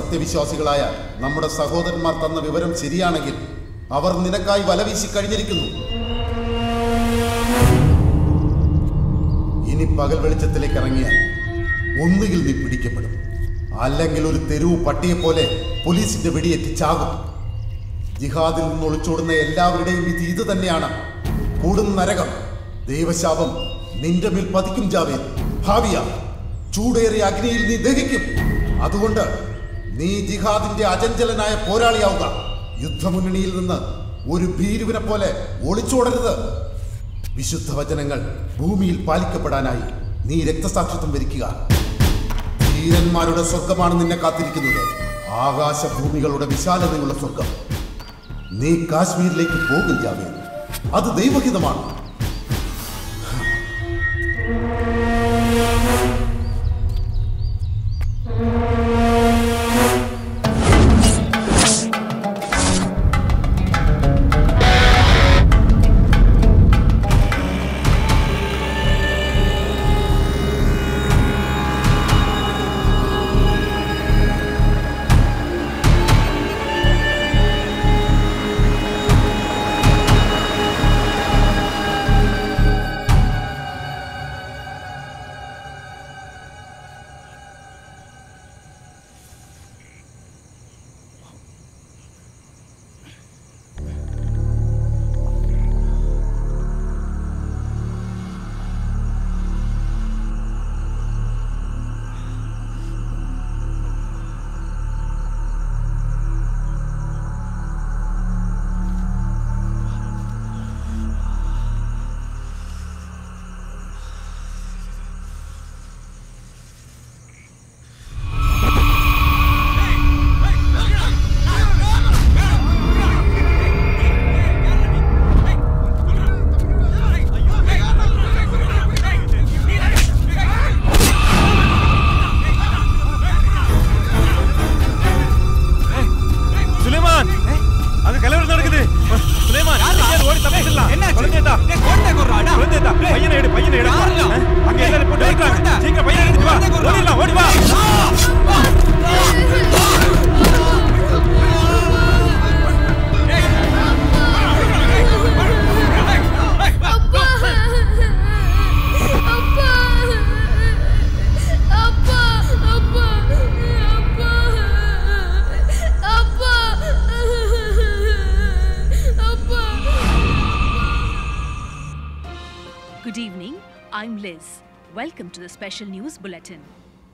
സത്യവിശ്വാസികളായ നമ്മുടെ സഹോദരന്മാർ തന്ന വിവരം ശരിയാണെങ്കിൽ അവർ നിനക്കായി വലവീശി കഴിഞ്ഞിരിക്കുന്നു. ഇനി പകൽ വെളിച്ചത്തിലേക്ക് ഇറങ്ങിയാൽ ഒന്നുകിൽ നീ പിടിക്കപ്പെടും. അല്ലെങ്കിൽ ഒരു തെരുവ് പട്ടിയെ പോലെ പോലീസിന്റെ വെടിയേറ്റ് ജിഹാദിൽ നിന്ന് ഒളിച്ചോടുന്ന എല്ലാവരുടെയും വിധി ഇത് തന്നെയാണ്. കൂടും നരകം. ദൈവശാപം നിന്റെ മേൽ പതിക്കും ജാവേദ്. ഭാവിയ ചൂടേറിയ അഗ്നിയിൽ നീ ദഹിക്കും. അതുകൊണ്ട് നീ ജിഹാദിന്റെ അചഞ്ചലനായ പോരാളിയാവുക. യുദ്ധമുന്നണിയിൽ നിന്ന് ഒരു ഭീരുവിനെ പോലെ ഒളിച്ചോടരുത്. വിശുദ്ധ വചനങ്ങൾ ഭൂമിയിൽ പാലിക്കപ്പെടാനായി നീ രക്തസാക്ഷിത്വം വരിക്കുക. ധീരന്മാരുടെ സ്വർഗമാണ് നിന്നെ കാത്തിരിക്കുന്നത്. ആകാശഭൂമികളുടെ വിശാലതയുള്ള സ്വർഗം നീ കാശ്മീരിലേക്ക് പോകില്ല അത് ദൈവഹിതമാണ്.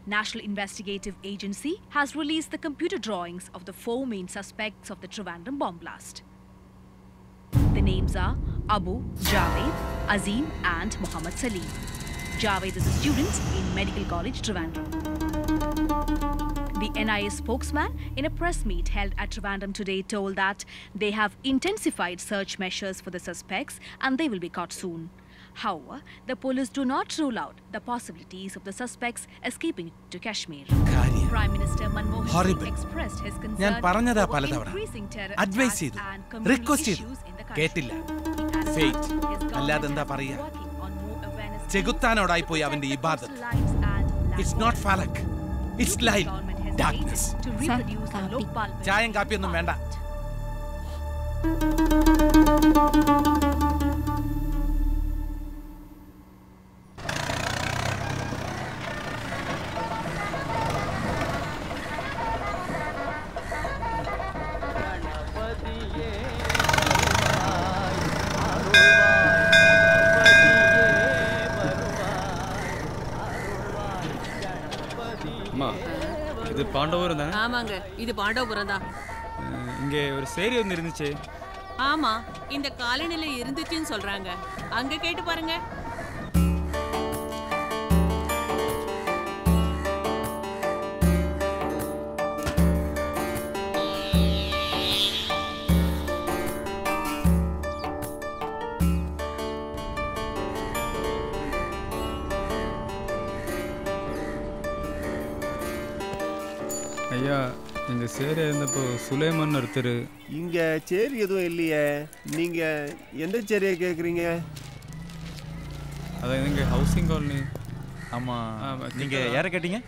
National Investigative Agency has released the computer drawings of the four main suspects of the Trivandrum bomb blast. The names are Abu, Javed, Azim, and Muhammad Salim. Javed is a student in Medical College Trivandrum. The NIA spokesman, in a press meet held at Trivandrum today, told that they have intensified search measures for the suspects and they will be caught soon. However, the police do not rule out the possibilities of the suspects escaping to Kashmir. Prime Minister Manmohan Singh Horrible. expressed his concern പറഞ്ഞതാ over പലതവണ increasing terror advice attacks and community request issues in the country. കേട്ടില്ല fate അല്ലാതെ എന്താ പറയാ ചെകുത്താനോടായി പോയി അവന്റെ ഇബാദത്ത് it's not ഫലക് it's light darkness to reproduce the Lokpal ചായം കാപ്പിയൊന്നും വേണ്ട இது பாண்டவரம் தானே? ஆமாங்க இது பாண்டவபுரம் தான். இங்கே ஒரு சேரி ஒன்று இருந்துச்சு. ஆமா இந்த காலனில இருந்துச்சுன்னு சொல்றாங்க. அங்க கேட்டு பாருங்க. இங்க சேரி இருந்தப்போ சுலைமான் ஒருத்தர். இங்க சேரி எதுவும் இல்லையே. நீங்க எந்த சேரியை கேக்குறீங்க? அதான் இங்கே ஹவுசிங் காலனி ஆமாம் நீங்க யாரை கேட்டீங்க?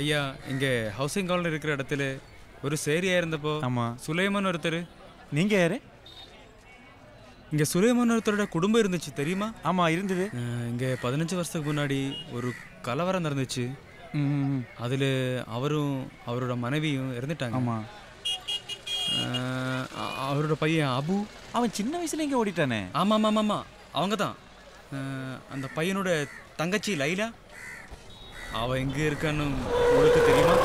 ஐயா இங்கே ஹவுசிங் காலனி இருக்கிற இடத்துல ஒரு சேரியா இருந்தப்போ ஆமாம் சுலைமான் ஒருத்தர். நீங்க யாரு? இங்கே சுலைமான் ஒருத்தரோட குடும்பம் இருந்துச்சு தெரியுமா? ஆமாம் இருந்தது. இங்கே பதினஞ்சு வருஷத்துக்கு முன்னாடி ஒரு கலவரம் நடந்துச்சு. அதில் அவரும் அவரோட மனைவியும் இறந்துட்டாங்க. ஆமாம் அவரோட பையன் அபு. அவன் சின்ன வயசுல இங்கே ஓடிட்டானே. ஆமாம் ஆமாம் ஆமாம் அவங்க தான் அந்த பையனோட தங்கச்சி லைலா அவ எங்கே இருக்கான்னு உங்களுக்கு தெரியுமா?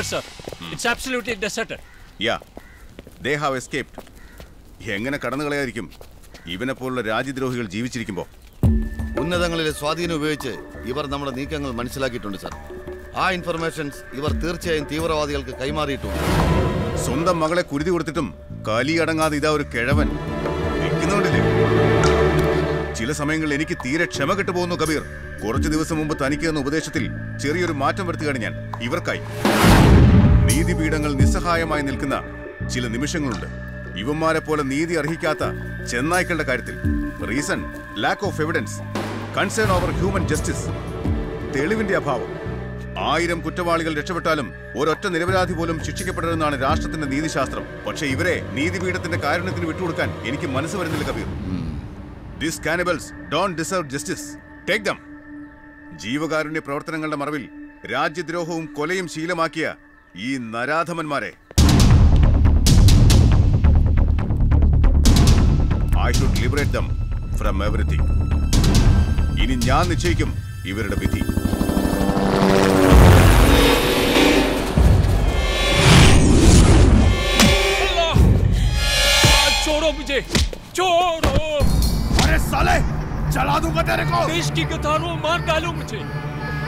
Here, sir. Hmm. It's absolutely deserted. Yeah. They have escaped. എങ്ങനെ കടന്നു കളയായിരിക്കും ഇവനെ പോലുള്ള രാജ്യദ്രോഹികൾ ജീവിച്ചിരിക്കുമ്പോൾ ഉന്നതങ്ങളിലെ സ്വാധീനം ഉപയോഗിച്ച് ഇവർ നമ്മുടെ നീക്കങ്ങൾ മനസ്സിലാക്കിയിട്ടുണ്ട് സാർ ആ ഇൻഫർമേഷൻസ് ഇവർ തീർച്ചയായും തീവ്രവാദികൾക്ക് കൈമാറിയിട്ടുണ്ട് സ്വന്തം മകളെ കുരുതി കൊടുത്തിട്ടും കലി അടങ്ങാതെ ഇതാ ഒരു കിഴവൻ ചില സമയങ്ങളിൽ എനിക്ക് തീരെ ക്ഷമ കെട്ടു പോകുന്നു കബീർ. കുറച്ച് ദിവസം മുമ്പ് തനിക്ക് എന്ന ഉപദേശത്തിൽ ചെറിയൊരു മാറ്റം വരുത്തുകയാണ് ഞാൻ. ഇവർക്കായി. നീതിപീഠങ്ങൾ നിസ്സഹായമായി നിൽക്കുന്ന ചില നിമിഷങ്ങളുണ്ട്. ഇവന്മാരെ പോലെ നീതി അർഹിക്കാത്ത ചെന്നായ്ക്കളുടെ കാര്യത്തിൽ. Reason lack of evidence concern over human justice തെളിവിന്റെ അഭാവം. ആയിരം കുറ്റവാളികൾ രക്ഷപ്പെട്ടാലും ഒരൊറ്റ നിരപരാധി പോലും ശിക്ഷിക്കപ്പെടരുതെന്നാണ് രാഷ്ട്രത്തിന്റെ നീതിശാസ്ത്രം. പക്ഷേ ഇവരെ നീതിപീഠത്തിന്റെ കാരുണ്യത്തിന് വിട്ടുകൊടുക്കാൻ എനിക്ക് മനസ്സ് വരുന്നില്ല Kabir. This cannibals don't deserve justice take them ജീവകാരുണ്യ പ്രവർത്തനങ്ങളുടെ മറവിൽ രാജ്യദ്രോഹവും കൊലയും ശീലമാക്കിയ ഈ നരാധമന്മാരെ. I should liberate them from everything ഇനി ഞാൻ നിശ്ചയിക്കും ഇവരുടെ വിധി. ചോറോ വിജയ് ചോറോ दूँगा तेरे को। देश की कतारों मार डालो मुझे।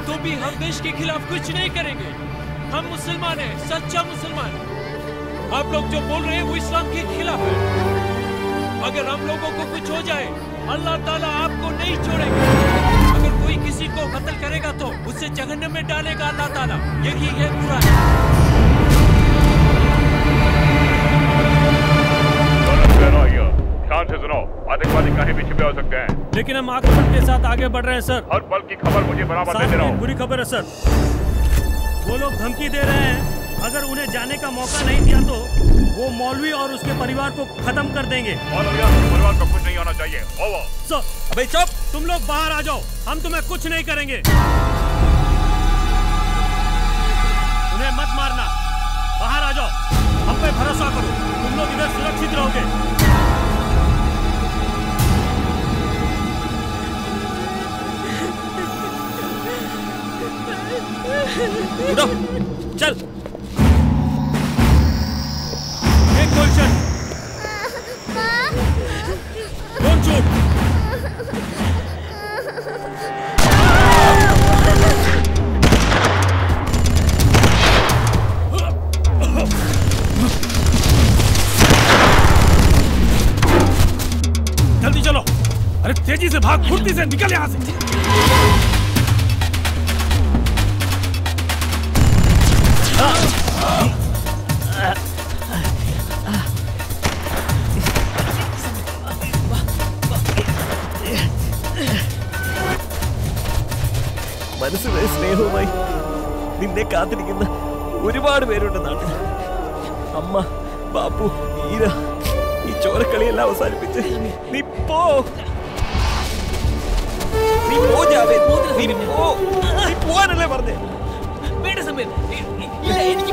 तो भी हम देश के खिलाफ कुछ नहीं करेंगे। हम मुसलमान हैं, सच्चा मुसलमान। आप लोग जो बोल रहे हैं, वो इस्लाम के खिलाफ है। अगर हम लोगों को कुछ हो जाए, अल्लाह ताला आपको नहीं छोड़ेगा। अगर कोई किसी को कत्ल करेगा तो उसे जहन्नम में डालेगा अल्लाह ताला। यही है कुरान। ध्यान से सुनो आतंकवादी कहीं भी छिपे हो सकते हैं। लेकिन हम आक्रमण के साथ आगे बढ़ रहे हैं सर। हर पल की खबर मुझे बराबर में रहो। बुरी खबर है सर। वो लोग धमकी दे रहे हैं। अगर उन्हें जाने का मौका नहीं दिया तो वो मौलवी और उसके परिवार को खत्म कर देंगे। परिवार को कुछ नहीं होना चाहिए। ओवर सर अबे चुप। तुम लोग बाहर आ जाओ। हम तुम्हें कुछ नहीं करेंगे। उन्हें मत मारना। बाहर आ जाओ। हम पे भरोसा करो। तुम लोग इधर सुरक्षित रहोगे। उठो चल। एक क्वेश्चन डोंट शूट जल्दी चलो। अरे तेज़ी से भाग, फुर्ती से निकल यहाँ से। നിന്നെ കാത്തിരിക്കുന്ന ഒരുപാട് പേരുണ്ട് നാട്ടിൽ. അമ്മ ബാപ്പു ഈര ഈ ചോരക്കളിയെല്ലാം അവസാനിപ്പിച്ച് നീ പോ. നീ പോ നീ പോ. നീ പോവാനല്ലേ പറഞ്ഞേ? വേണ്ട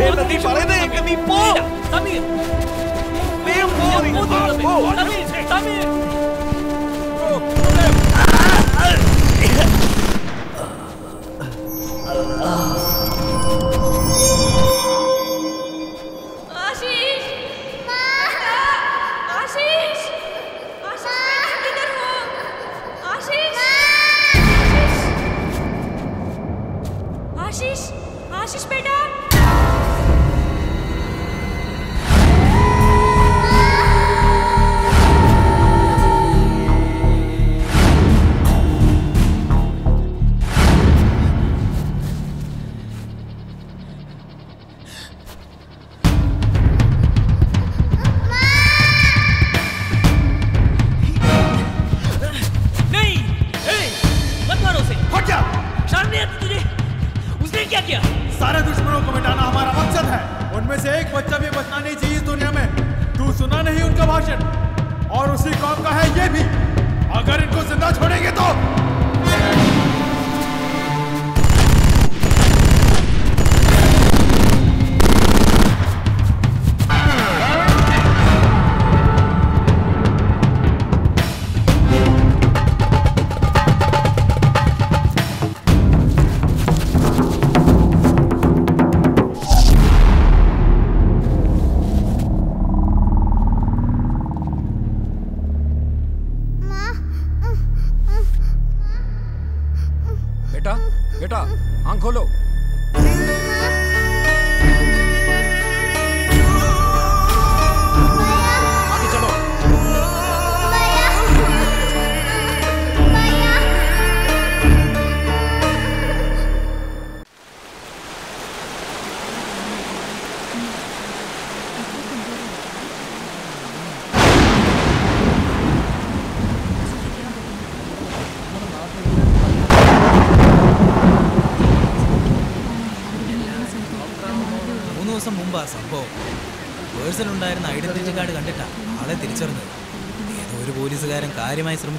വേണ്ട, നീ പറയുന്നത് നീ പോ. क्या किया? सारे दुश्मनों को मिटाना हमारा मकसद है। उनमें से एक बच्चा भी बचना नहीं चाहिए इस दुनिया में। तू सुना नहीं उनका भाषण? और उसी कौम का है ये भी। अगर इनको ज़िंदा छोड़ेंगे तो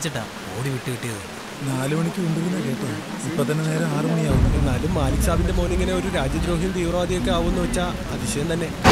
കാര്യമായി ഓടി വിട്ടു കിട്ടിയത്. നാലു മണിക്ക് കൊണ്ടുവരുന്ന കേട്ടോ. ഇപ്പൊ തന്നെ നേരെ ആറു മണിയാവും. എന്നാലും മാലിക് സാബിന്റെ മോൻ ഇങ്ങനെ ഒരു രാജ്യദ്രോഹിയും തീവ്രവാദിയൊക്കെ ആവുമെന്ന് വെച്ചാൽ അതിശയം തന്നെ.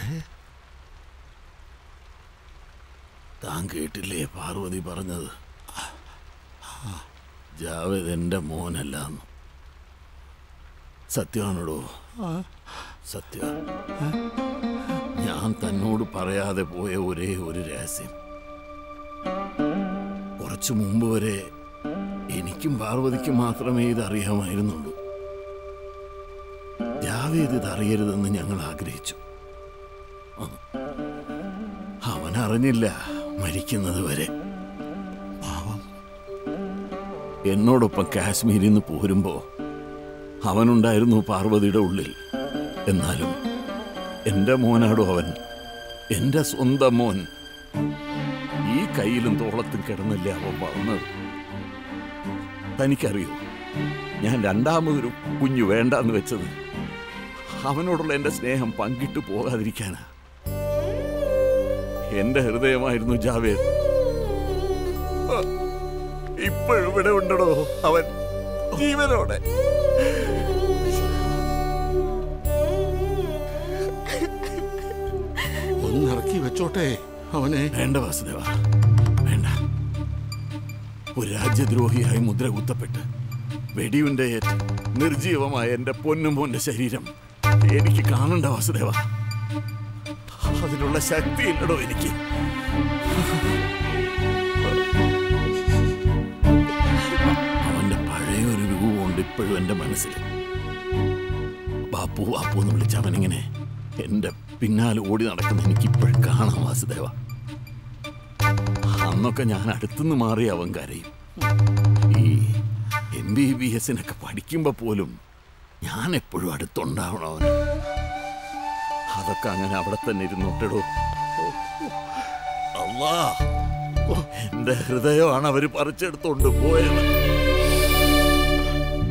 മാഷേ താൻ കേട്ടില്ലേ പാർവതി പറഞ്ഞത്? ജാവേദ് എന്റെ മോനല്ലാന്ന്. സത്യമാണോടോ? സത്യം. ഞാൻ തന്നോട് പറയാതെ പോയ ഒരേ ഒരു രഹസ്യം. കുറച്ചു മുമ്പ് വരെ എനിക്കും പാർവതിക്കും മാത്രമേ ഇത് അറിയാമായിരുന്നുള്ളൂ ജാവേദ് ഇത് അറിയരുതെന്ന് ഞങ്ങൾ ആഗ്രഹിച്ചു. അവൻ അറിഞ്ഞില്ല മരിക്കുന്നത് വരെ. എന്നോടൊപ്പം കാശ്മീരിൽ നിന്ന് പോരുമ്പോ അവനുണ്ടായിരുന്നു പാർവതിയുടെ ഉള്ളിൽ. എന്നാലും എന്റെ മോനാടോ അവൻ എന്റെ സ്വന്തം മോൻ. ഈ കയ്യിലും തോളത്തും കിടന്നല്ലേ അവൻ വളർന്നത്. തനിക്കറിയോ ഞാൻ രണ്ടാമതൊരു കുഞ്ഞു വേണ്ടെന്ന് വെച്ചത്. അവനോടുള്ള എന്റെ സ്നേഹം പങ്കിട്ടു പോകാതിരിക്കാനാ. എന്റെ ഹൃദയമായിരുന്നു ജാവേദ്. ഇപ്പോഴും ഇവിടെ ഉണ്ടടോ അവൻ. ജീവനോടെ. ഒന്നിറക്കി വെച്ചോട്ടെ അവനെ. വേണ്ട വാസുദേവ വേണ്ട. ഒരു രാജ്യദ്രോഹിയായി മുദ്ര കുത്തപ്പെട്ട് വെടിയുണ്ടേ നിർജീവമായ എന്റെ പൊന്നുമോന്റെ ശരീരം എനിക്ക് കാണണ്ട വാസുദേവ. അതിനുള്ള ശക്തിയില്ലടോ എനിക്ക്. അവന്റെ പഴയ ഒരു രൂപമുണ്ട് ഇപ്പോഴും എന്റെ മനസ്സിൽ. ബാപ്പു ബാപ്പു എന്ന് വിളിച്ച അവനിങ്ങനെ എന്റെ പിന്നാലെ ഓടി നടക്കുന്ന എനിക്ക് ഇപ്പോഴും കാണാം വാസുദേവ. അന്നൊക്കെ ഞാൻ അടുത്തുനിന്ന് മാറി അവൻ കരയും ഈ എം ബി ബി എസിനൊക്കെ പഠിക്കുമ്പോ പോലും ഞാൻ എപ്പോഴും അടുത്തുണ്ടാവണം അവന്. അതൊക്കെ അങ്ങനെ അവിടെ തന്നെ ഇരുന്നോട്ടിടൂ അല്ലാ എന്റെ ഹൃദയമാണ് അവർ പറിച്ചെടുത്തോണ്ട് പോയത്.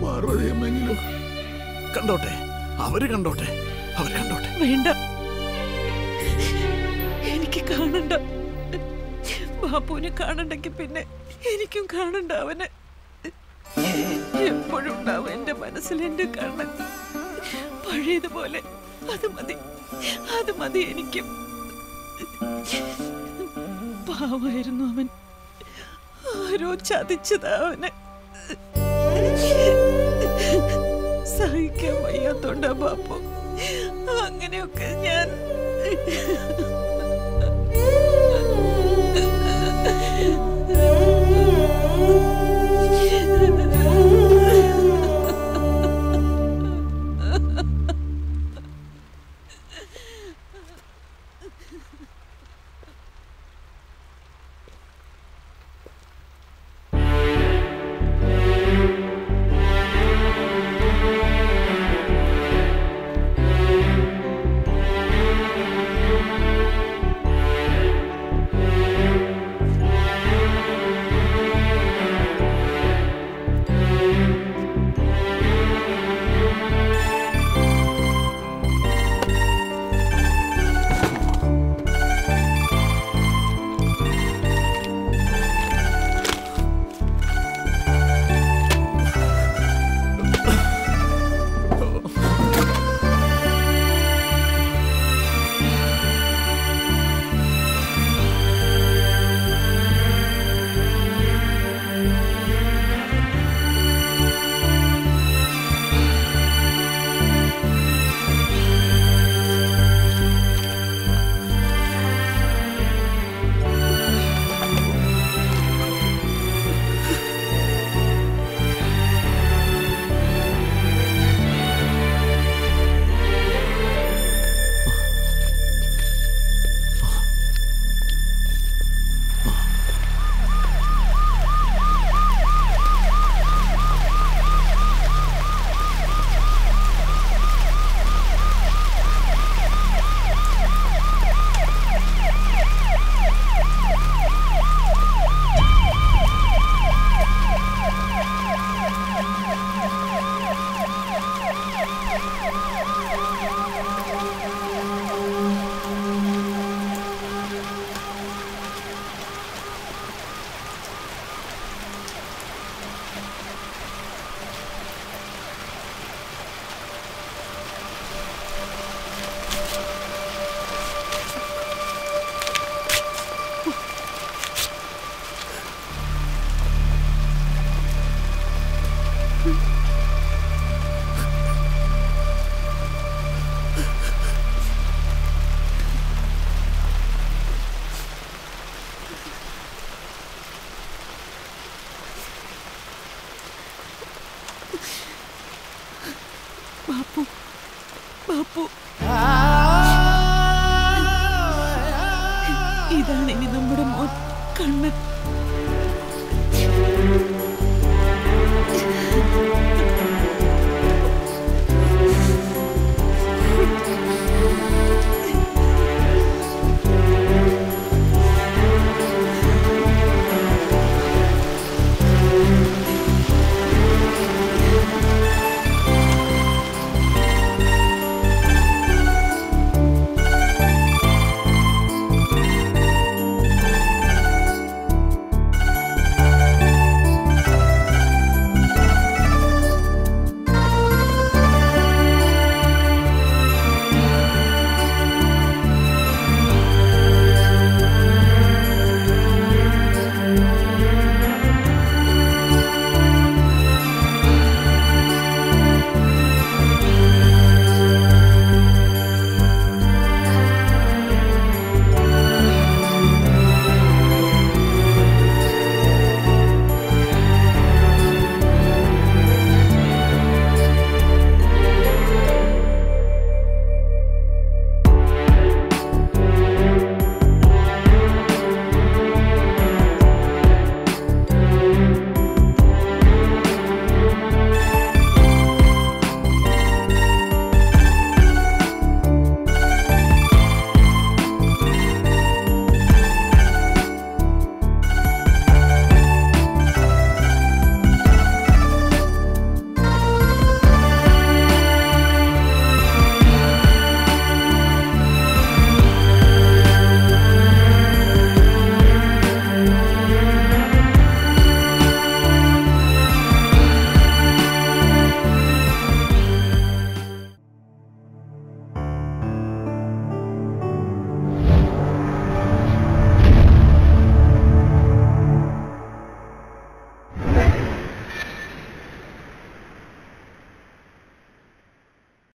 പാർവതിയമ്മെങ്കിലും കണ്ടോട്ടെ അവർ കണ്ടോട്ടെ അവർ കണ്ടോട്ടെ. വേണ്ട. എനിക്ക് കാണണ്ട. ബാപ്പുവിനെ കാണണ്ടെങ്കിൽ പിന്നെ എനിക്കും കാണണ്ട അവനെ. എപ്പോഴും ഉണ്ടാവും എന്റെ മനസ്സിൽ എന്റെ കണ്ണ്. പഴയതുപോലെ അത് മതി. അത് മതി എനിക്കും. പാവായിരുന്നു അവൻ. ആരോ ചതിച്ചതാ അവന്. സഹിക്കാൻ വയ്യാത്തോണ്ടാ ബാപ്പു. അങ്ങനെയൊക്കെ ഞാൻ